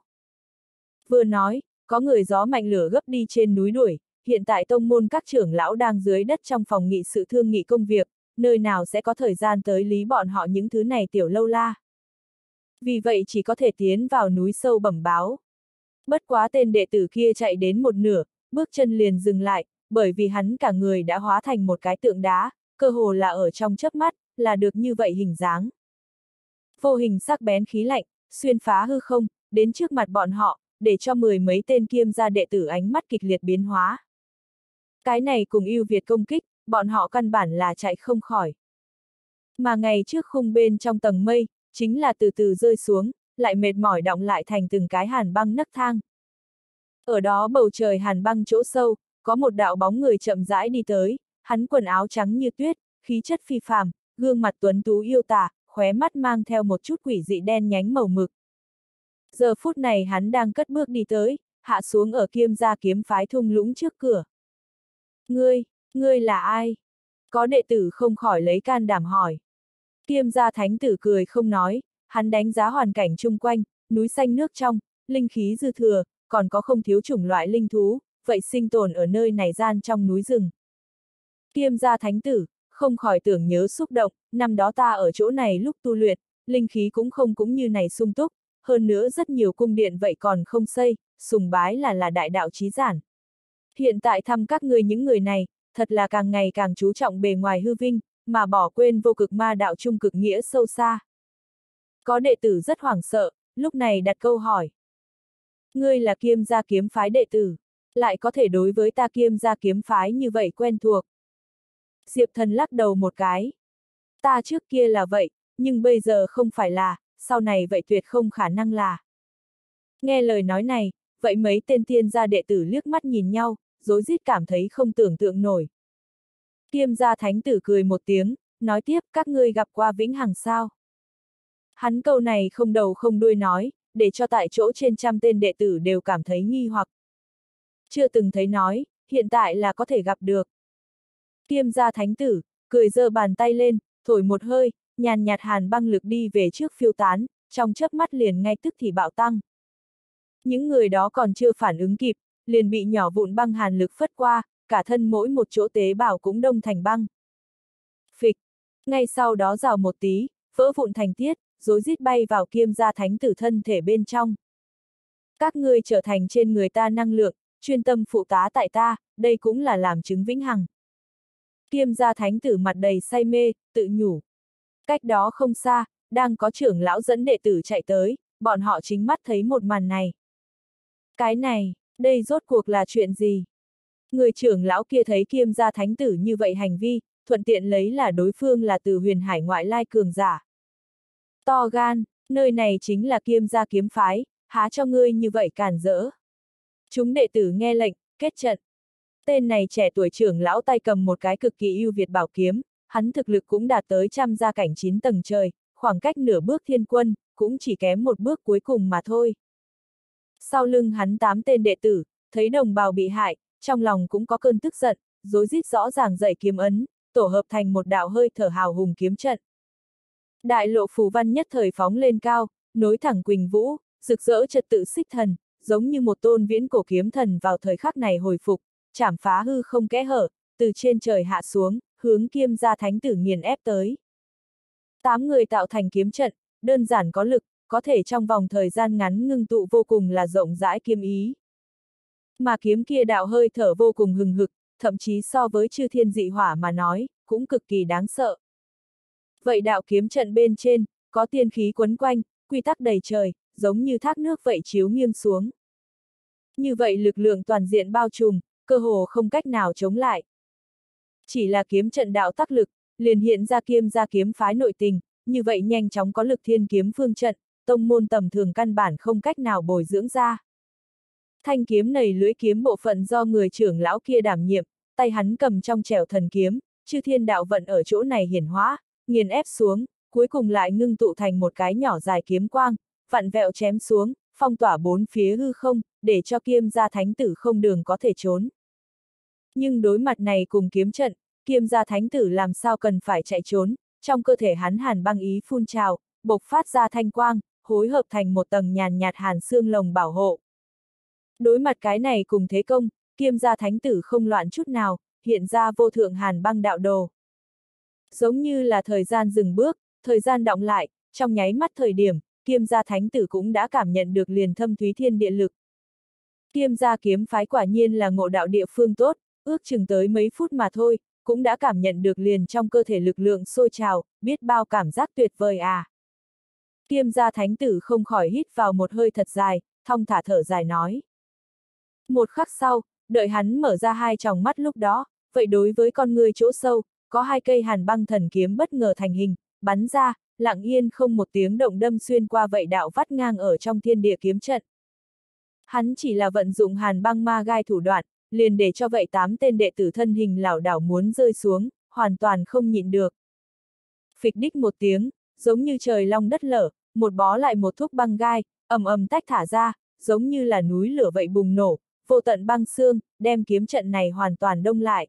Vừa nói, có người gió mạnh lửa gấp đi trên núi đuổi, hiện tại tông môn các trưởng lão đang dưới đất trong phòng nghị sự thương nghị công việc, nơi nào sẽ có thời gian tới lý bọn họ những thứ này tiểu lâu la. Vì vậy chỉ có thể tiến vào núi sâu bẩm báo. Bất quá tên đệ tử kia chạy đến một nửa, bước chân liền dừng lại, bởi vì hắn cả người đã hóa thành một cái tượng đá, cơ hồ là ở trong chớp mắt, là được như vậy hình dáng. Vô hình sắc bén khí lạnh, xuyên phá hư không, đến trước mặt bọn họ, để cho mười mấy tên kiêm gia đệ tử ánh mắt kịch liệt biến hóa. Cái này cùng yêu Việt công kích, bọn họ căn bản là chạy không khỏi. Mà ngày trước khung bên trong tầng mây, chính là từ từ rơi xuống, lại mệt mỏi động lại thành từng cái hàn băng nấc thang. Ở đó bầu trời hàn băng chỗ sâu, có một đạo bóng người chậm rãi đi tới, hắn quần áo trắng như tuyết, khí chất phi phàm, gương mặt tuấn tú yêu tả, khóe mắt mang theo một chút quỷ dị đen nhánh màu mực. Giờ phút này hắn đang cất bước đi tới, hạ xuống ở kiêm gia kiếm phái thung lũng trước cửa. Ngươi, ngươi là ai? Có đệ tử không khỏi lấy can đảm hỏi. Kiêm gia thánh tử cười không nói, hắn đánh giá hoàn cảnh chung quanh, núi xanh nước trong, linh khí dư thừa, còn có không thiếu chủng loại linh thú, vậy sinh tồn ở nơi này gian trong núi rừng. Kiêm gia thánh tử, không khỏi tưởng nhớ xúc động, năm đó ta ở chỗ này lúc tu luyện, linh khí cũng không cũng như này sung túc, hơn nữa rất nhiều cung điện vậy còn không xây, sùng bái là là đại đạo trí giản. Hiện tại thăm các người những người này, thật là càng ngày càng chú trọng bề ngoài hư vinh, mà bỏ quên vô cực ma đạo trung cực nghĩa sâu xa. Có đệ tử rất hoảng sợ, lúc này đặt câu hỏi. Ngươi là kiêm gia kiếm phái đệ tử, lại có thể đối với ta kiêm gia kiếm phái như vậy quen thuộc. Diệp thần lắc đầu một cái. Ta trước kia là vậy, nhưng bây giờ không phải là, sau này vậy tuyệt không khả năng là. Nghe lời nói này, vậy mấy tên tiên gia đệ tử liếc mắt nhìn nhau, dối rít cảm thấy không tưởng tượng nổi. Kiêm gia thánh tử cười một tiếng, nói tiếp các ngươi gặp qua vĩnh hằng sao. Hắn câu này không đầu không đuôi nói, để cho tại chỗ trên trăm tên đệ tử đều cảm thấy nghi hoặc. Chưa từng thấy nói, hiện tại là có thể gặp được. Kiêm gia thánh tử, cười giơ bàn tay lên, thổi một hơi, nhàn nhạt hàn băng lực đi về trước phiêu tán, trong chớp mắt liền ngay tức thì bạo tăng. Những người đó còn chưa phản ứng kịp, liền bị nhỏ vụn băng hàn lực phất qua, cả thân mỗi một chỗ tế bào cũng đông thành băng. Phịch, Ngay sau đó rào một tí, vỡ vụn thành tiết, rối rít bay vào kiêm gia thánh tử thân thể bên trong. Các ngươi trở thành trên người ta năng lượng, chuyên tâm phụ tá tại ta, đây cũng là làm chứng vĩnh hằng. Kiêm gia thánh tử mặt đầy say mê, tự nhủ. Cách đó không xa, đang có trưởng lão dẫn đệ tử chạy tới, bọn họ chính mắt thấy một màn này. Cái này, đây rốt cuộc là chuyện gì? Người trưởng lão kia thấy kiêm gia thánh tử như vậy hành vi, thuận tiện lấy là đối phương là từ huyền hải ngoại lai cường giả. To gan, nơi này chính là kiêm gia kiếm phái, há cho ngươi như vậy cản rỡ. Chúng đệ tử nghe lệnh, kết trận. Tên này trẻ tuổi trưởng lão tay cầm một cái cực kỳ ưu việt bảo kiếm, hắn thực lực cũng đạt tới trăm gia cảnh chín tầng trời, khoảng cách nửa bước thiên quân, cũng chỉ kém một bước cuối cùng mà thôi. Sau lưng hắn tám tên đệ tử, thấy đồng bào bị hại, trong lòng cũng có cơn tức giận, dối rít rõ ràng dậy kiếm ấn, tổ hợp thành một đạo hơi thở hào hùng kiếm trận. Đại lộ phù văn nhất thời phóng lên cao, nối thẳng Quỳnh Vũ, rực rỡ trật tự xích thần, giống như một tôn viễn cổ kiếm thần vào thời khắc này hồi phục, chảm phá hư không kẽ hở, từ trên trời hạ xuống, hướng kiêm gia thánh tử nghiền ép tới. Tám người tạo thành kiếm trận, đơn giản có lực, có thể trong vòng thời gian ngắn ngưng tụ vô cùng là rộng rãi kiếm ý. Mà kiếm kia đạo hơi thở vô cùng hừng hực, thậm chí so với chư thiên dị hỏa mà nói, cũng cực kỳ đáng sợ. Vậy đạo kiếm trận bên trên, có tiên khí quấn quanh, quy tắc đầy trời, giống như thác nước vậy chiếu nghiêng xuống. Như vậy lực lượng toàn diện bao trùm, cơ hồ không cách nào chống lại. Chỉ là kiếm trận đạo tác lực, liền hiện ra kiêm ra kiếm phái nội tình, như vậy nhanh chóng có lực thiên kiếm phương trận, tông môn tầm thường căn bản không cách nào bồi dưỡng ra. Thanh kiếm này lưỡi kiếm bộ phận do người trưởng lão kia đảm nhiệm, tay hắn cầm trong trèo thần kiếm, chư thiên đạo vận ở chỗ này hiển hóa, nghiền ép xuống, cuối cùng lại ngưng tụ thành một cái nhỏ dài kiếm quang, vặn vẹo chém xuống, phong tỏa bốn phía hư không, để cho kiêm gia thánh tử không đường có thể trốn. Nhưng đối mặt này cùng kiếm trận, kiêm gia thánh tử làm sao cần phải chạy trốn, trong cơ thể hắn hàn băng ý phun trào, bộc phát ra thanh quang, hối hợp thành một tầng nhàn nhạt hàn xương lồng bảo hộ. Đối mặt cái này cùng thế công, kiêm gia thánh tử không loạn chút nào, hiện ra vô thượng hàn băng đạo đồ. Giống như là thời gian dừng bước, thời gian động lại, trong nháy mắt thời điểm, kiêm gia thánh tử cũng đã cảm nhận được liền thâm thúy thiên địa lực. Kiêm gia kiếm phái quả nhiên là ngộ đạo địa phương tốt, ước chừng tới mấy phút mà thôi, cũng đã cảm nhận được liền trong cơ thể lực lượng sôi trào, biết bao cảm giác tuyệt vời à. Kiêm gia thánh tử không khỏi hít vào một hơi thật dài, thong thả thở dài nói. Một khắc sau, đợi hắn mở ra hai tròng mắt lúc đó, vậy đối với con người chỗ sâu, có hai cây hàn băng thần kiếm bất ngờ thành hình, bắn ra, lặng yên không một tiếng động đâm xuyên qua vậy đạo vắt ngang ở trong thiên địa kiếm trận. Hắn chỉ là vận dụng hàn băng ma gai thủ đoạn, liền để cho vậy tám tên đệ tử thân hình lảo đảo muốn rơi xuống, hoàn toàn không nhịn được. Phịch đích một tiếng, giống như trời long đất lở, một bó lại một thuốc băng gai, ầm ầm tách thả ra, giống như là núi lửa vậy bùng nổ, vô tận băng xương, đem kiếm trận này hoàn toàn đông lại.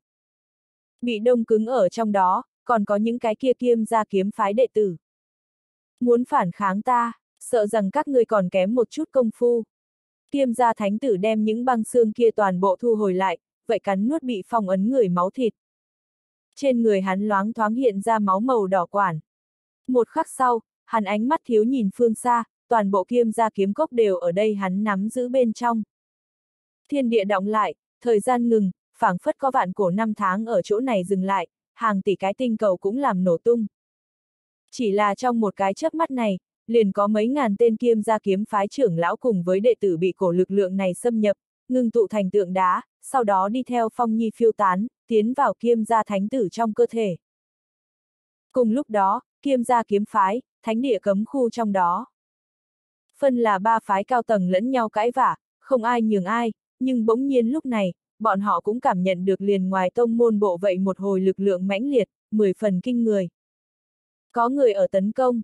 Bị đông cứng ở trong đó, còn có những cái kia kiêm ra kiếm phái đệ tử. Muốn phản kháng ta, sợ rằng các ngươi còn kém một chút công phu. Kiêm gia thánh tử đem những băng xương kia toàn bộ thu hồi lại, vậy cắn nuốt bị phong ấn người máu thịt. Trên người hắn loáng thoáng hiện ra máu màu đỏ quản. Một khắc sau, hắn ánh mắt thiếu nhìn phương xa, toàn bộ kiêm gia kiếm cốc đều ở đây hắn nắm giữ bên trong. Thiên địa động lại, thời gian ngừng, phảng phất có vạn cổ năm tháng ở chỗ này dừng lại, hàng tỷ cái tinh cầu cũng làm nổ tung. Chỉ là trong một cái chớp mắt này, liền có mấy ngàn tên kiêm gia kiếm phái trưởng lão cùng với đệ tử bị cổ lực lượng này xâm nhập, ngưng tụ thành tượng đá, sau đó đi theo phong nhi phiêu tán, tiến vào kiêm gia thánh tử trong cơ thể. Cùng lúc đó, kiêm gia kiếm phái, thánh địa cấm khu trong đó. Phân là ba phái cao tầng lẫn nhau cãi vả, không ai nhường ai, nhưng bỗng nhiên lúc này, bọn họ cũng cảm nhận được liền ngoài tông môn bộ vậy một hồi lực lượng mãnh liệt, mười phần kinh người. Có người ở tấn công.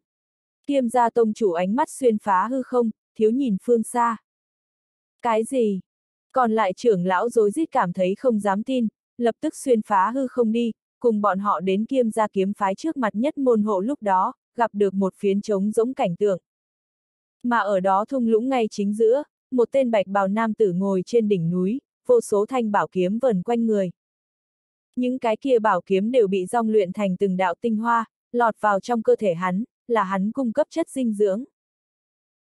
Kiêm gia tông chủ ánh mắt xuyên phá hư không, thiếu nhìn phương xa. Cái gì? Còn lại trưởng lão dối rít cảm thấy không dám tin, lập tức xuyên phá hư không đi, cùng bọn họ đến kiêm gia kiếm phái trước mặt nhất môn hộ lúc đó, gặp được một phiến trống giống cảnh tượng. Mà ở đó thung lũng ngay chính giữa, một tên bạch bào nam tử ngồi trên đỉnh núi, vô số thanh bảo kiếm vần quanh người. Những cái kia bảo kiếm đều bị rong luyện thành từng đạo tinh hoa, lọt vào trong cơ thể hắn, là hắn cung cấp chất dinh dưỡng.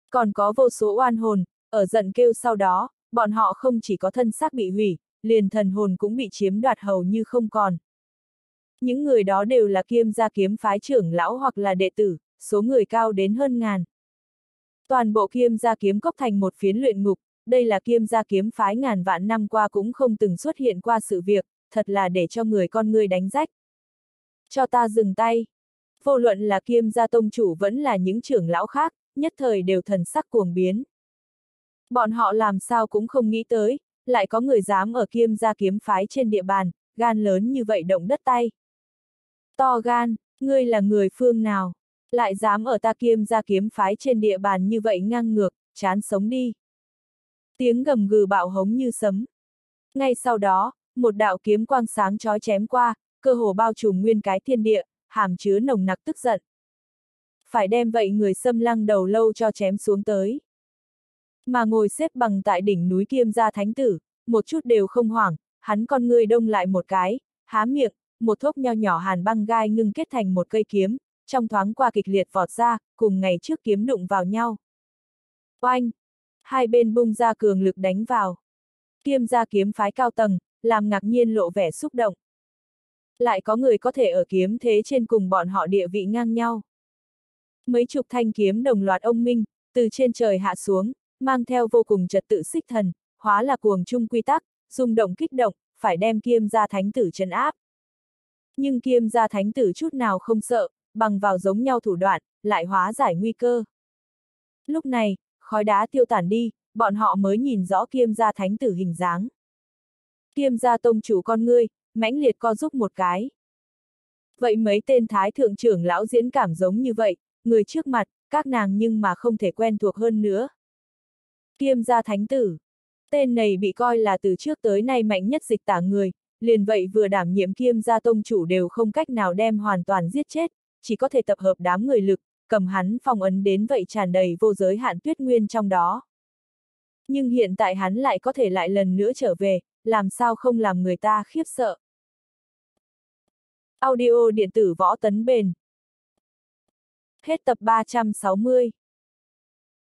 Còn có vô số oan hồn, ở giận kêu sau đó, bọn họ không chỉ có thân xác bị hủy, liền thần hồn cũng bị chiếm đoạt hầu như không còn. Những người đó đều là kiêm gia kiếm phái trưởng lão hoặc là đệ tử, số người cao đến hơn ngàn. Toàn bộ kiêm gia kiếm cốc thành một phiến luyện ngục, đây là kiêm gia kiếm phái ngàn vạn năm qua cũng không từng xuất hiện qua sự việc, thật là để cho người con người đánh rách. Cho ta dừng tay. Vô luận là kiêm gia tông chủ vẫn là những trưởng lão khác, nhất thời đều thần sắc cuồng biến. Bọn họ làm sao cũng không nghĩ tới, lại có người dám ở kiêm gia kiếm phái trên địa bàn, gan lớn như vậy động đất tay. To gan, ngươi là người phương nào? Lại dám ở ta kiêm gia kiếm phái trên địa bàn như vậy ngang ngược, chán sống đi. Tiếng gầm gừ bạo hống như sấm. Ngay sau đó, một đạo kiếm quang sáng chói chém qua, cơ hồ bao trùm nguyên cái thiên địa, hàm chứa nồng nặc tức giận. Phải đem vậy người xâm lăng đầu lâu cho chém xuống tới. Mà ngồi xếp bằng tại đỉnh núi kiêm gia thánh tử, một chút đều không hoảng, hắn con người đông lại một cái, há miệng, một thốc nho nhỏ hàn băng gai ngưng kết thành một cây kiếm, trong thoáng qua kịch liệt vọt ra, cùng ngày trước kiếm đụng vào nhau. Oanh! Hai bên bung ra cường lực đánh vào. Kiêm gia kiếm phái cao tầng, làm ngạc nhiên lộ vẻ xúc động. Lại có người có thể ở kiếm thế trên cùng bọn họ địa vị ngang nhau. Mấy chục thanh kiếm đồng loạt ông Minh, từ trên trời hạ xuống, mang theo vô cùng trật tự xích thần, hóa là cuồng chung quy tắc, rung động kích động, phải đem kiêm gia thánh tử chân áp. Nhưng kiêm gia thánh tử chút nào không sợ, bằng vào giống nhau thủ đoạn, lại hóa giải nguy cơ. Lúc này, khói đá tiêu tản đi, bọn họ mới nhìn rõ kiêm gia thánh tử hình dáng. Kiêm gia tông chủ con ngươi, mãnh liệt co giúp một cái. Vậy mấy tên thái thượng trưởng lão diễn cảm giống như vậy, người trước mặt, các nàng nhưng mà không thể quen thuộc hơn nữa. Kiêm gia thánh tử. Tên này bị coi là từ trước tới nay mạnh nhất dịch tả người, liền vậy vừa đảm nhiệm kiêm gia tông chủ đều không cách nào đem hoàn toàn giết chết, chỉ có thể tập hợp đám người lực, cầm hắn phong ấn đến vậy tràn đầy vô giới hạn tuyết nguyên trong đó. Nhưng hiện tại hắn lại có thể lại lần nữa trở về, làm sao không làm người ta khiếp sợ. Audio điện tử võ tấn bền. Hết tập 360